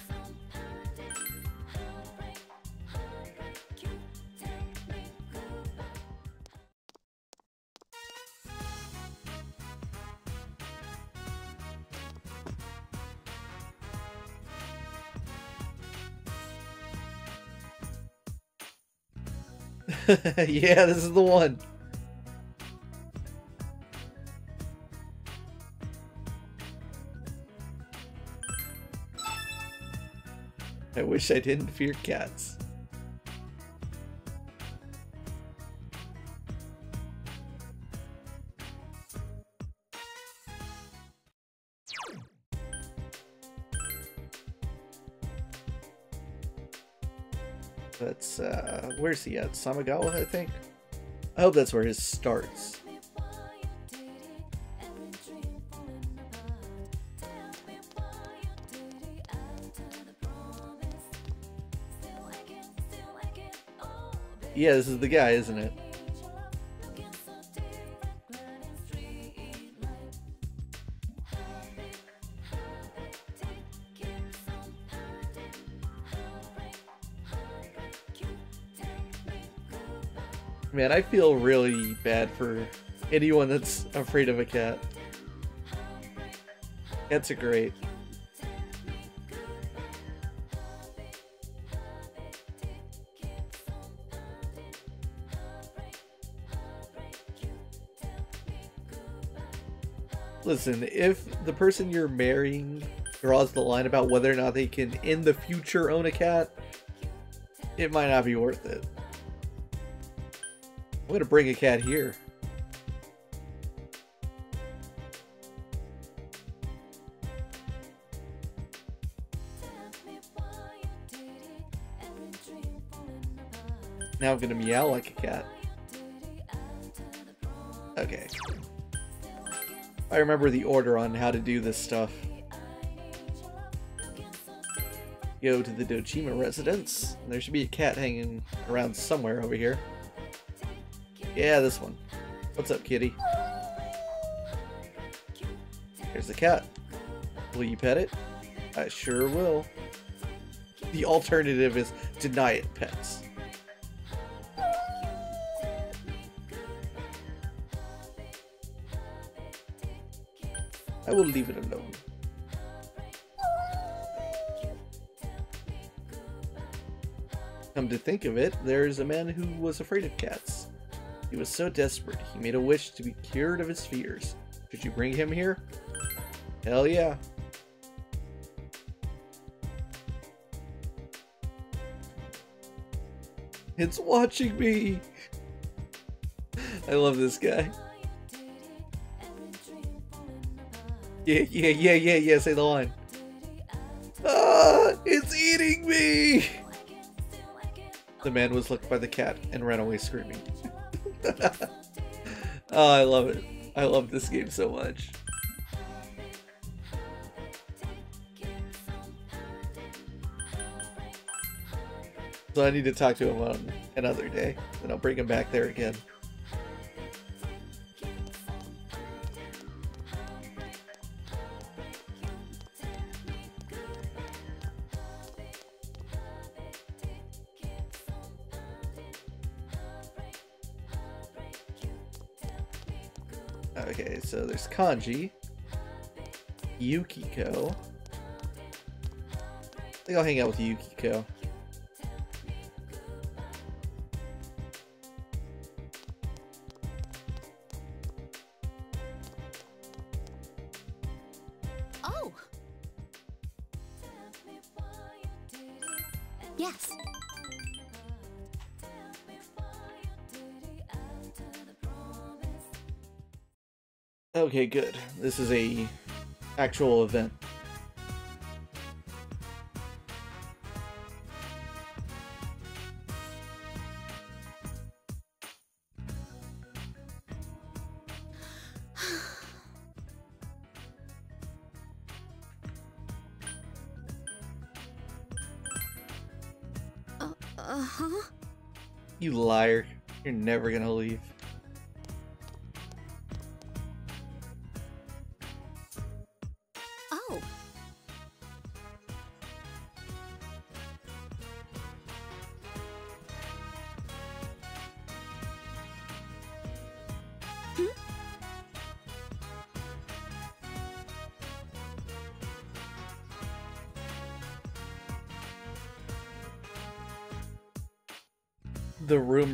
S2: yeah, this is the one. Wish I didn't fear cats. That's, uh, where's he at? Samegawa, I think? I hope that's where his starts. Yeah, this is the guy, isn't it? Man, I feel really bad for anyone that's afraid of a cat. Cats are great. Listen, if the person you're marrying draws the line about whether or not they can in the future own a cat, it might not be worth it. I'm gonna bring a cat here. Now I'm gonna meow like a cat. I remember the order on how to do this stuff. Go to the Dojima residence. There should be a cat hanging around somewhere over here. Yeah, this one. What's up, kitty? Here's the cat. Will you pet it? I sure will. The alternative is deny it pets. Of it, there's a man who was afraid of cats. He was so desperate, he made a wish to be cured of his fears. Should you bring him here? Hell yeah. It's watching me! I love this guy. Yeah, yeah, yeah, yeah, yeah, say the line. The man was licked by the cat and ran away screaming. oh, I love it. I love this game so much. So I need to talk to him on another day, and I'll bring him back there again. Kanji, Yukiko. I think I'll hang out with Yukiko. This is a actual event.
S13: Uh-huh.
S2: You liar. You're never gonna leave.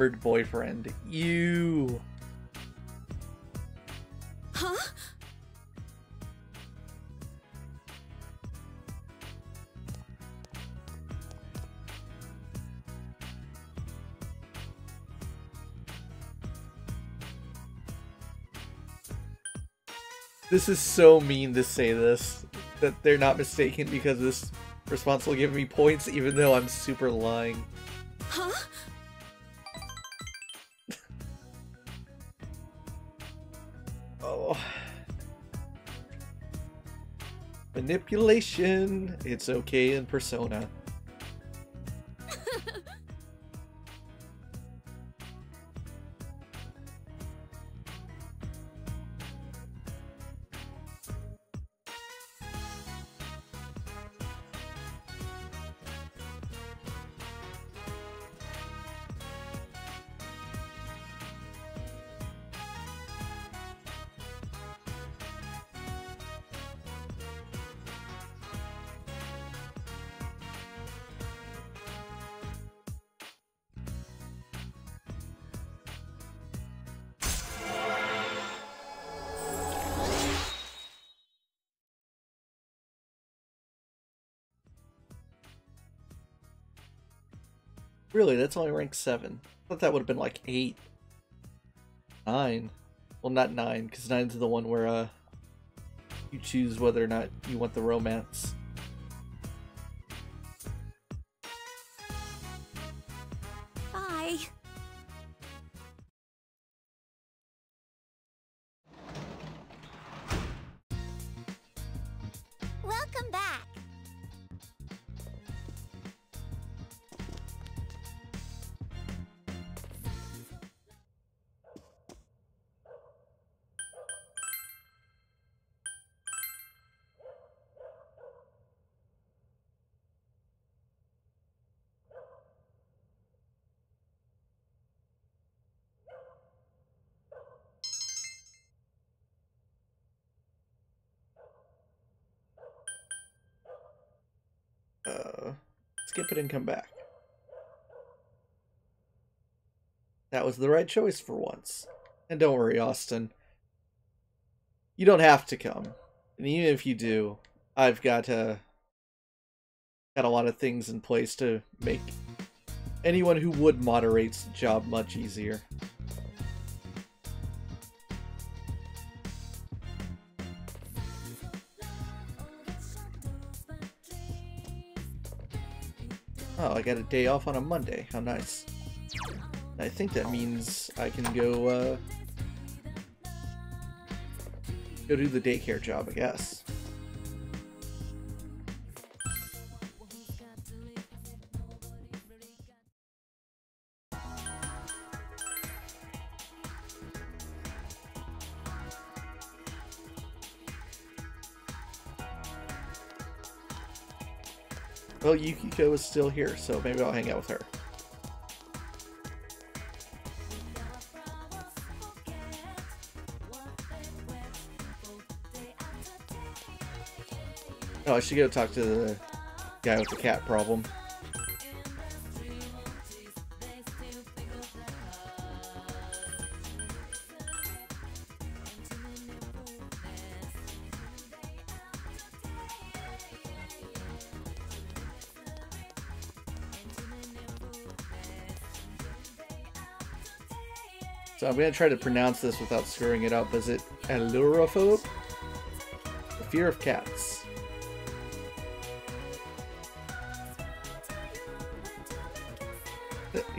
S2: Rumored boyfriend. You.
S13: Huh?
S2: This is so mean to say this. That they're not mistaken because this response will give me points even though I'm super lying. It's okay in Persona. That's only rank 7. I thought that would have been like 8. 9. Well, not 9, because 9's the one where uh, you choose whether or not you want the romance. It and come back. That was the right choice for once. And don't worry, Austin. You don't have to come. And even if you do, I've got uh, got a lot of things in place to make anyone who would moderate's job much easier. Oh, I got a day off on a Monday. How nice. I think that means I can go, uh... Go do the daycare job, I guess. Yukiko is still here, so maybe I'll hang out with her. Oh, I should go talk to the guy with the cat problem. I'm gonna try to pronounce this without screwing it up. Is it ailurophobe? The fear of cats.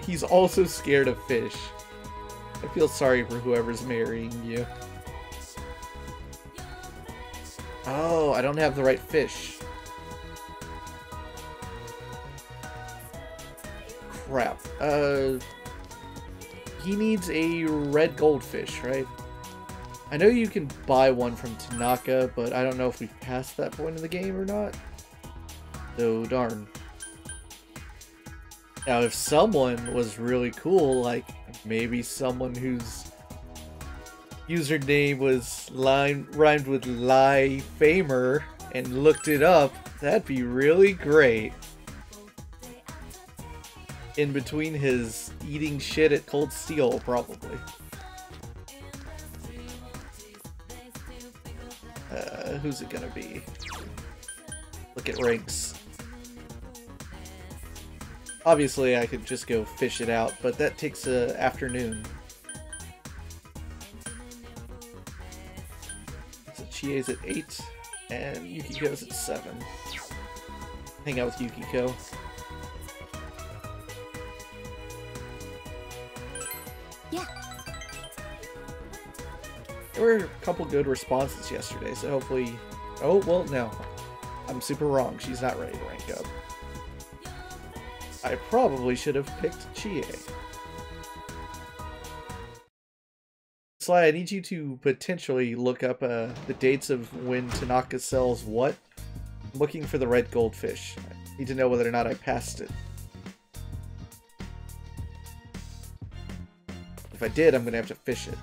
S2: He's also scared of fish. I feel sorry for whoever's marrying you. Oh, I don't have the right fish. Crap. Uh, he needs a red goldfish, right? I know you can buy one from Tanaka, but I don't know if we've passed that point in the game or not. So darn. Now, if someone was really cool, like maybe someone whose username was line, rhymed with lie famer and looked it up, that'd be really great. In between his eating shit at Cold Steel, probably. Uh, who's it gonna be? Look at ranks. Obviously, I could just go fish it out, but that takes an afternoon. So Chie's at 8, and Yukiko's at 7. Hang out with Yukiko. There were a couple good responses yesterday, so hopefully... Oh, well, no. I'm super wrong. She's not ready to rank up. I probably should have picked Chie. Sly, I need you to potentially look up uh, the dates of when Tanaka sells what. I'm looking for the red goldfish. I need to know whether or not I passed it. If I did, I'm going to have to fish it.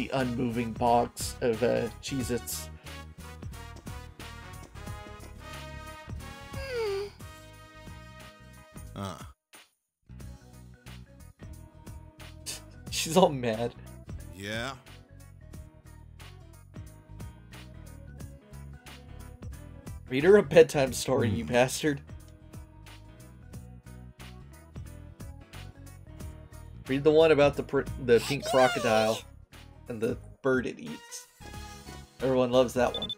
S2: The unmoving box of uh, Cheez-Its. Hmm. Ah. She's all mad.
S19: Yeah?
S2: Read her a bedtime story, you hmm. bastard. Read the one about the pr- the pink crocodile and the bird it eats. Everyone loves that one.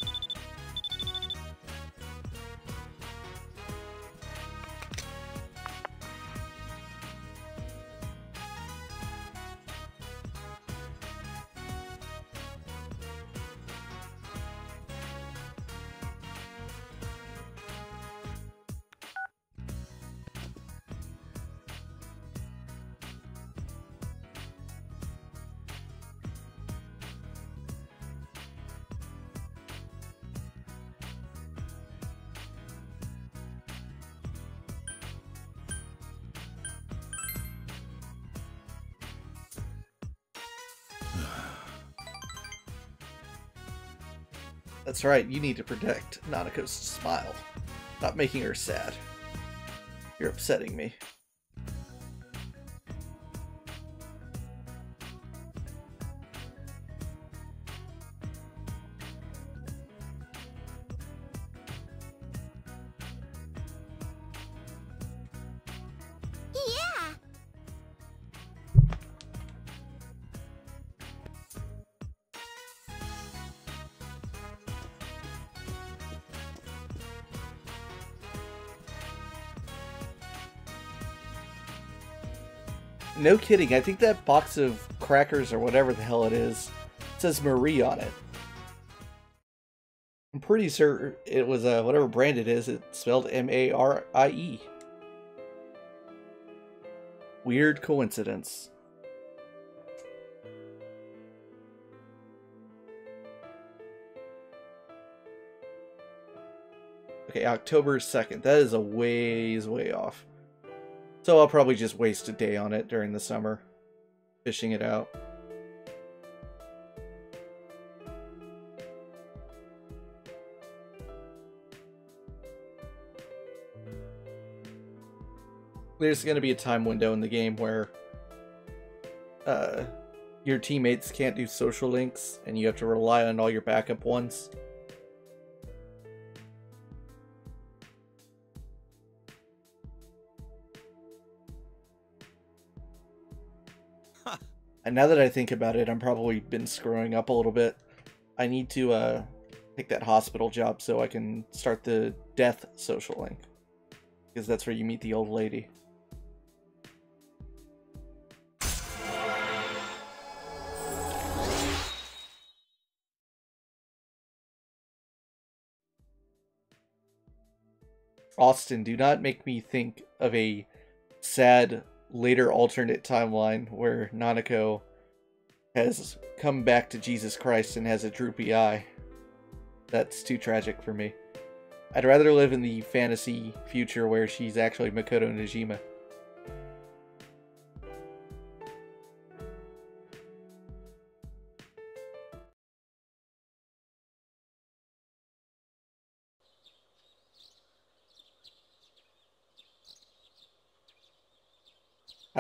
S2: That's right, you need to protect Nanako's smile. Not making her sad. You're upsetting me. No kidding, I think that box of crackers or whatever the hell it is says Marie on it. I'm pretty sure it was uh, whatever brand it is, It spelled M A R I E. Weird coincidence. Okay, October 2nd. That is a ways way off. So I'll probably just waste a day on it during the summer, fishing it out. There's going to be a time window in the game where uh, your teammates can't do social links and you have to rely on all your backup ones. And now that I think about it, I'm probably been screwing up a little bit. I need to uh, take that hospital job so I can start the death social link. Because that's where you meet the old lady. Austin, do not make me think of a sad later alternate timeline where Nanako has come back to Jesus Christ and has a droopy eye. That's too tragic for me. I'd rather live in the fantasy future where she's actually Makoto Niijima.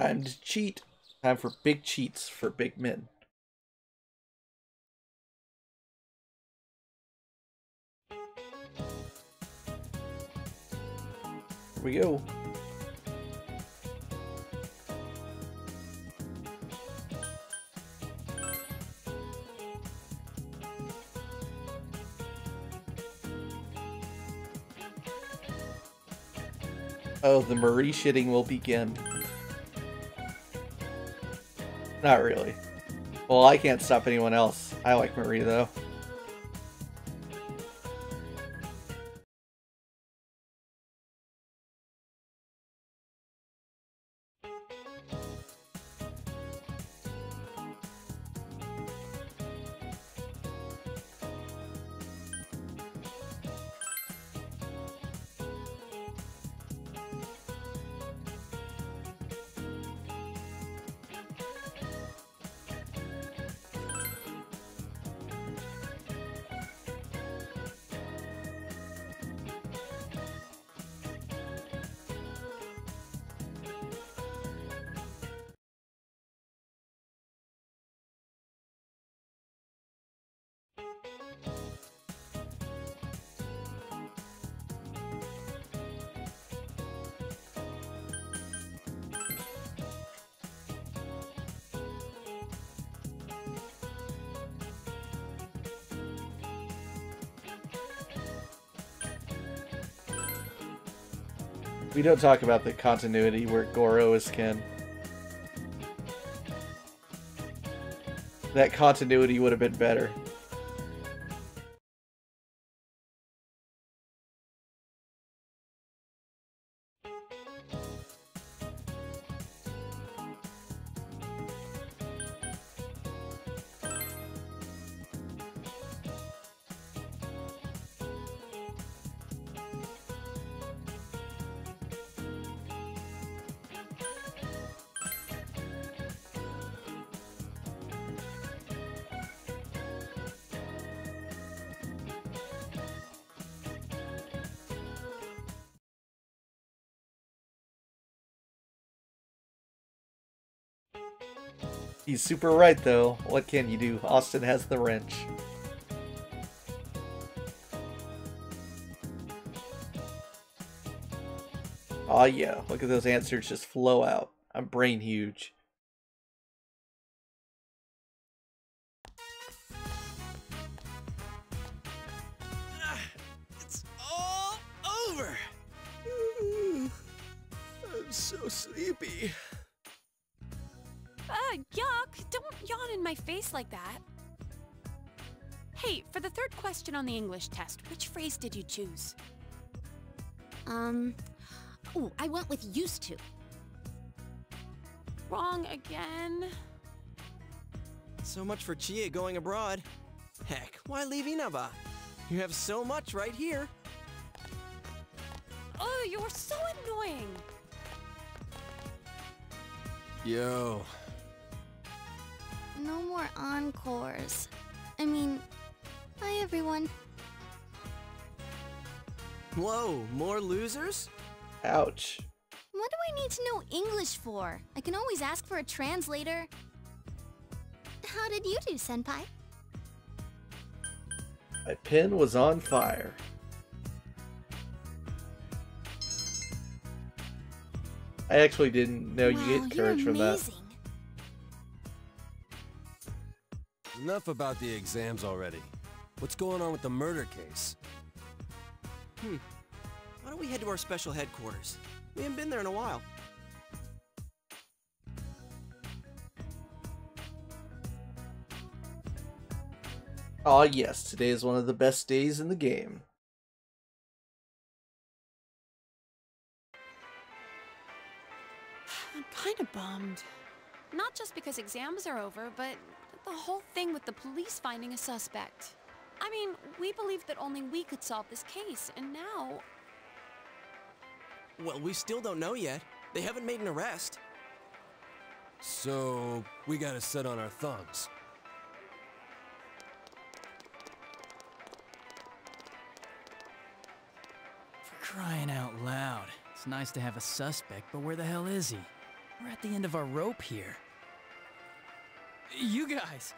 S2: Time to cheat. Time for big cheats for big men. Here we go. Oh, the Marie shitting will begin. Not really. Well, I can't stop anyone else. I like Marie, though. We don't talk about the continuity where Goro is Ken. That continuity would have been better. He's super right, though. What can you do? Austin has the wrench. Aw, oh, yeah. Look at those answers just flow out. I'm brain huge.
S8: The English test, which phrase did you choose?
S13: Um, oh, I went with used to.
S8: Wrong again.
S9: So much for Chie going abroad. Heck, why leave Inaba? You have so much right here.
S8: Oh, you're so annoying.
S10: Yo.
S3: No more encores. I mean, hi everyone.
S9: Whoa, more losers?
S2: Ouch.
S3: What do I need to know English for? I can always ask for a translator. How did you do, Senpai?
S2: My pen was on fire. I actually didn't know
S3: wow,
S2: you get courage from that.
S10: Enough about the exams already. What's going on with the murder case?
S9: Hmm. Why don't we head to our special headquarters? We haven't been there in a while.
S2: Ah yes, today is one of the best days in the game.
S8: I'm kind of bummed. Not just because exams are over, but the whole thing with the police finding a suspect. I mean, we believed that only we could solve this case, and now...
S9: Well, we still don't know yet. They haven't made an arrest.
S10: So, we gotta sit on our thumbs.
S18: For crying out loud. It's nice to have a suspect, but where the hell is he? We're at the end of our rope here. You guys,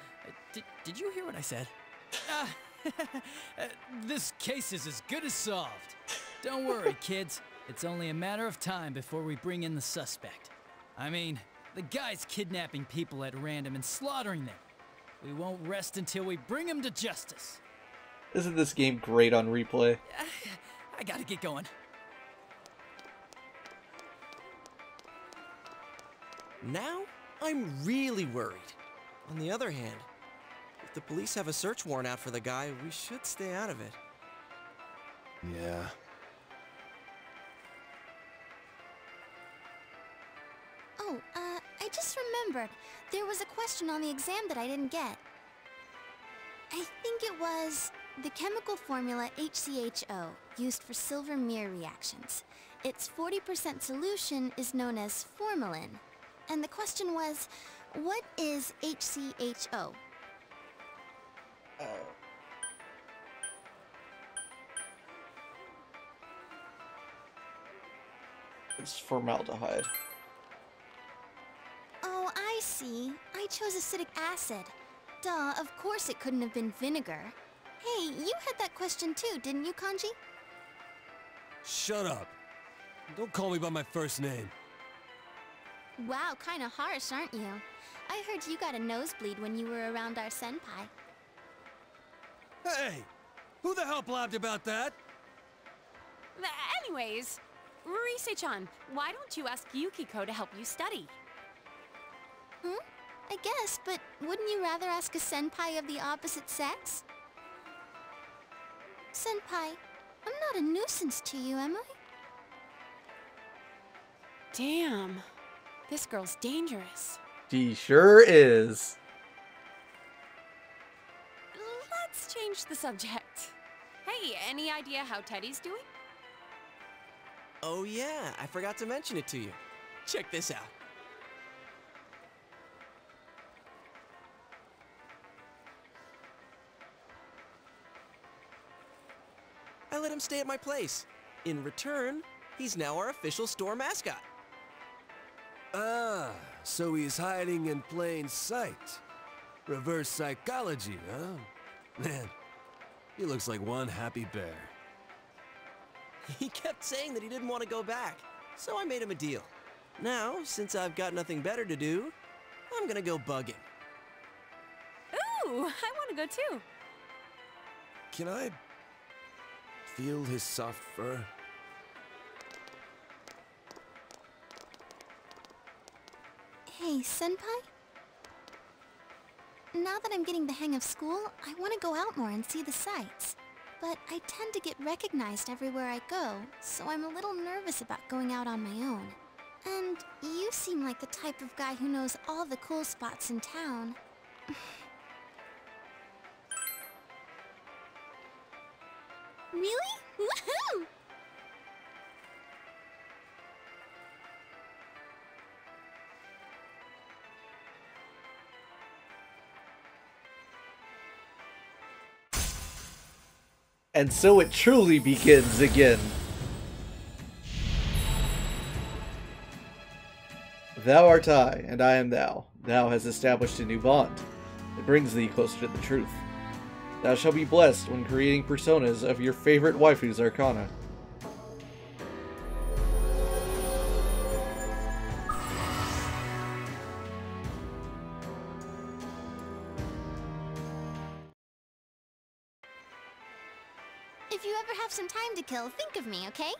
S18: did, did you hear what I said? Uh, this case is as good as solved. Don't worry, kids. It's only a matter of time before we bring in the suspect. I mean, the guy's kidnapping people at random and slaughtering them. We won't rest until we bring him to justice.
S2: Isn't this game great on replay?
S18: I gotta get going.
S9: Now, I'm really worried. On the other hand, if the police have a search warrant out for the guy, we should stay out of it.
S10: Yeah.
S3: Oh, uh, I just remembered. There was a question on the exam that I didn't get. I think it was the chemical formula HCHO, used for silver mirror reactions. Its 40% solution is known as formalin. And the question was, what is HCHO?
S2: Oh. It's formaldehyde.
S3: Oh, I see. I chose acetic acid. Duh, of course it couldn't have been vinegar. Hey, you had that question too, didn't you, Kanji?
S10: Shut up. Don't call me by my first name.
S3: Wow, kinda harsh, aren't you? I heard you got a nosebleed when you were around our senpai.
S10: Hey! Who the hell blabbed about that?
S8: Th- Anyways, Rurise-chan, why don't you ask Yukiko to help you study?
S3: Hmm? I guess, but wouldn't you rather ask a senpai of the opposite sex? Senpai, I'm not a nuisance to you, am I?
S8: Damn. This girl's dangerous.
S2: She sure is.
S8: Let's change the subject. Hey, any idea how Teddie's doing?
S9: Oh yeah, I forgot to mention it to you. Check this out. I let him stay at my place. In return, he's now our official store mascot.
S10: Ah, so he's hiding in plain sight. Reverse psychology, huh? Man, he looks like one happy bear.
S9: He kept saying that he didn't want to go back, so I made him a deal. Now, since I've got nothing better to do, I'm gonna go bug him.
S8: Ooh, I want to go too.
S10: Can I feel his soft fur?
S3: Hey, senpai? Now that I'm getting the hang of school, I want to go out more and see the sights. But I tend to get recognized everywhere I go, so I'm a little nervous about going out on my own. And you seem like the type of guy who knows all the cool spots in town. really? Woohoo!
S2: And so it truly begins again. Thou art I, and I am thou. Thou hast established a new bond. It brings thee closer to the truth. Thou shalt be blessed when creating personas of your favorite waifu's arcana.
S3: Kill, think of me, okay?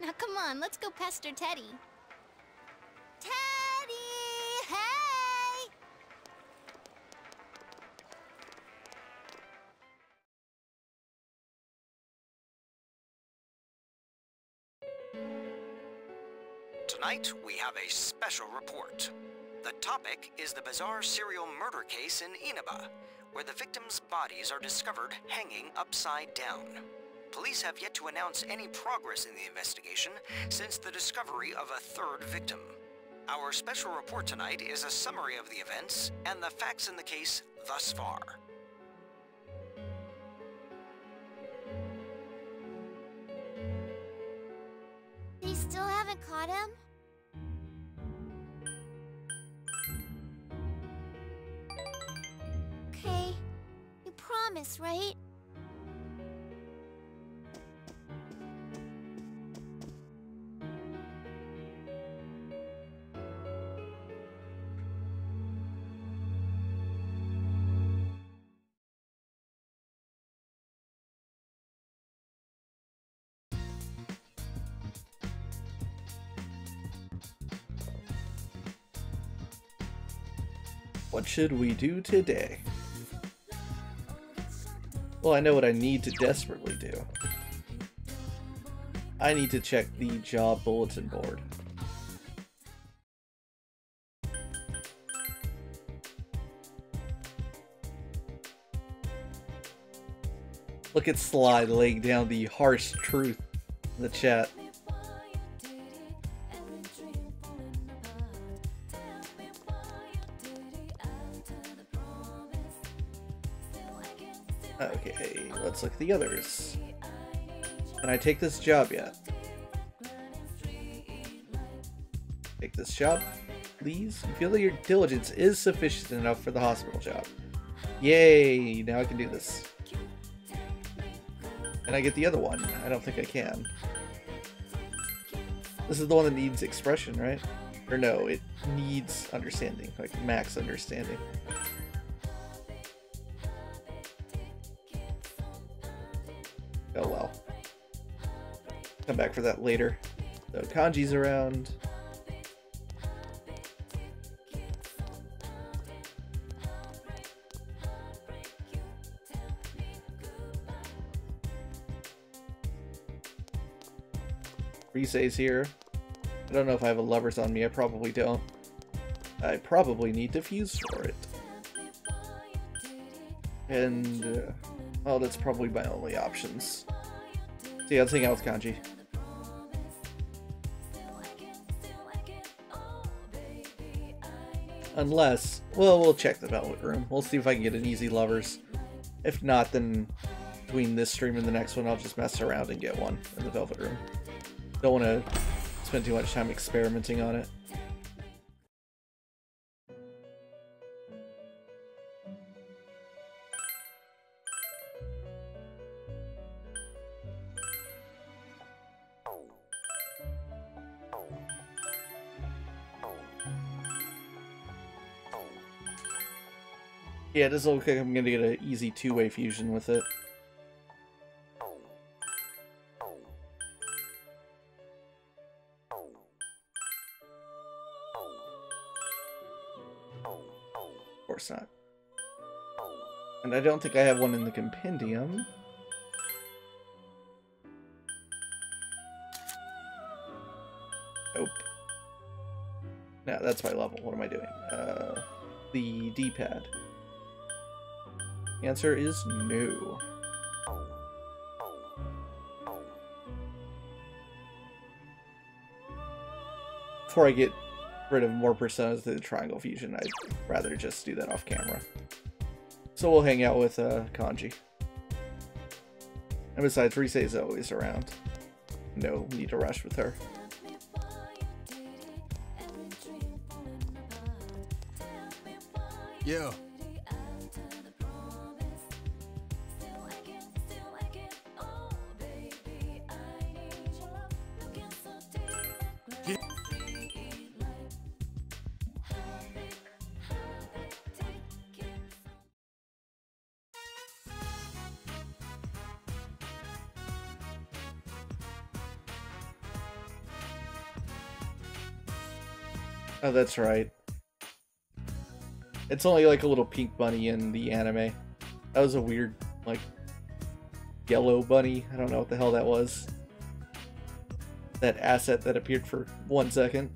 S3: Now come on, let's go pester Teddie. Teddie! Hey!
S14: Tonight, we have a special report. The topic is the bizarre serial murder case in Inaba, where the victims' bodies are discovered hanging upside down. Police have yet to announce any progress in the investigation since the discovery of a third victim. Our special report tonight is a summary of the events and the facts in the case thus far.
S3: They still haven't caught him? Okay. You promise, right?
S2: What should we do today? Well, I know what I need to desperately do. I need to check the job bulletin board. Look at Sly laying down the harsh truth in the chat. At the others. Can I take this job yet? Take this job, please? You feel that your diligence is sufficient enough for the hospital job. Yay! Now I can do this. And I get the other one. I don't think I can. This is the one that needs expression, right? Or no, it needs understanding, like max understanding. Come back for that later. So Kanji's around. Rise's here. I don't know if I have a lovers on me. I probably don't. I probably need to fuse for it. And, uh, well, that's probably my only options. Yeah, let's hang out with Kanji. Unless, well, we'll check the Velvet Room. We'll see if I can get an easy lovers. If not, then between this stream and the next one, I'll just mess around and get one in the Velvet Room. Don't want to spend too much time experimenting on it. Yeah, it does look like I'm gonna get an easy two-way fusion with it. Of course not. And I don't think I have one in the compendium. Nope. No, that's my level. What am I doing? Uh, the D-pad. The answer is no. Before I get rid of more personas to the triangle fusion, I'd rather just do that off camera. So we'll hang out with uh, Kanji. And besides, Rise is always around. No need to rush with her.
S10: Yo.
S2: Oh, that's right. It's only like a little pink bunny in the anime. That was a weird, like, yellow bunny. I don't know what the hell that was. That asset that appeared for one second.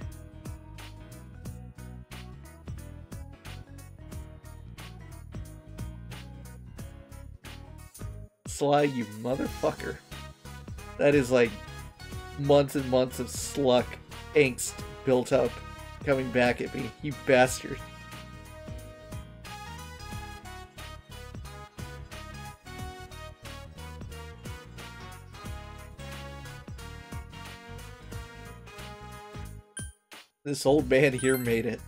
S2: Sly, you motherfucker. That is like months and months of sluck angst built up coming back at me. You bastard. This old man here made it.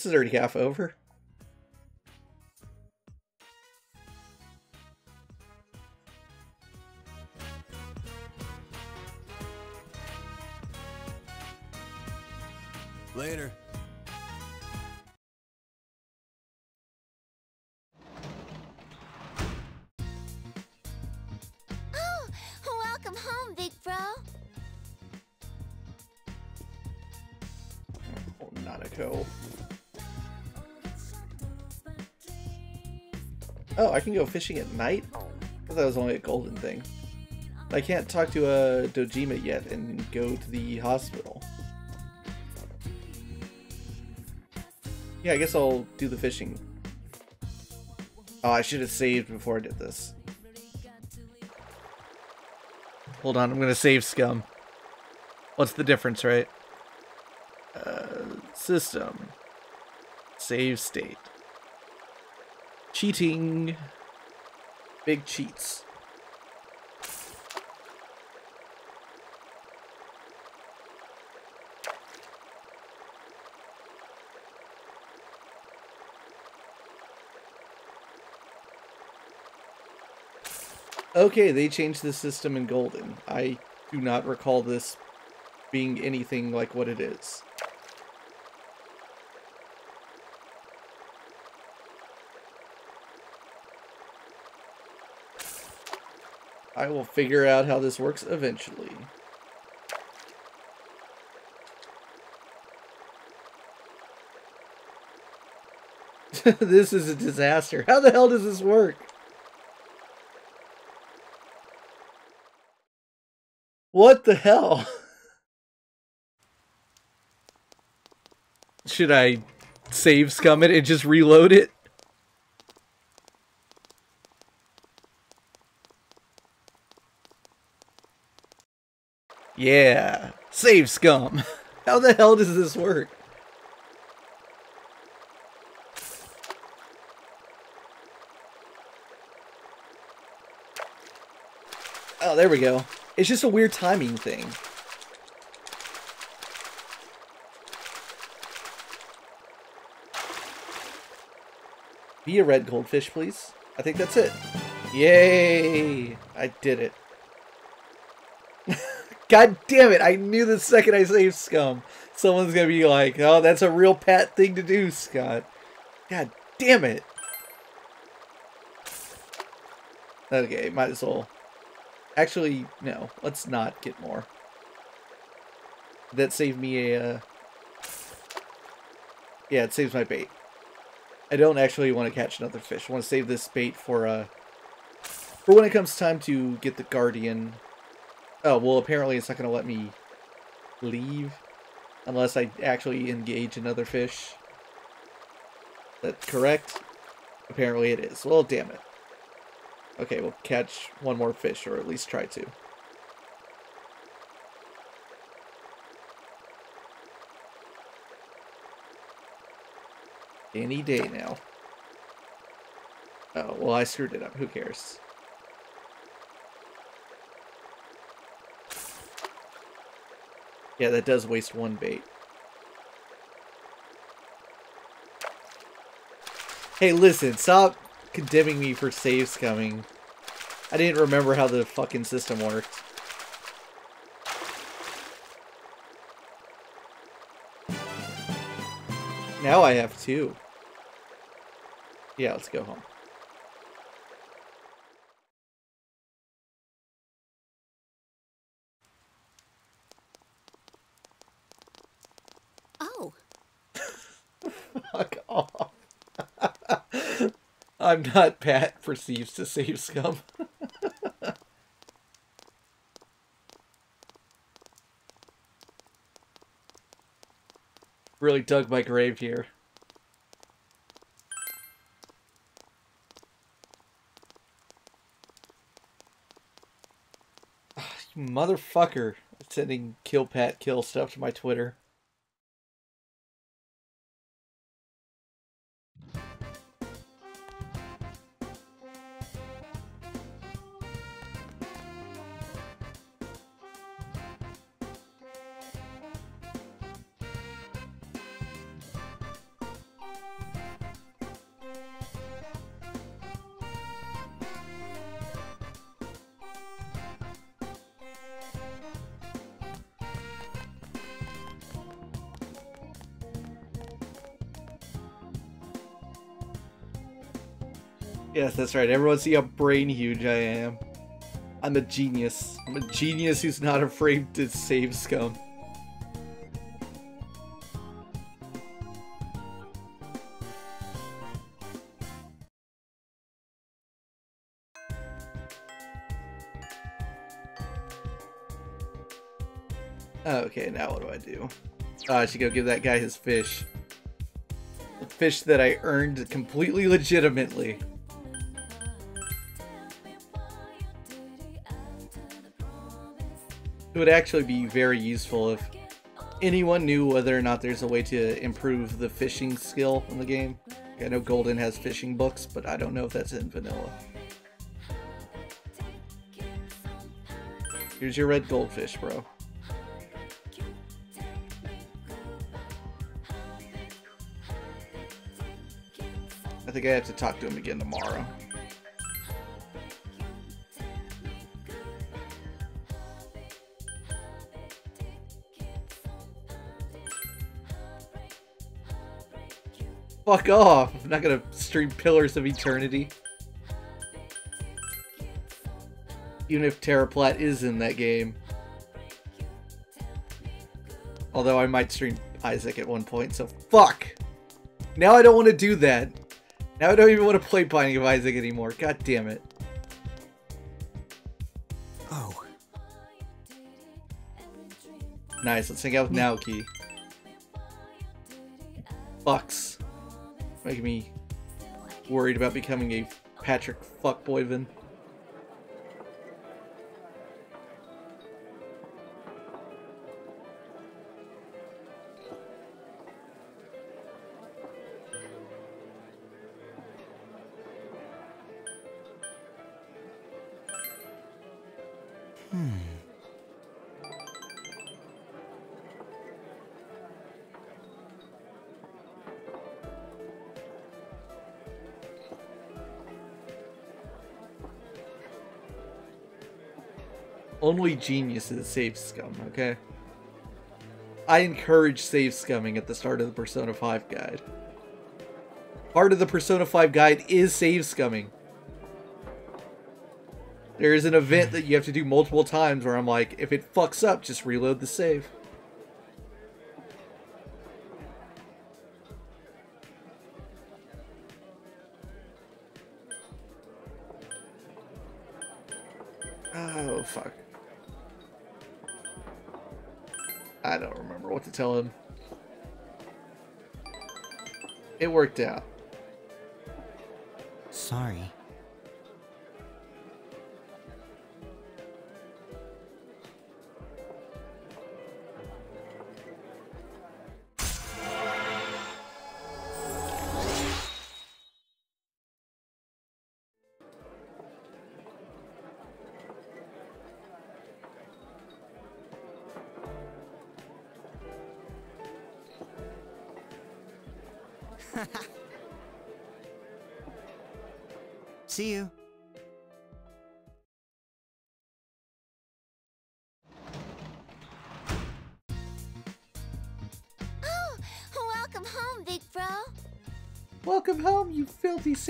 S2: This is already half over. Can go fishing at night? I that was only a golden thing. I can't talk to a Dojima yet and go to the hospital. Yeah, I guess I'll do the fishing. Oh, I should have saved before I did this. Hold on, I'm gonna save scum. What's the difference, right? Uh, system. Save state. Cheating. Big cheats. Okay, they changed the system in Golden. I do not recall this being anything like what it is. I will figure out how this works eventually. this is a disaster. How the hell does this work? What the hell? Should I save scum it and just reload it? Yeah, save scum. How the hell does this work? Oh, there we go. It's just a weird timing thing. Be a red goldfish, please. I think that's it. Yay! I did it. God damn it! I knew the second I saved Scum, someone's gonna be like, oh, that's a real Pat thing to do, Scott. God damn it! Okay, might as well. Actually, no. Let's not get more. That saved me a... Uh... Yeah, it saves my bait. I don't actually want to catch another fish. I want to save this bait for, uh... For when it comes time to get the Guardian. Oh, well, apparently it's not going to let me leave. Unless I actually engage another fish. That correct? Apparently it is. Well, damn it. Okay, we'll catch one more fish, or at least try to. Any day now. Oh, well, I screwed it up. Who cares? Yeah, that does waste one bait. Hey, listen, stop condemning me for save scumming. I didn't remember how the fucking system worked. Now I have two. Yeah, let's go home.
S13: Oh,
S2: Fuck off. I'm not Pat perceives to save scum. really dug my grave here. You motherfucker sending kill Pat kill stuff to my Twitter. that's right. Everyone see how brain huge I am. I'm a genius. I'm a genius who's not afraid to save scum. Oh, okay, now what do I do? Oh, I should go give that guy his fish. The fish that I earned completely legitimately. Would actually be very useful if anyone knew whether or not there's a way to improve the fishing skill in the game. I know Golden has fishing books, but I don't know if that's in vanilla. Here's your red goldfish, bro. I think I have to talk to him again tomorrow. Fuck off! I'm not gonna stream Pillars of Eternity. Even if Terraplat is in that game. Although I might stream Isaac at one point, so fuck! Now I don't want to do that. Now I don't even want to play Binding of Isaac anymore. God damn it.
S6: Oh.
S2: Nice, let's hang out with Naoki. Fucks. Making me worried about becoming a Patrick fuckboyvin. Only geniuses save scum, okay? I encourage save scumming at the start of the Persona 5 guide. Part of the Persona 5 guide is save scumming. There is an event that you have to do multiple times where I'm like, if it fucks up, just reload the save. Worked out.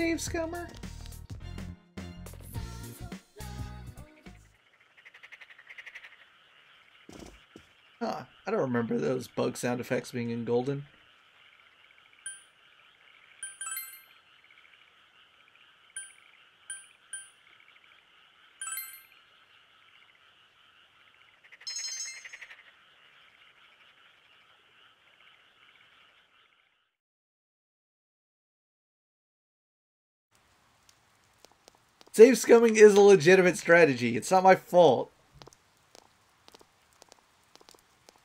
S2: Save scummer. Huh, I don't remember those bug sound effects being in Golden. Save scumming is a legitimate strategy. It's not my fault.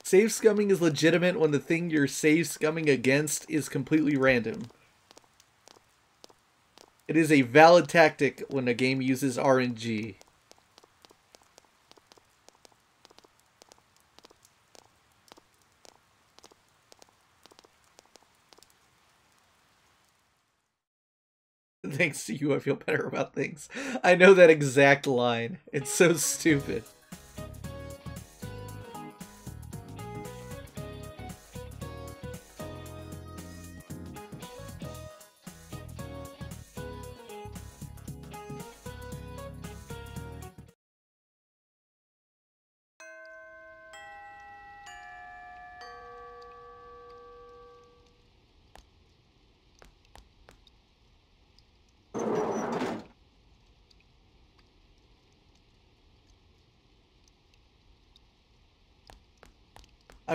S2: Save scumming is legitimate when the thing you're save scumming against is completely random. It is a valid tactic when a game uses RNG. Thanks to you, I feel better about things. I know that exact line. It's so stupid.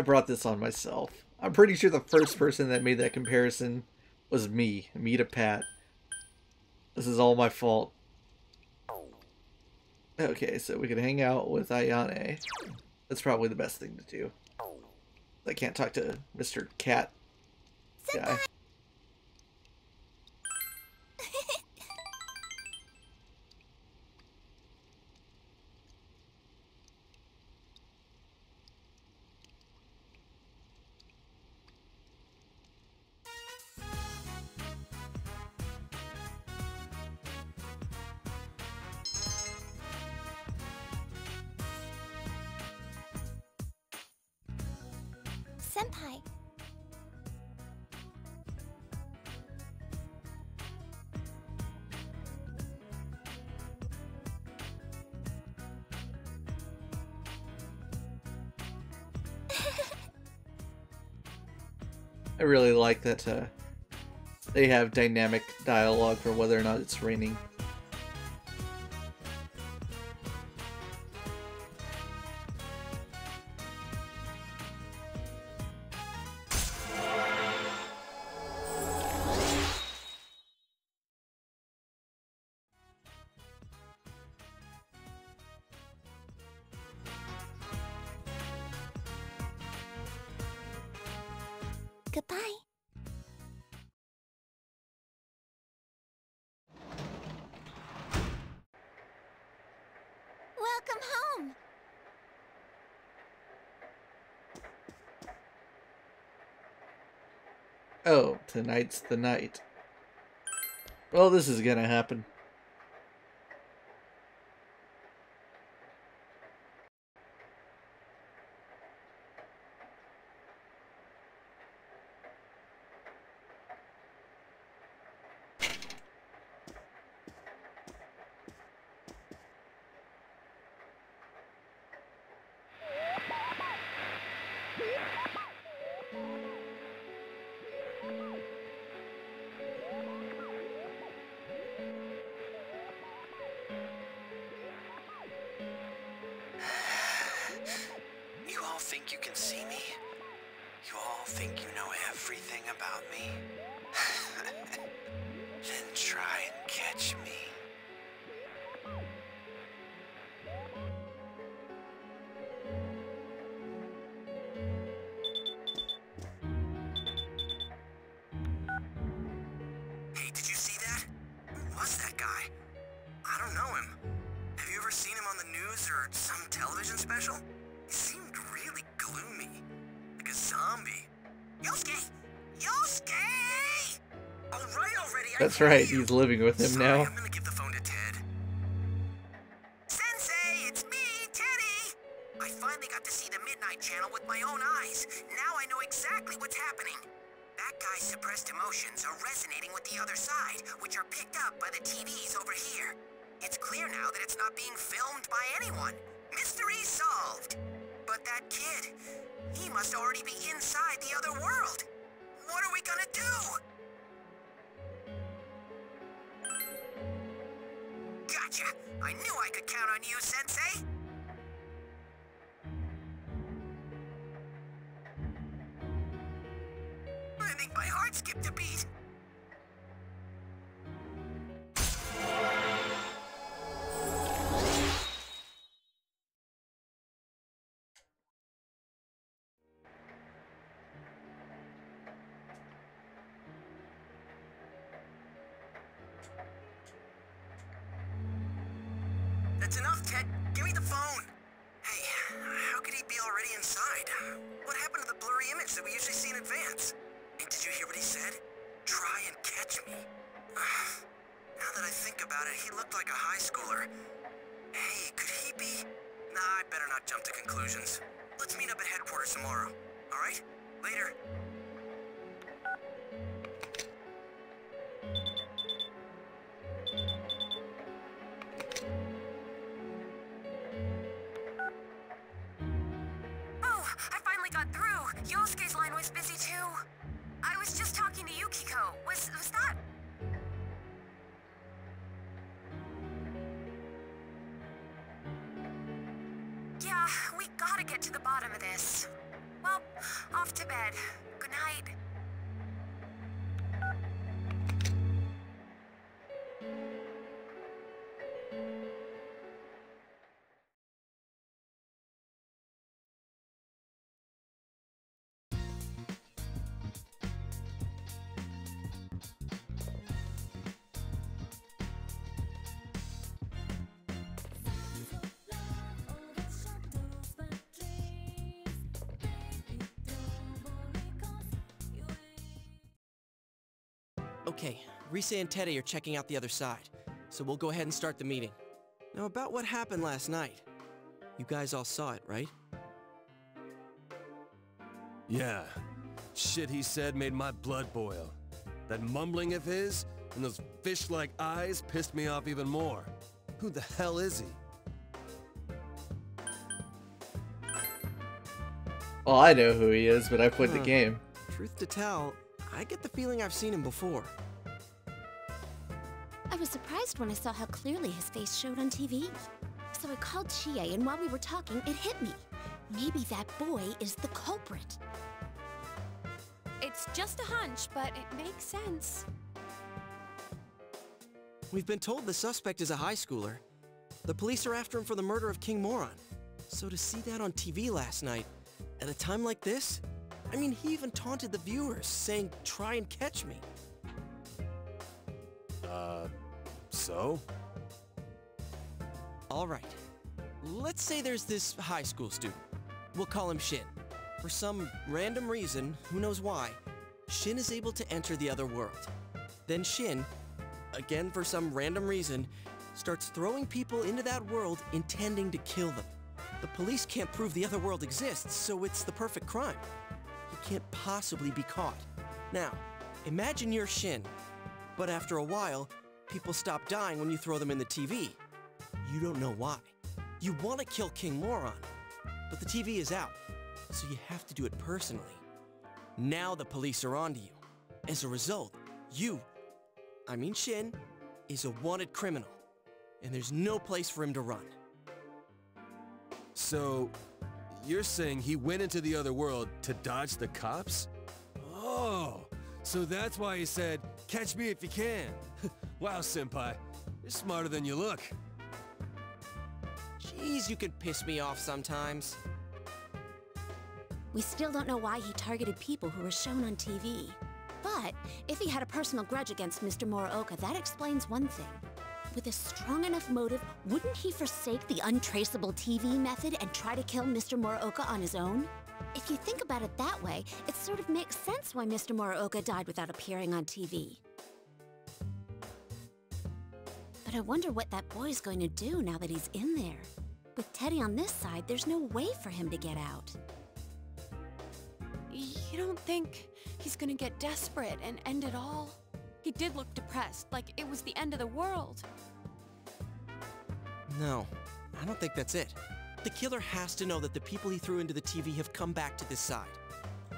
S9: I brought this on myself. I'm pretty sure the first person that made that comparison was me, me to Pat. This is all my fault. Okay, so we can hang out with Ayane. That's probably the best thing to do. I can't talk to Mr. Cat guy. That uh, they have dynamic dialogue for whether or not it's raining. Oh, tonight's the night. Well, this is gonna happen. Right, he's living with him now.
S8: Enough, Ted. Give me the phone. Hey, how could he be already inside? What happened to the blurry image that we usually see in advance? And did you hear what he said? Try and catch me. now that I think about it, he looked like a high schooler. Hey, could he be? Nah, I better not jump to conclusions. Let's meet up at headquarters tomorrow. All right? Later.
S20: Was was that? Yeah, we gotta get to the bottom of this.
S4: Well, off to bed. Good night.
S9: Okay, Rise and Teddie are checking out the other side, so we'll go ahead and start the meeting. Now, about what happened last night. You guys all saw it, right?
S10: Yeah. Shit he said made my blood boil. That mumbling of his and those fish-like eyes pissed me off even more. Who the hell is he?
S2: Well, I know who he is, but I played the game.
S9: Truth to tell, I get the feeling I've seen him before.
S13: I surprised when I saw how clearly his face showed on TV. So I called Chie, and while we were talking, it hit me. Maybe that boy is the culprit.
S8: It's just a hunch, but it makes sense.
S9: We've been told the suspect is a high schooler. The police are after him for the murder of King Moron. So to see that on TV last night, at a time like this, I mean, he even taunted the viewers, saying, try and catch me.
S10: Uh, so?
S9: All right. Let's say there's this high school student. We'll call him Shin. For some random reason, who knows why, Shin is able to enter the other world. Then Shin, again for some random reason, starts throwing people into that world intending to kill them. The police can't prove the other world exists, so it's the perfect crime. He can't possibly be caught. Now, imagine you're Shin, but after a while, people stop dying when you throw them in the TV. You don't know why. You want to kill King Moron, but the TV is out, so you have to do it personally. Now the police are onto you. As a result, you, I mean Shin, is a wanted criminal, and there's no place for him to run.
S10: So, you're saying he went into the other world to dodge the cops? So that's why he said, catch me if you can. wow, senpai. You're smarter than you look.
S9: Jeez, you can piss me off sometimes.
S13: We still don't know why he targeted people who were shown on TV. But if he had a personal grudge against Mr. Morooka, that explains one thing. With a strong enough motive, wouldn't he forsake the untraceable TV method and try to kill Mr. Morooka on his own? If you think about it that way, it sort of makes sense why Mr. Morooka died without appearing on TV. But I wonder what that boy's going to do now that he's in there. With Teddie on this side, there's no way for him to get out.
S8: You don't think he's gonna get desperate and end it all? He did look depressed, like it was the end of the world.
S9: No, I don't think that's it. The killer has to know that the people he threw into the TV have come back to this side.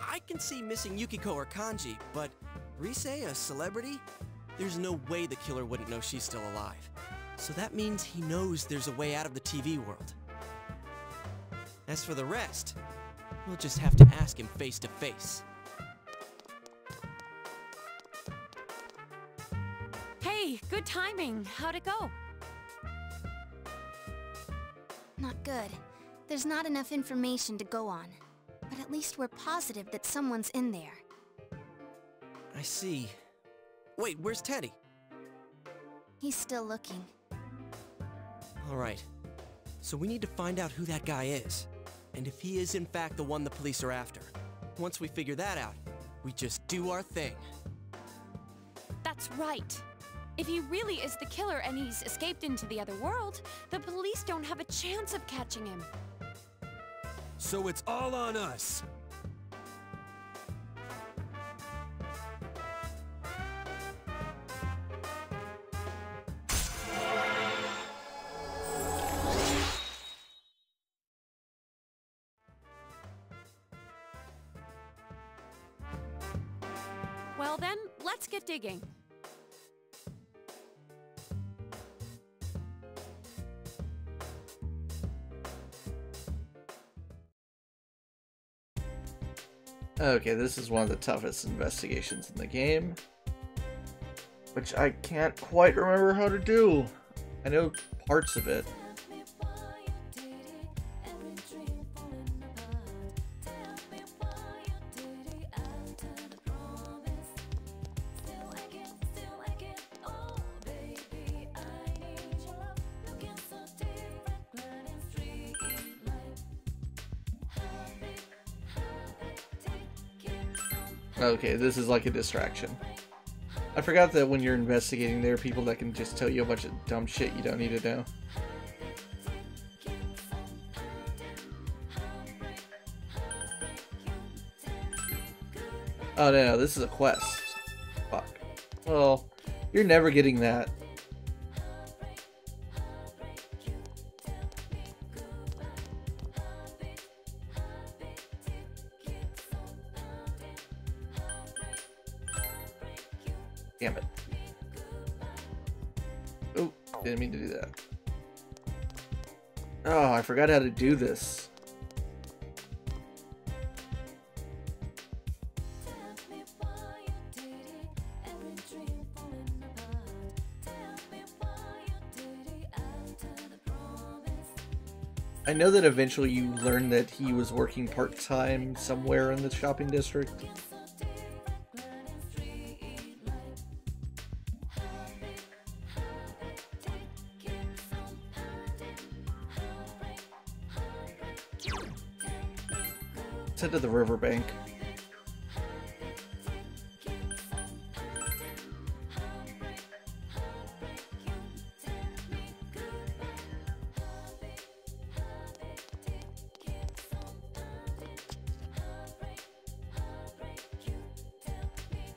S9: I can see missing Yukiko or Kanji, but Rise, a celebrity? There's no way the killer wouldn't know she's still alive. So that means he knows there's a way out of the TV world. As for the rest, we'll just have to ask him face to face.
S8: Hey, good timing. How'd it go?
S3: Not good. There's not enough information to go on. But at least we're positive that someone's in there.
S9: I see. Wait, where's Teddie?
S3: He's still looking.
S9: All right. So we need to find out who that guy is. And if he is in fact the one the police are after. Once we figure that out, we just do our thing.
S8: That's right. If he really is the killer and he's escaped into the other world, the police don't have a chance of catching him.
S10: So it's all on us.
S8: Well then, let's get digging.
S2: Okay, this is one of the toughest investigations in the game. Which I can't quite remember how to do. I know parts of it. Okay, this is like a distraction. I forgot that when you're investigating, there are people that can just tell you a bunch of dumb shit you don't need to know. Oh no, no, this is a quest. Fuck. Well, you're never getting that. Forgot how to do this. I know that eventually you learn that he was working part-time somewhere in the shopping district. Riverbank.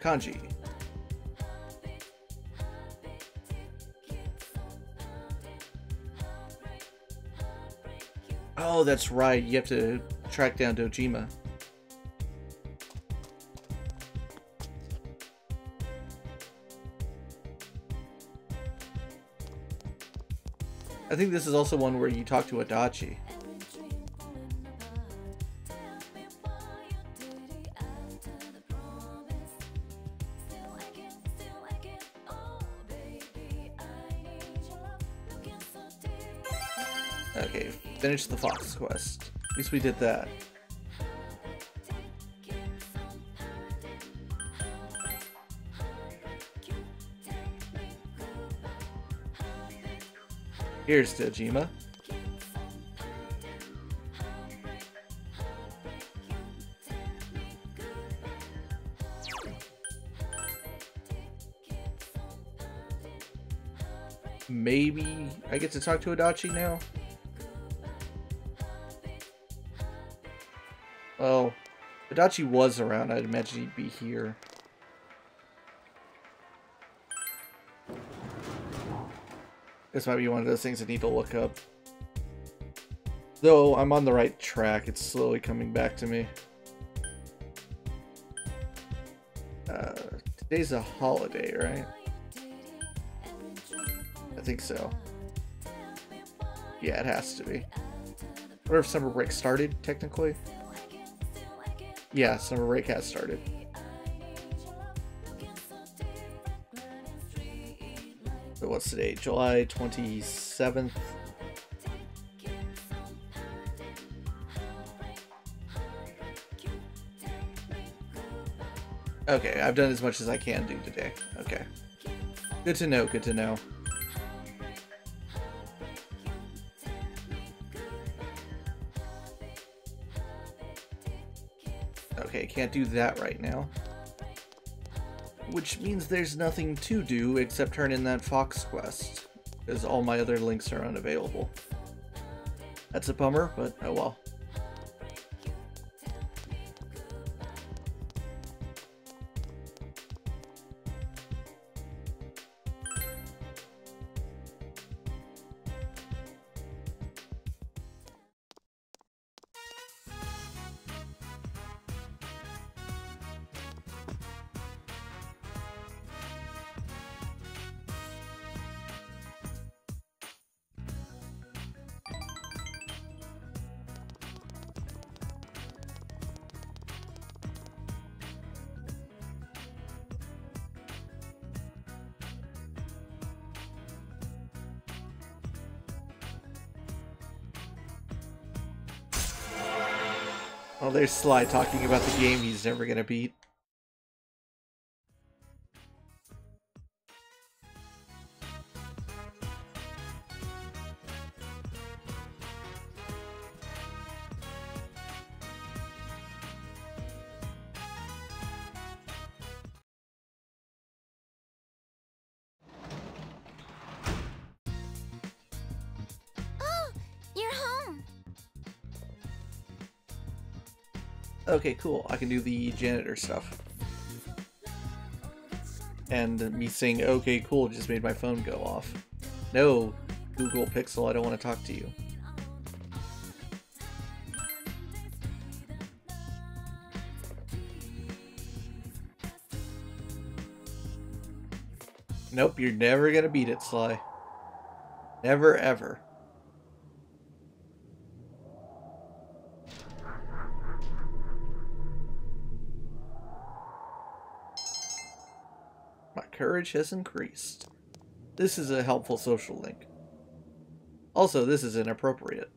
S2: Kanji. Oh, that's right. You have to track down Dojima. I think this is also one where you talk to Adachi. Okay, finish the Fox quest. At least we did that. Here's Dojima. Maybe I get to talk to Adachi now? Well, Adachi was around. I'd imagine he'd be here. This might be one of those things I need to look up. Though I'm on the right track, it's slowly coming back to me. Uh, today's a holiday, right? I think so. Yeah, it has to be. What if summer break started, technically? Yeah, summer break has started. What's today? July 27th. Okay, I've done as much as I can do today. Okay. Good to know, good to know. Okay, can't do that right now. Which means there's nothing to do except turn in that Fox quest, because all my other links are unavailable. That's a bummer, but oh well. There's Sly talking about the game he's never gonna beat. Okay, cool. I can do the janitor stuff. And me saying, okay, cool, just made my phone go off. No, Google Pixel, I don't want to talk to you. Nope, you're never gonna beat it, Sly. Never ever. Has increased. This is a helpful social link. Also, this is inappropriate.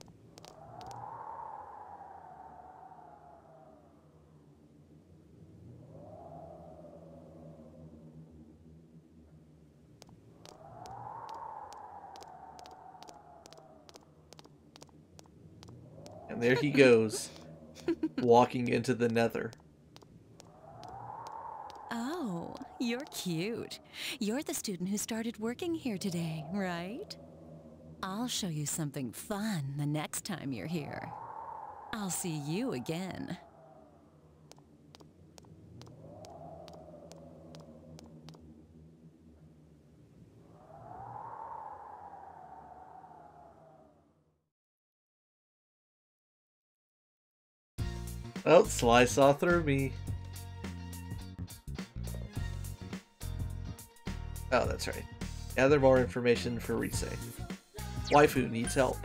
S2: And there he goes, walking into the nether.
S12: Oh, you're cute. You're the student who started working here today, right? I'll show you something fun the next time you're here. I'll see you again.
S2: Oh, Sly saw through me. Oh, that's right. Gather more information for Rise. Waifu needs help.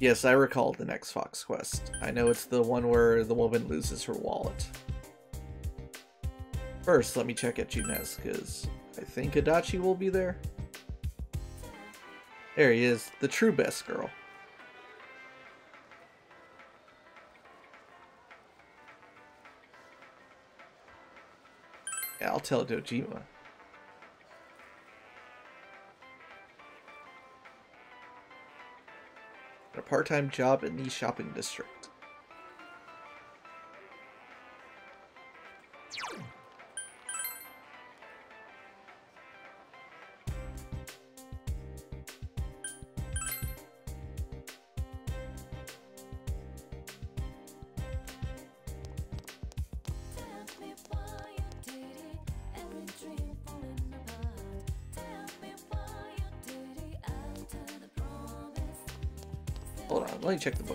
S2: Yes, I recall the next Fox quest. I know it's the one where the woman loses her wallet. First, let me check at Junes, because I think Adachi will be there. There he is, the true best girl. I'll tell Dojima. A part-time job in the shopping district.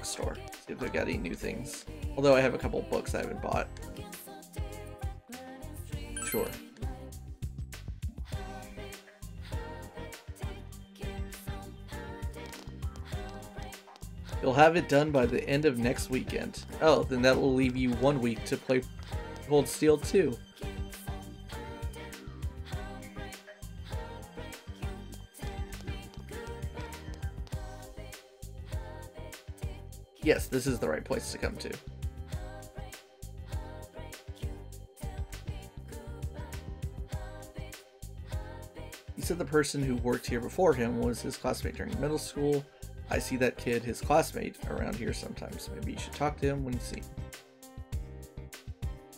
S2: Bookstore. See if they've got any new things. Although I have a couple books I haven't bought. Sure. You'll have it done by the end of next weekend. Oh, then that will leave you one week to play Cold Steel 2. This is the right place to come to. He said the person who worked here before him was his classmate during middle school. I see that kid, his classmate, around here sometimes. Maybe you should talk to him when you see him.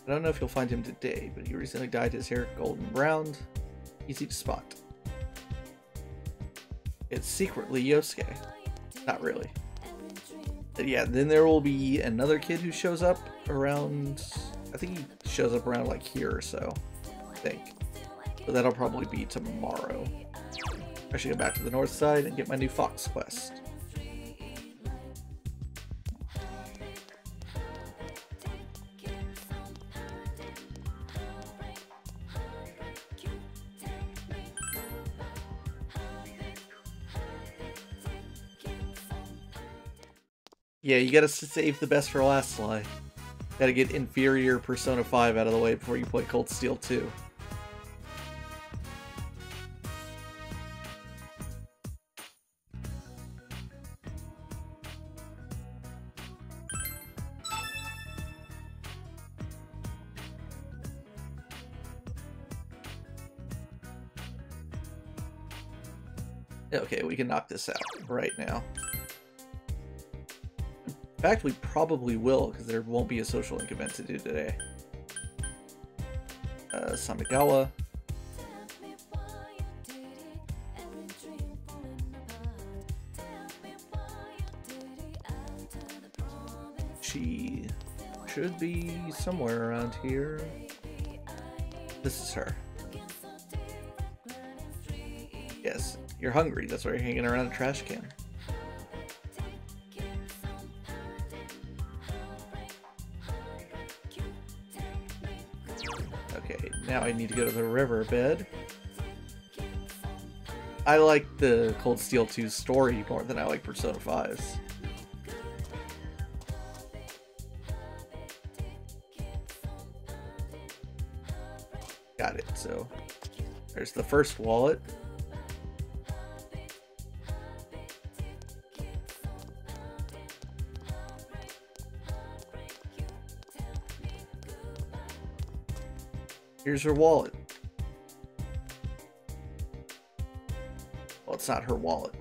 S2: I don't know if you'll find him today, but he recently dyed his hair golden brown. Easy to spot. It's secretly Yosuke. Not really. Yeah, then there will be another kid who shows up around. I think he shows up around like here or so. I think. But that'll probably be tomorrow. I should go back to the north side and get my new Fox quest. Yeah, you gotta save the best for last, Sly. Gotta get inferior Persona 5 out of the way before you play Cold Steel 2. Okay, we can knock this out right now. Fact, we probably will, because there won't be a social link event to do today. Uh, Samegawa. She should be somewhere around here. This is her. Yes, you're hungry. That's why you're hanging around a trash can. I need to go to the riverbed. I like the Cold Steel 2 story more than I like Persona 5's. Got it, so there's the first wallet. Here's her wallet. Well, it's not her wallet.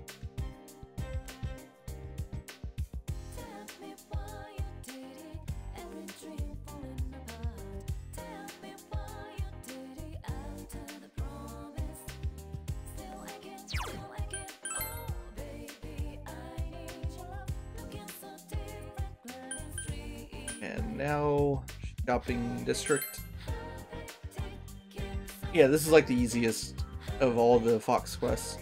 S2: Yeah, this is like the easiest of all the Fox quests.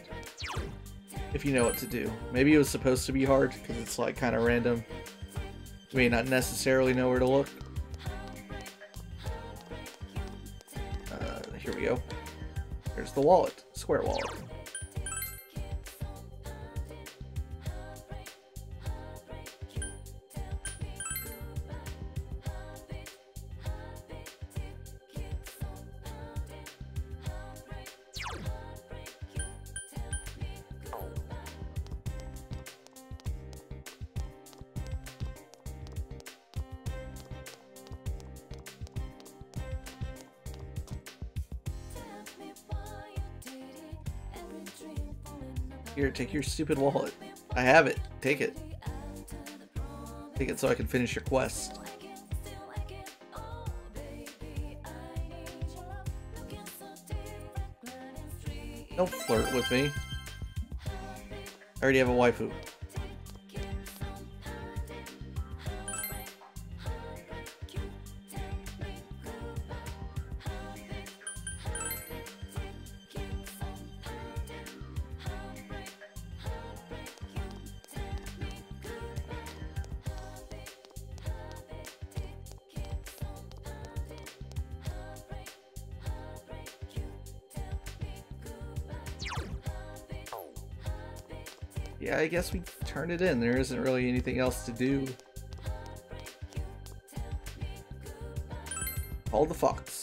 S2: If you know what to do. Maybe it was supposed to be hard, because it's like kind of random. You may not necessarily know where to look. Uh, here we go. There's the wallet. Square wallet. Your stupid wallet. I have it. Take it. Take it so I can finish your quest. Don't flirt with me. I already have a waifu. Guess we turn it in. There isn't really anything else to do. Call the fox.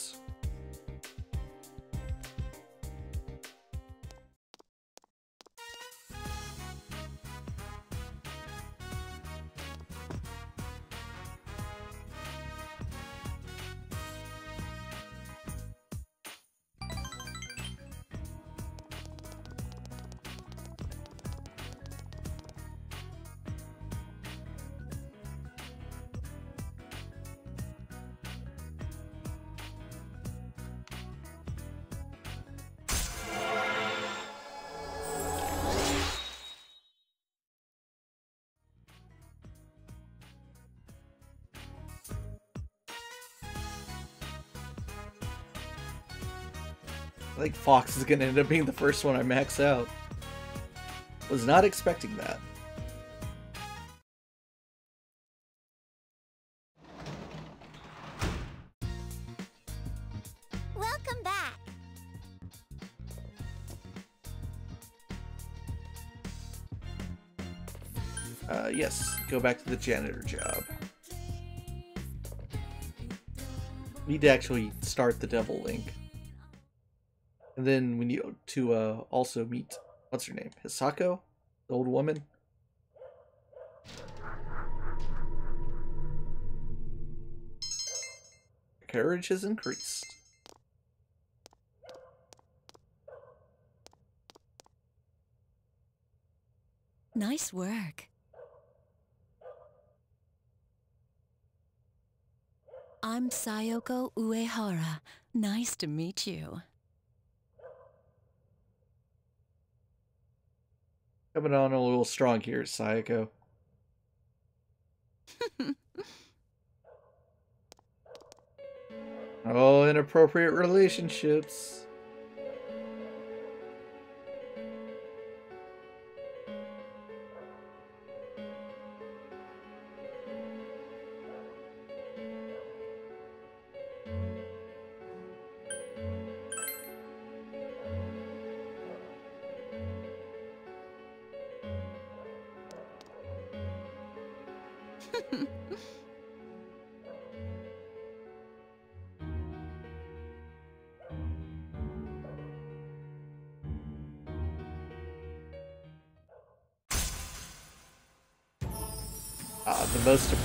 S2: I think Fox is gonna end up being the first one I max out. Was not expecting that.
S3: Welcome back.
S2: Uh, yes, go back to the janitor job. Need to actually start the devil link. And then we need to uh, also meet, what's her name? Hisako? The old woman? Courage has increased.
S12: Nice work. I'm Sayoko Uehara. Nice to meet you.
S2: Coming on a little strong here, Sayoko. oh, inappropriate relationships.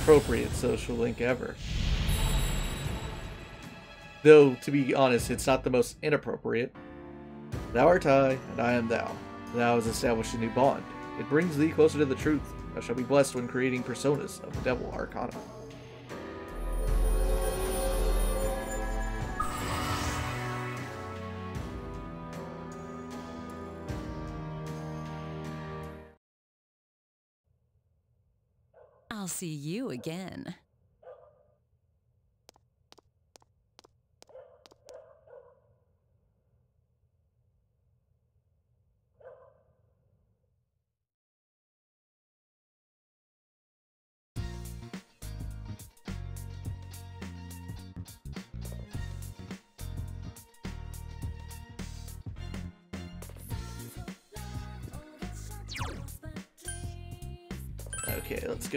S2: Appropriate social link ever. Though, to be honest, it's not the most inappropriate. Thou art I, and I am thou. Thou has established a new bond. It brings thee closer to the truth. Thou shalt be blessed when creating personas of the Devil Arcana.
S12: See you again.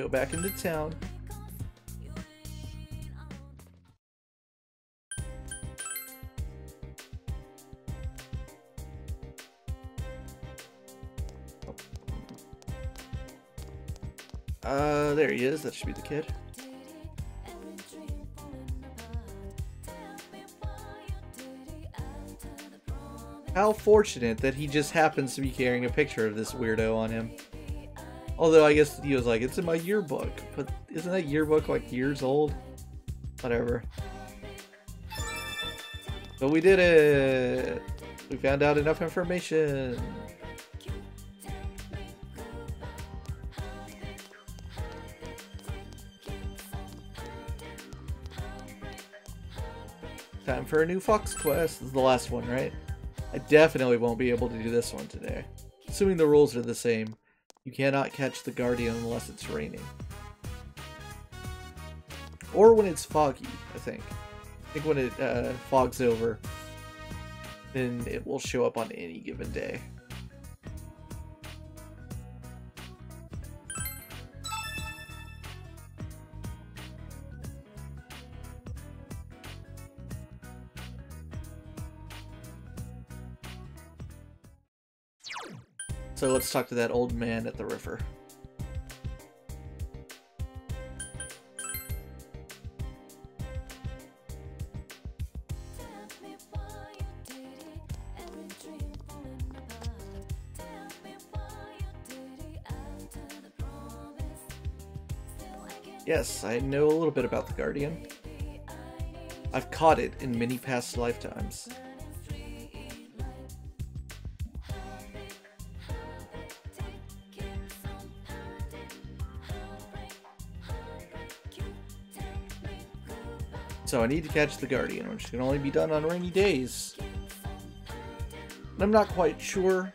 S2: Back into town. Uh, there he is. That should be the kid. How fortunate that he just happens to be carrying a picture of this weirdo on him. Although I guess he was like, it's in my yearbook. But isn't that yearbook like years old? Whatever. But we did it! We found out enough information. Time for a new Fox quest. This is the last one, right? I definitely won't be able to do this one today. Assuming the rules are the same. You cannot catch the Guardian unless it's raining. Or when it's foggy, I think. I think when it uh, fogs over, then it will show up on any given day. So let's talk to that old man at the river. Yes, I know a little bit about the Guardian. I've caught it in many past lifetimes. So I need to catch the Guardian, which can only be done on rainy days. And I'm not quite sure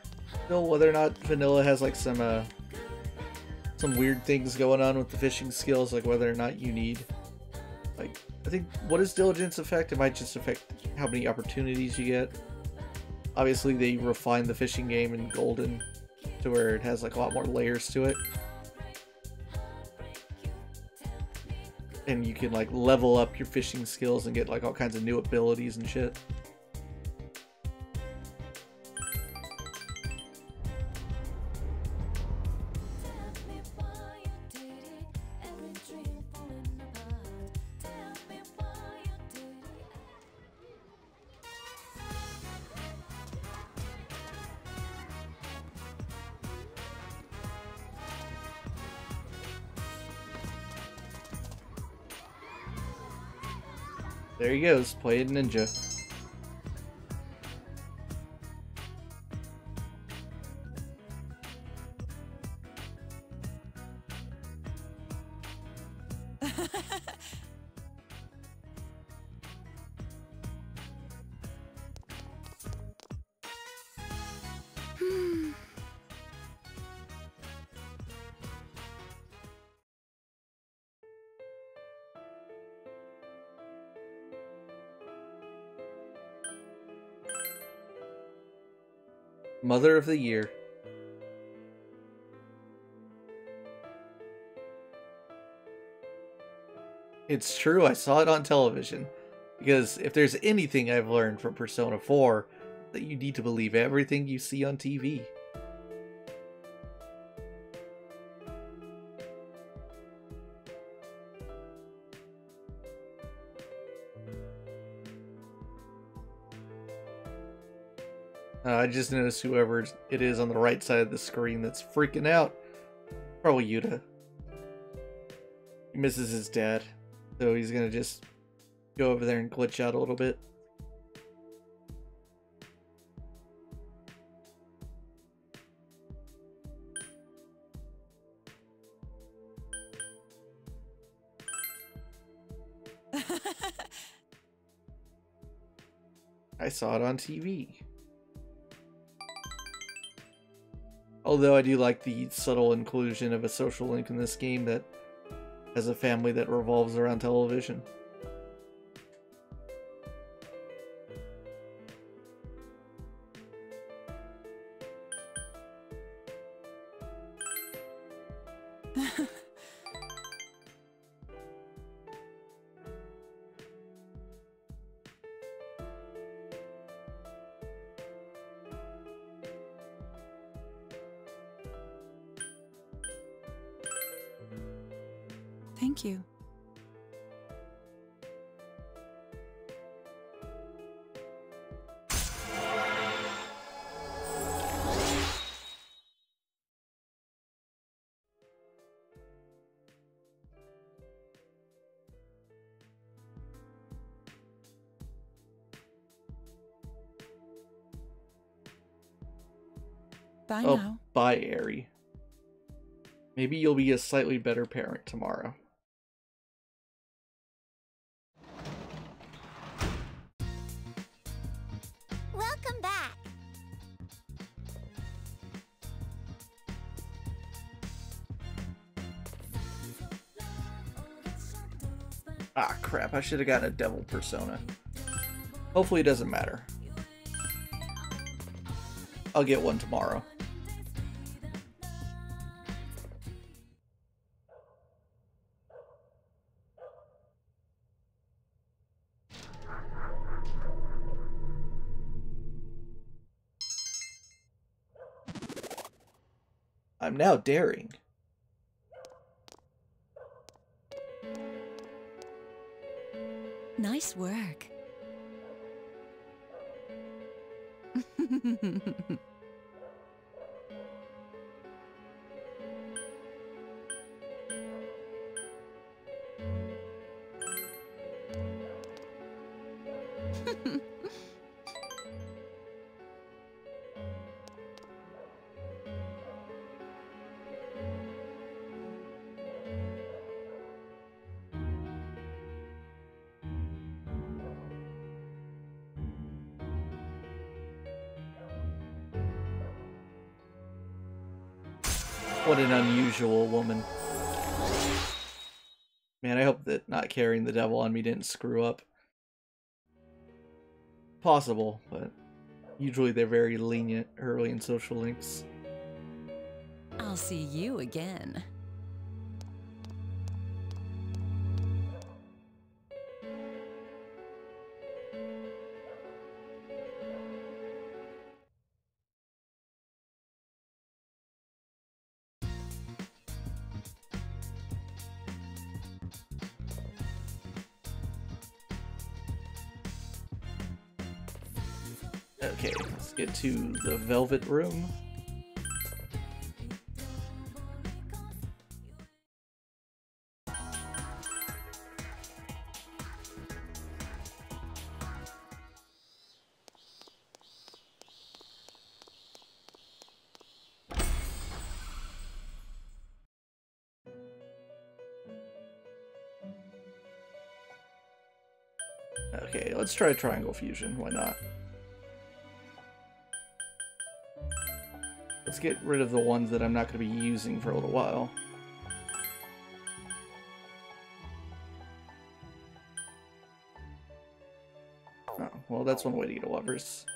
S2: still whether or not Vanilla has like some uh, some weird things going on with the fishing skills, like whether or not you need like I think what does diligence affect? It might just affect how many opportunities you get. Obviously they refined the fishing game in Golden to where it has like a lot more layers to it. And you can like level up your fishing skills and get like all kinds of new abilities and shit. Goes, playing ninja. Mother of the Year. It's true, I saw it on television. Because if there's anything I've learned from Persona 4, that you need to believe everything you see on TV. I just noticed whoever it is on the right side of the screen that's freaking out. Probably Yuta. He misses his dad, so he's gonna just go over there and glitch out a little bit. I saw it on TV. Although I do like the subtle inclusion of a social link in this game that has a family that revolves around television. A slightly better parent tomorrow.
S3: Welcome back.
S2: Ah, crap. I should have gotten a devil persona. Hopefully it doesn't matter. I'll get one tomorrow. Now daring.
S12: Nice work.
S2: unusual woman. Man, I hope that not carrying the devil on me didn't screw up. Possible, but usually they're very lenient early in social links.
S12: I'll see you again.
S2: the Velvet Room. Okay, let's try triangle fusion, why not? Let's get rid of the ones that I'm not going to be using for a little while. Oh, well, that's one way to get a lovers.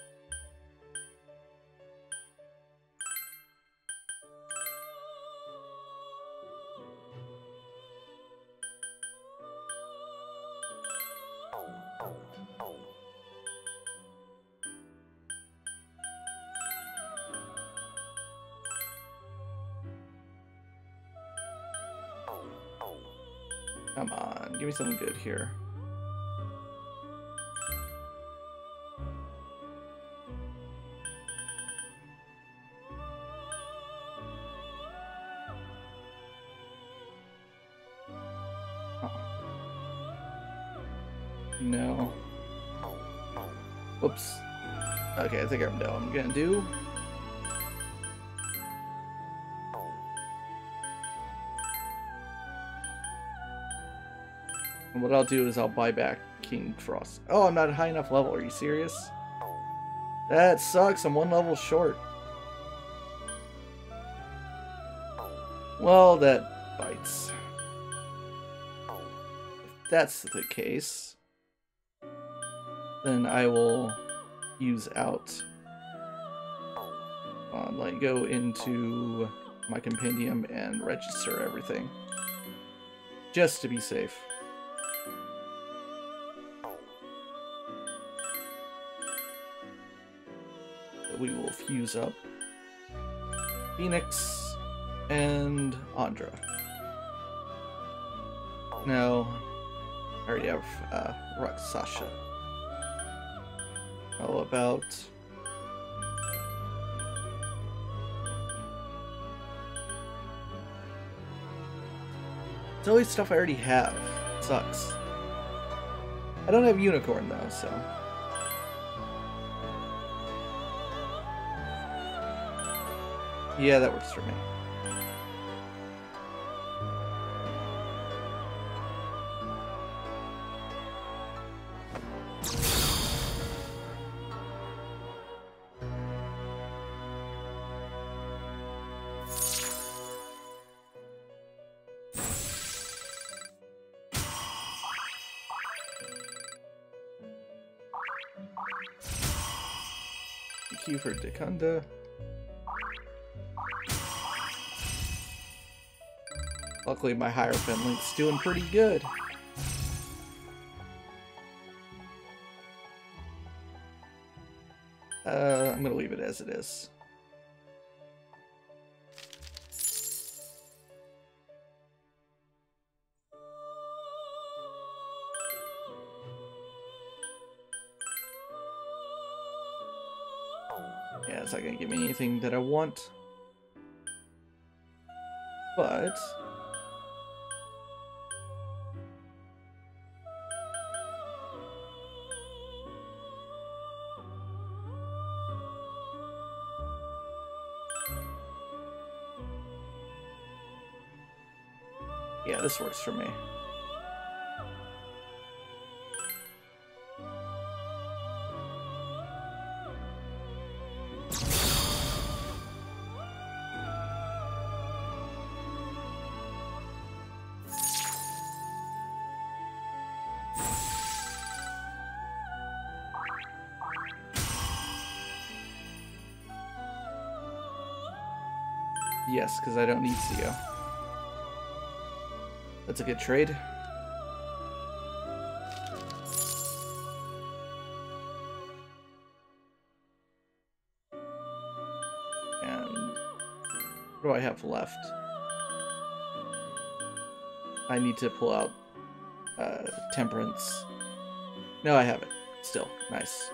S2: Me something good here. Oh. No. Whoops. Okay, I think I know what I'm gonna do. And what I'll do is I'll buy back King Frost. Oh, I'm not high enough level. Are you serious? That sucks. I'm one level short. Well, that bites. If that's the case, then I will use out. Um, let go into my compendium and register everything. Just to be safe. We will fuse up Phoenix and Andras. Now, I already have uh, Rakshasa. How about... It's always stuff I already have. sucks. I don't have Unicorn though, so... Yeah, that works for me. Thank you for Dekunda. Luckily, my Hierophant Link's doing pretty good. Uh, I'm gonna leave it as it is. Yeah, it's not gonna give me anything that I want. But... this works for me. Yes, because I don't need Zio. That's a good trade. And what do I have left? I need to pull out uh, Temperance. No, I have it. Still. Nice.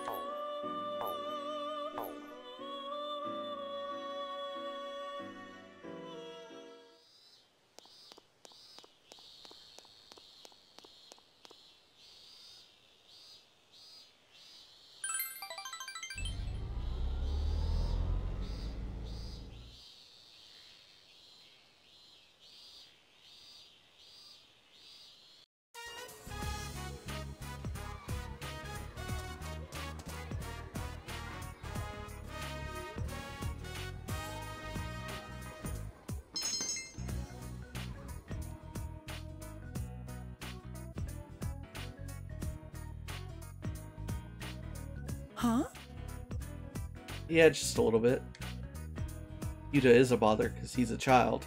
S2: Yeah, just a little bit. Yuta is a bother because he's a child.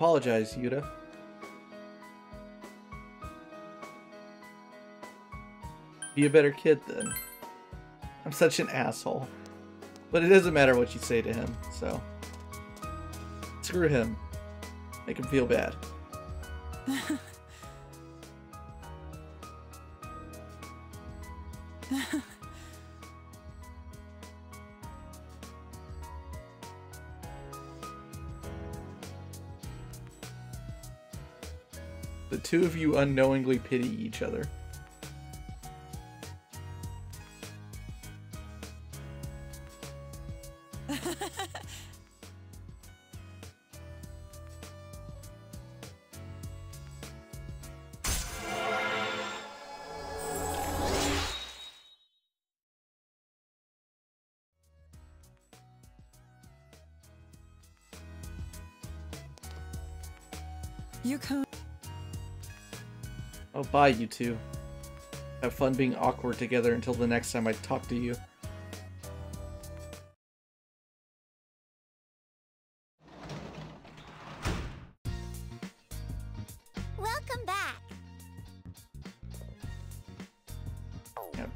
S2: Apologize, Yuta. Be a better kid then. I'm such an asshole. But it doesn't matter what you say to him, so. Screw him. Make him feel bad. unknowingly pity each other. Bye, you two. Have fun being awkward together until the next time I talk to you.
S3: Welcome back.
S2: Yep.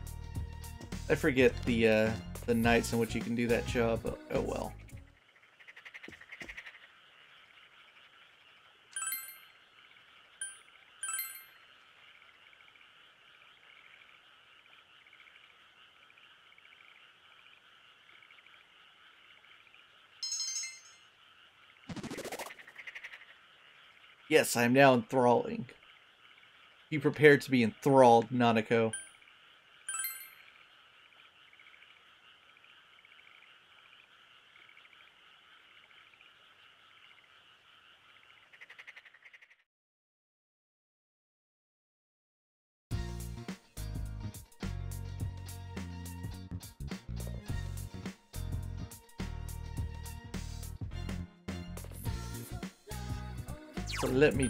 S2: I forget the uh, the nights in which you can do that job. Oh well. Yes, I am now enthralling. Be prepared to be enthralled, Nanako.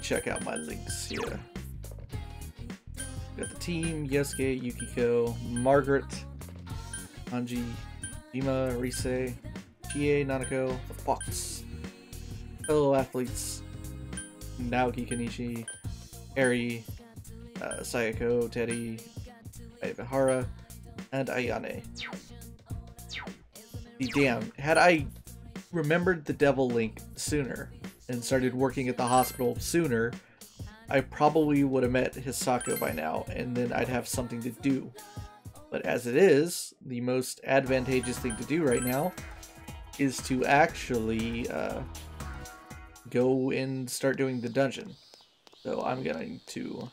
S2: Check out my links here. Got the team, Yosuke, Yukiko, Margaret, Anji, Ima, Rise, Chie, Nanako, the Fox, fellow athletes, Naoki Konishi, Eri, uh, Sayoko, Teddie, Ebihara, and Ayane. Damn, had I remembered the Devil Link sooner and started working at the hospital sooner, I probably would have met Hisano by now, and then I'd have something to do. But as it is, the most advantageous thing to do right now is to actually uh, go and start doing the dungeon. So I'm going to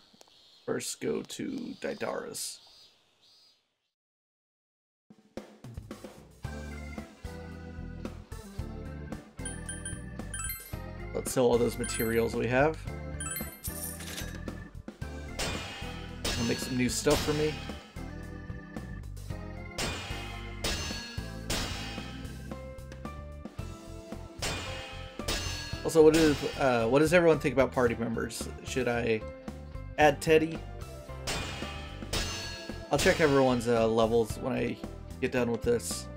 S2: first go to Daidara's. Let's sell all those materials we have. I'll make some new stuff for me. Also, what is uh, what does everyone think about party members? Should I add Teddie? I'll check everyone's uh, levels when I get done with this.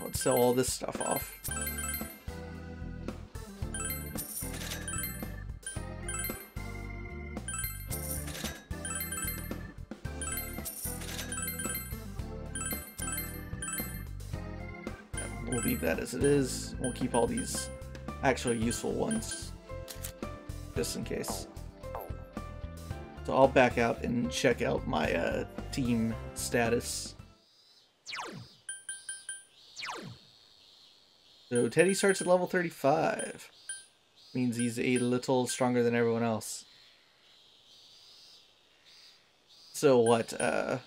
S2: Let's sell all this stuff off. We'll leave that as it is. We'll keep all these actually useful ones just in case. So I'll back out and check out my uh, team status. So Teddie starts at level 35. Means he's a little stronger than everyone else. So what? Uh,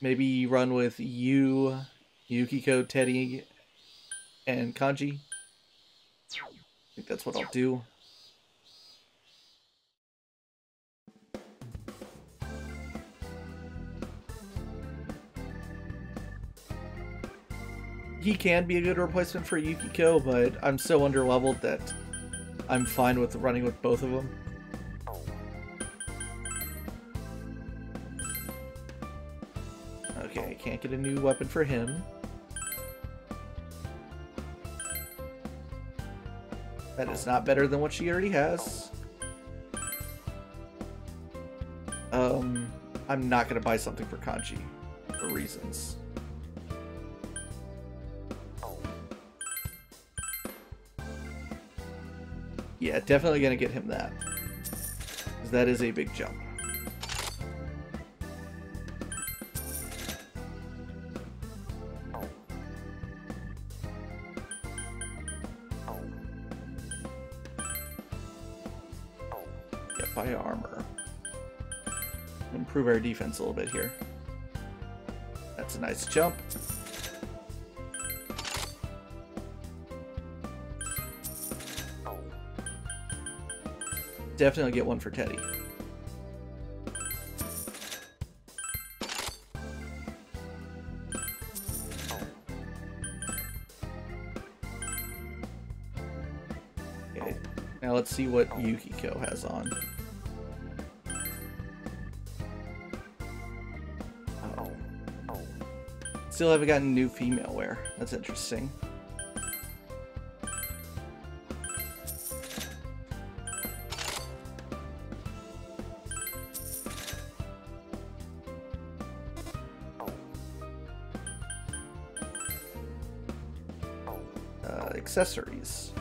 S2: maybe run with you, Yukiko, Teddie, and Kanji. I think that's what I'll do. He can be a good replacement for Yukiko, but I'm so underleveled that I'm fine with running with both of them. Okay, I can't get a new weapon for him. That is not better than what she already has. Um, I'm not gonna buy something for Kanji for reasons. Yeah, definitely gonna get him that. 'Cause that is a big jump. Get by armor. Improve our defense a little bit here. That's a nice jump. Definitely get one for Teddie. Okay, now let's see what Yukiko has on. Still haven't gotten new female wear. That's interesting. Accessories.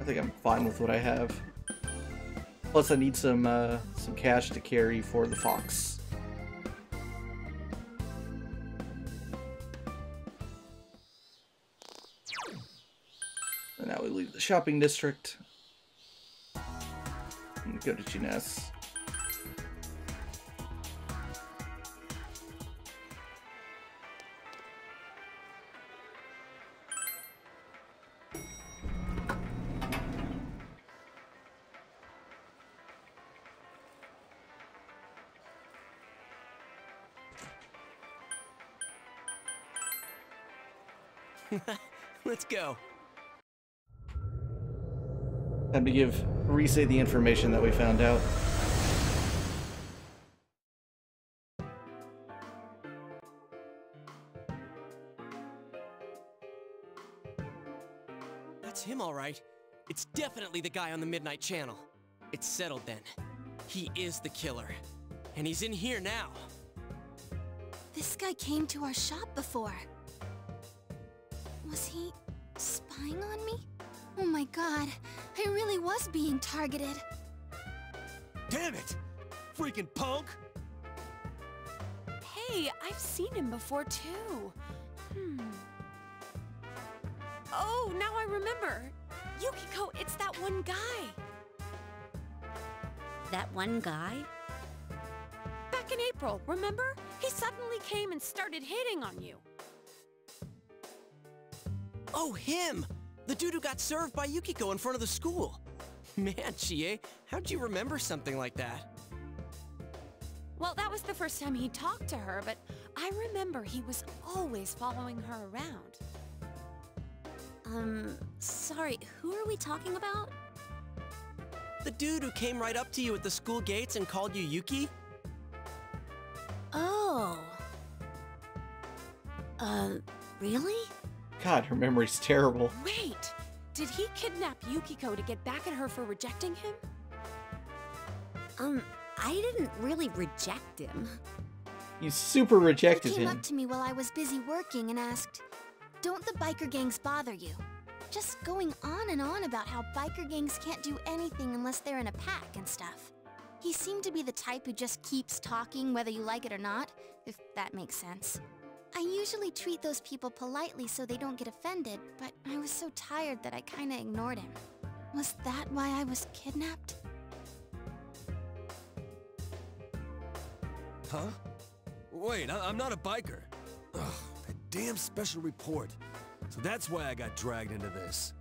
S2: I think I'm fine with what I have. Plus, I need some uh, some cash to carry for the fox. And now we leave the shopping district. And go to Junes.
S9: Let's go.
S2: Time to give Rise the information that we found out.
S9: That's him, all right. It's definitely the guy on the Midnight Channel. It's settled then. He is the killer. And he's in here now.
S3: This guy came to our shop before. God, I really was being targeted.
S10: Damn it! Freaking punk!
S8: Hey, I've seen him before too. Hmm. Oh, now I remember. Yukiko, it's that one guy.
S13: That one guy?
S8: Back in April, remember? He suddenly came and started hitting on you.
S9: Oh, him! The dude who got served by Yukiko in front of the school. Man, Chie, how'd you remember something like that?
S8: Well, that was the first time he talked to her, but I remember he was always following her around.
S13: Um, sorry, who are we talking about?
S9: The dude who came right up to you at the school gates and called you Yuki?
S13: Oh. Uh, really?
S2: God, her memory's terrible.
S8: Wait! Did he kidnap Yukiko to get back at her for rejecting him?
S13: Um, I didn't really reject him.
S2: You super rejected him.
S3: he came
S2: him.
S3: up to me while I was busy working and asked, Don't the biker gangs bother you? Just going on and on about how biker gangs can't do anything unless they're in a pack and stuff. He seemed to be the type who just keeps talking whether you like it or not, if that makes sense. I usually treat those people politely so they don't get offended, but I was so tired that I kinda ignored him. Was that why I was kidnapped?
S10: Huh? Wait, I am not a biker. Ugh, that damn special report. So that's why I got dragged into this.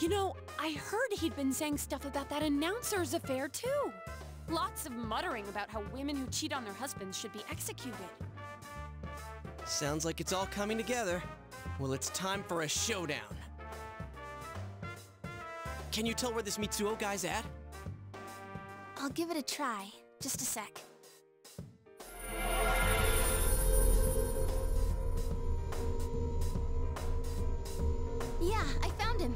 S8: You know, I heard he'd been saying stuff about that announcer's affair, too. Lots of muttering about how women who cheat on their husbands should be executed.
S9: Sounds like it's all coming together. Well, it's time for a showdown. Can you tell where this Mitsuo guy's at?
S3: I'll give it a try. Just a sec. Yeah, I found him.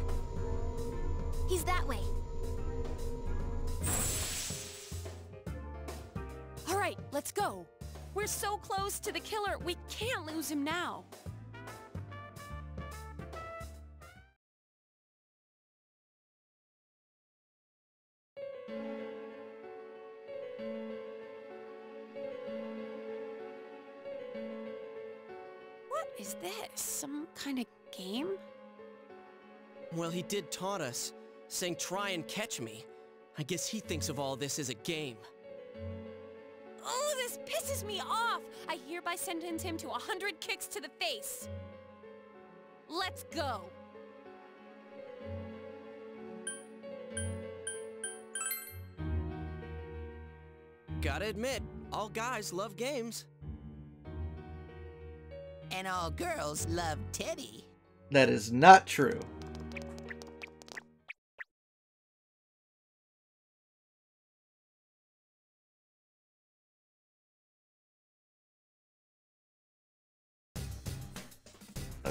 S3: He's that way.
S8: All right, let's go. We're so close to the killer, we can't lose him now. What is this? Some kind of game?
S9: Well, he did taunt us, saying try and catch me. I guess he thinks of all this as a game.
S8: Oh, this pisses me off! I hereby sentence him to a hundred kicks to the face. Let's go.
S9: Gotta admit, all guys love games.
S11: And all girls love Teddie.
S2: That is not true.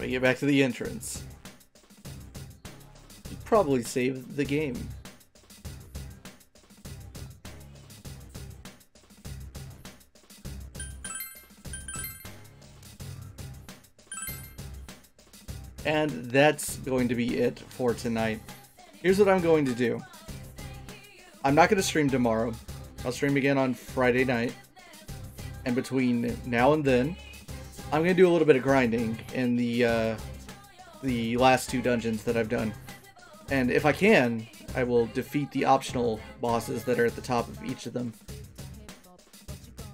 S2: Get back to the entrance. Probably save the game. And that's going to be it for tonight. Here's what I'm going to do. I'm not going to stream tomorrow. I'll stream again on Friday night. And between now and then, I'm going to do a little bit of grinding in the uh, the last two dungeons that I've done. And if I can, I will defeat the optional bosses that are at the top of each of them.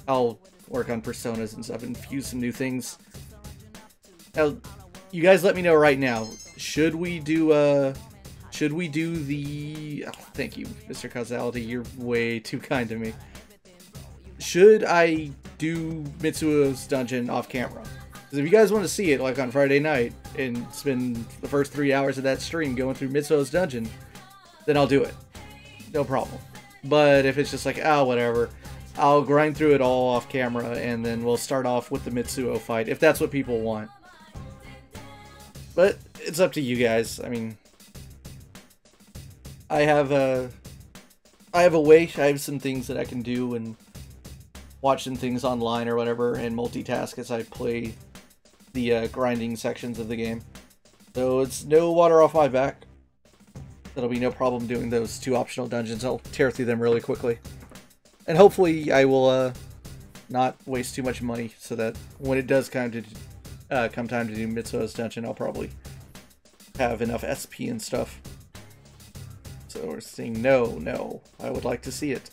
S2: I'll work on personas and stuff, infuse some new things. Now, you guys let me know right now. Should we do uh should we do the oh, thank you, Mr. Causality, you're way too kind to me. Should I do Mitsuo's dungeon off camera? Because if you guys want to see it like on Friday night and spend the first three hours of that stream going through Mitsuo's dungeon, then I'll do it. No problem. But if it's just like, oh, whatever, I'll grind through it all off camera and then we'll start off with the Mitsuo fight if that's what people want. But it's up to you guys. I mean, I have a, I have a way. I have some things that I can do and watch some things online or whatever and multitask as I play the uh, grinding sections of the game. So it's no water off my back. That'll be no problem doing those two optional dungeons. I'll tear through them really quickly. And hopefully I will uh, not waste too much money so that when it does come to uh, come time to do Mitsuo's dungeon, I'll probably have enough SP and stuff. So we're seeing no, no. I would like to see it.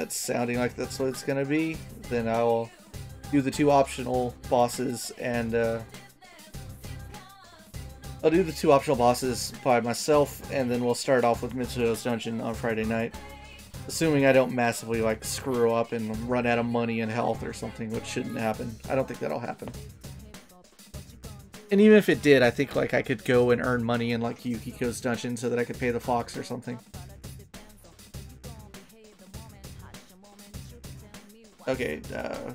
S2: That's sounding like that's what it's gonna be. Then I'll do the two optional bosses and uh, I'll do the two optional bosses by myself and then we'll start off with Mitsuo's dungeon on Friday night. Assuming I don't massively like screw up and run out of money and health or something, which shouldn't happen. I don't think that'll happen. And even if it did, I think like I could go and earn money in like Yukiko's dungeon so that I could pay the fox or something. Okay, uh,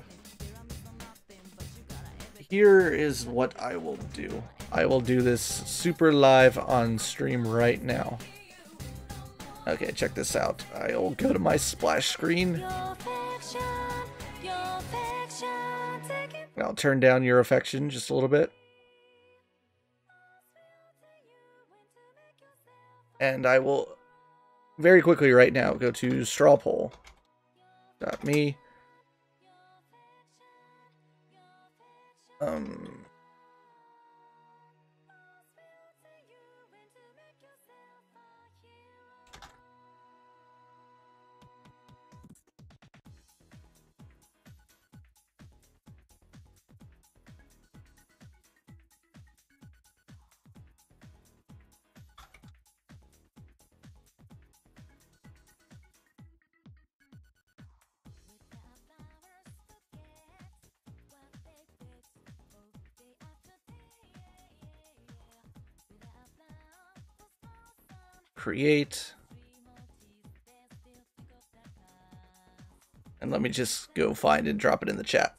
S2: here is what I will do. I will do this super live on stream right now. Okay, check this out. I'll go to my splash screen. I'll turn down your affection just a little bit. And I will very quickly right now go to strawpoll.me Um, create. And let me just go find and drop it in the chat.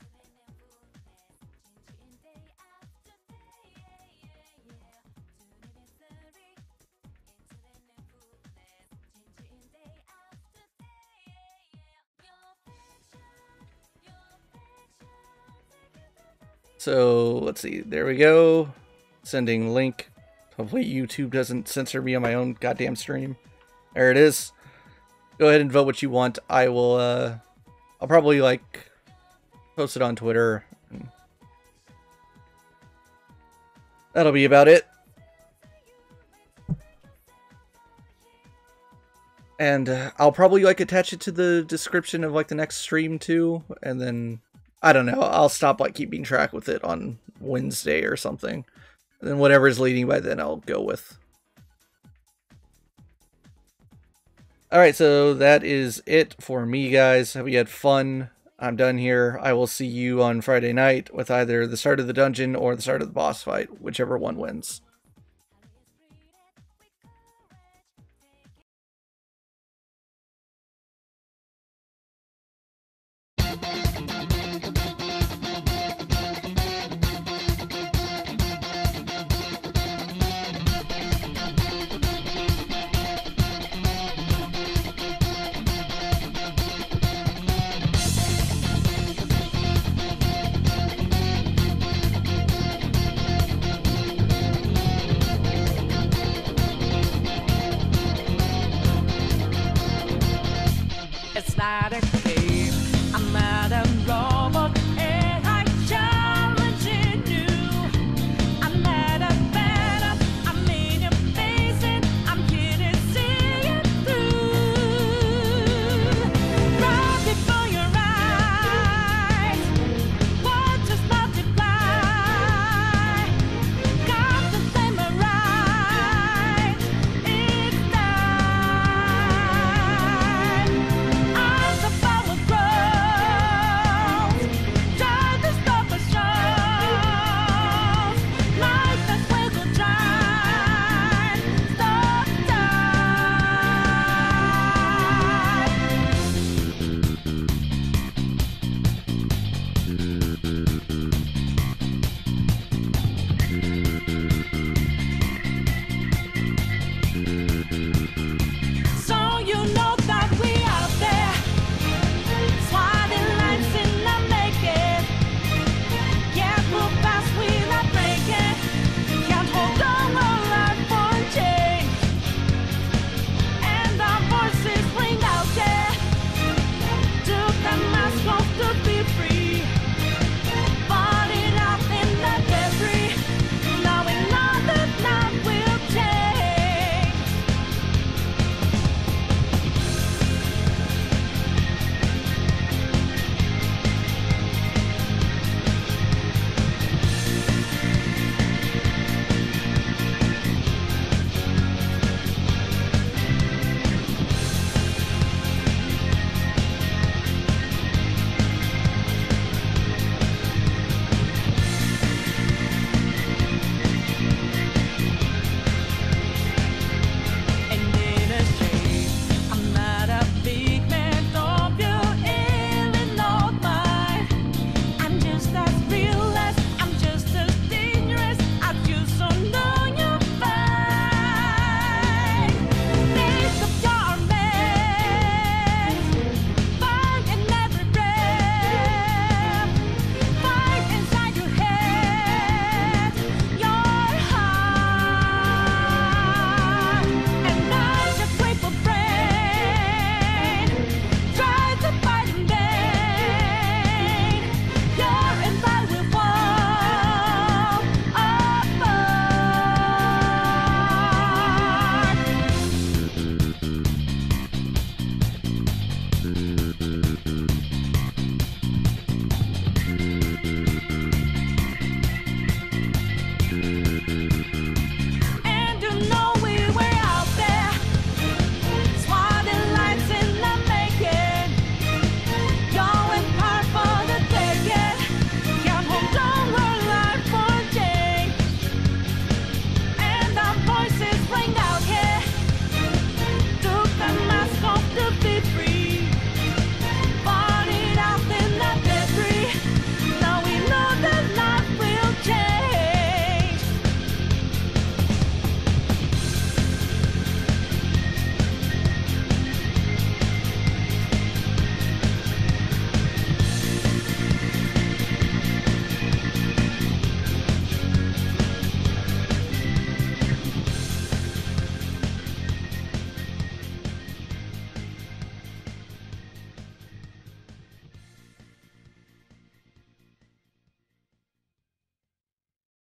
S2: So let's see. There we go. Sending link. Hopefully YouTube doesn't censor me on my own goddamn stream. There it is. Go ahead and vote what you want. I will uh I'll probably like post it on Twitter. That'll be about it. And uh, I'll probably like attach it to the description of like the next stream too and then I don't know. I'll stop like keeping track with it on Wednesday or something. Then whatever is leading by then, I'll go with. All right, so that is it for me, guys. Hope you had fun. I'm done here. I will see you on Friday night with either the start of the dungeon or the start of the boss fight, whichever one wins.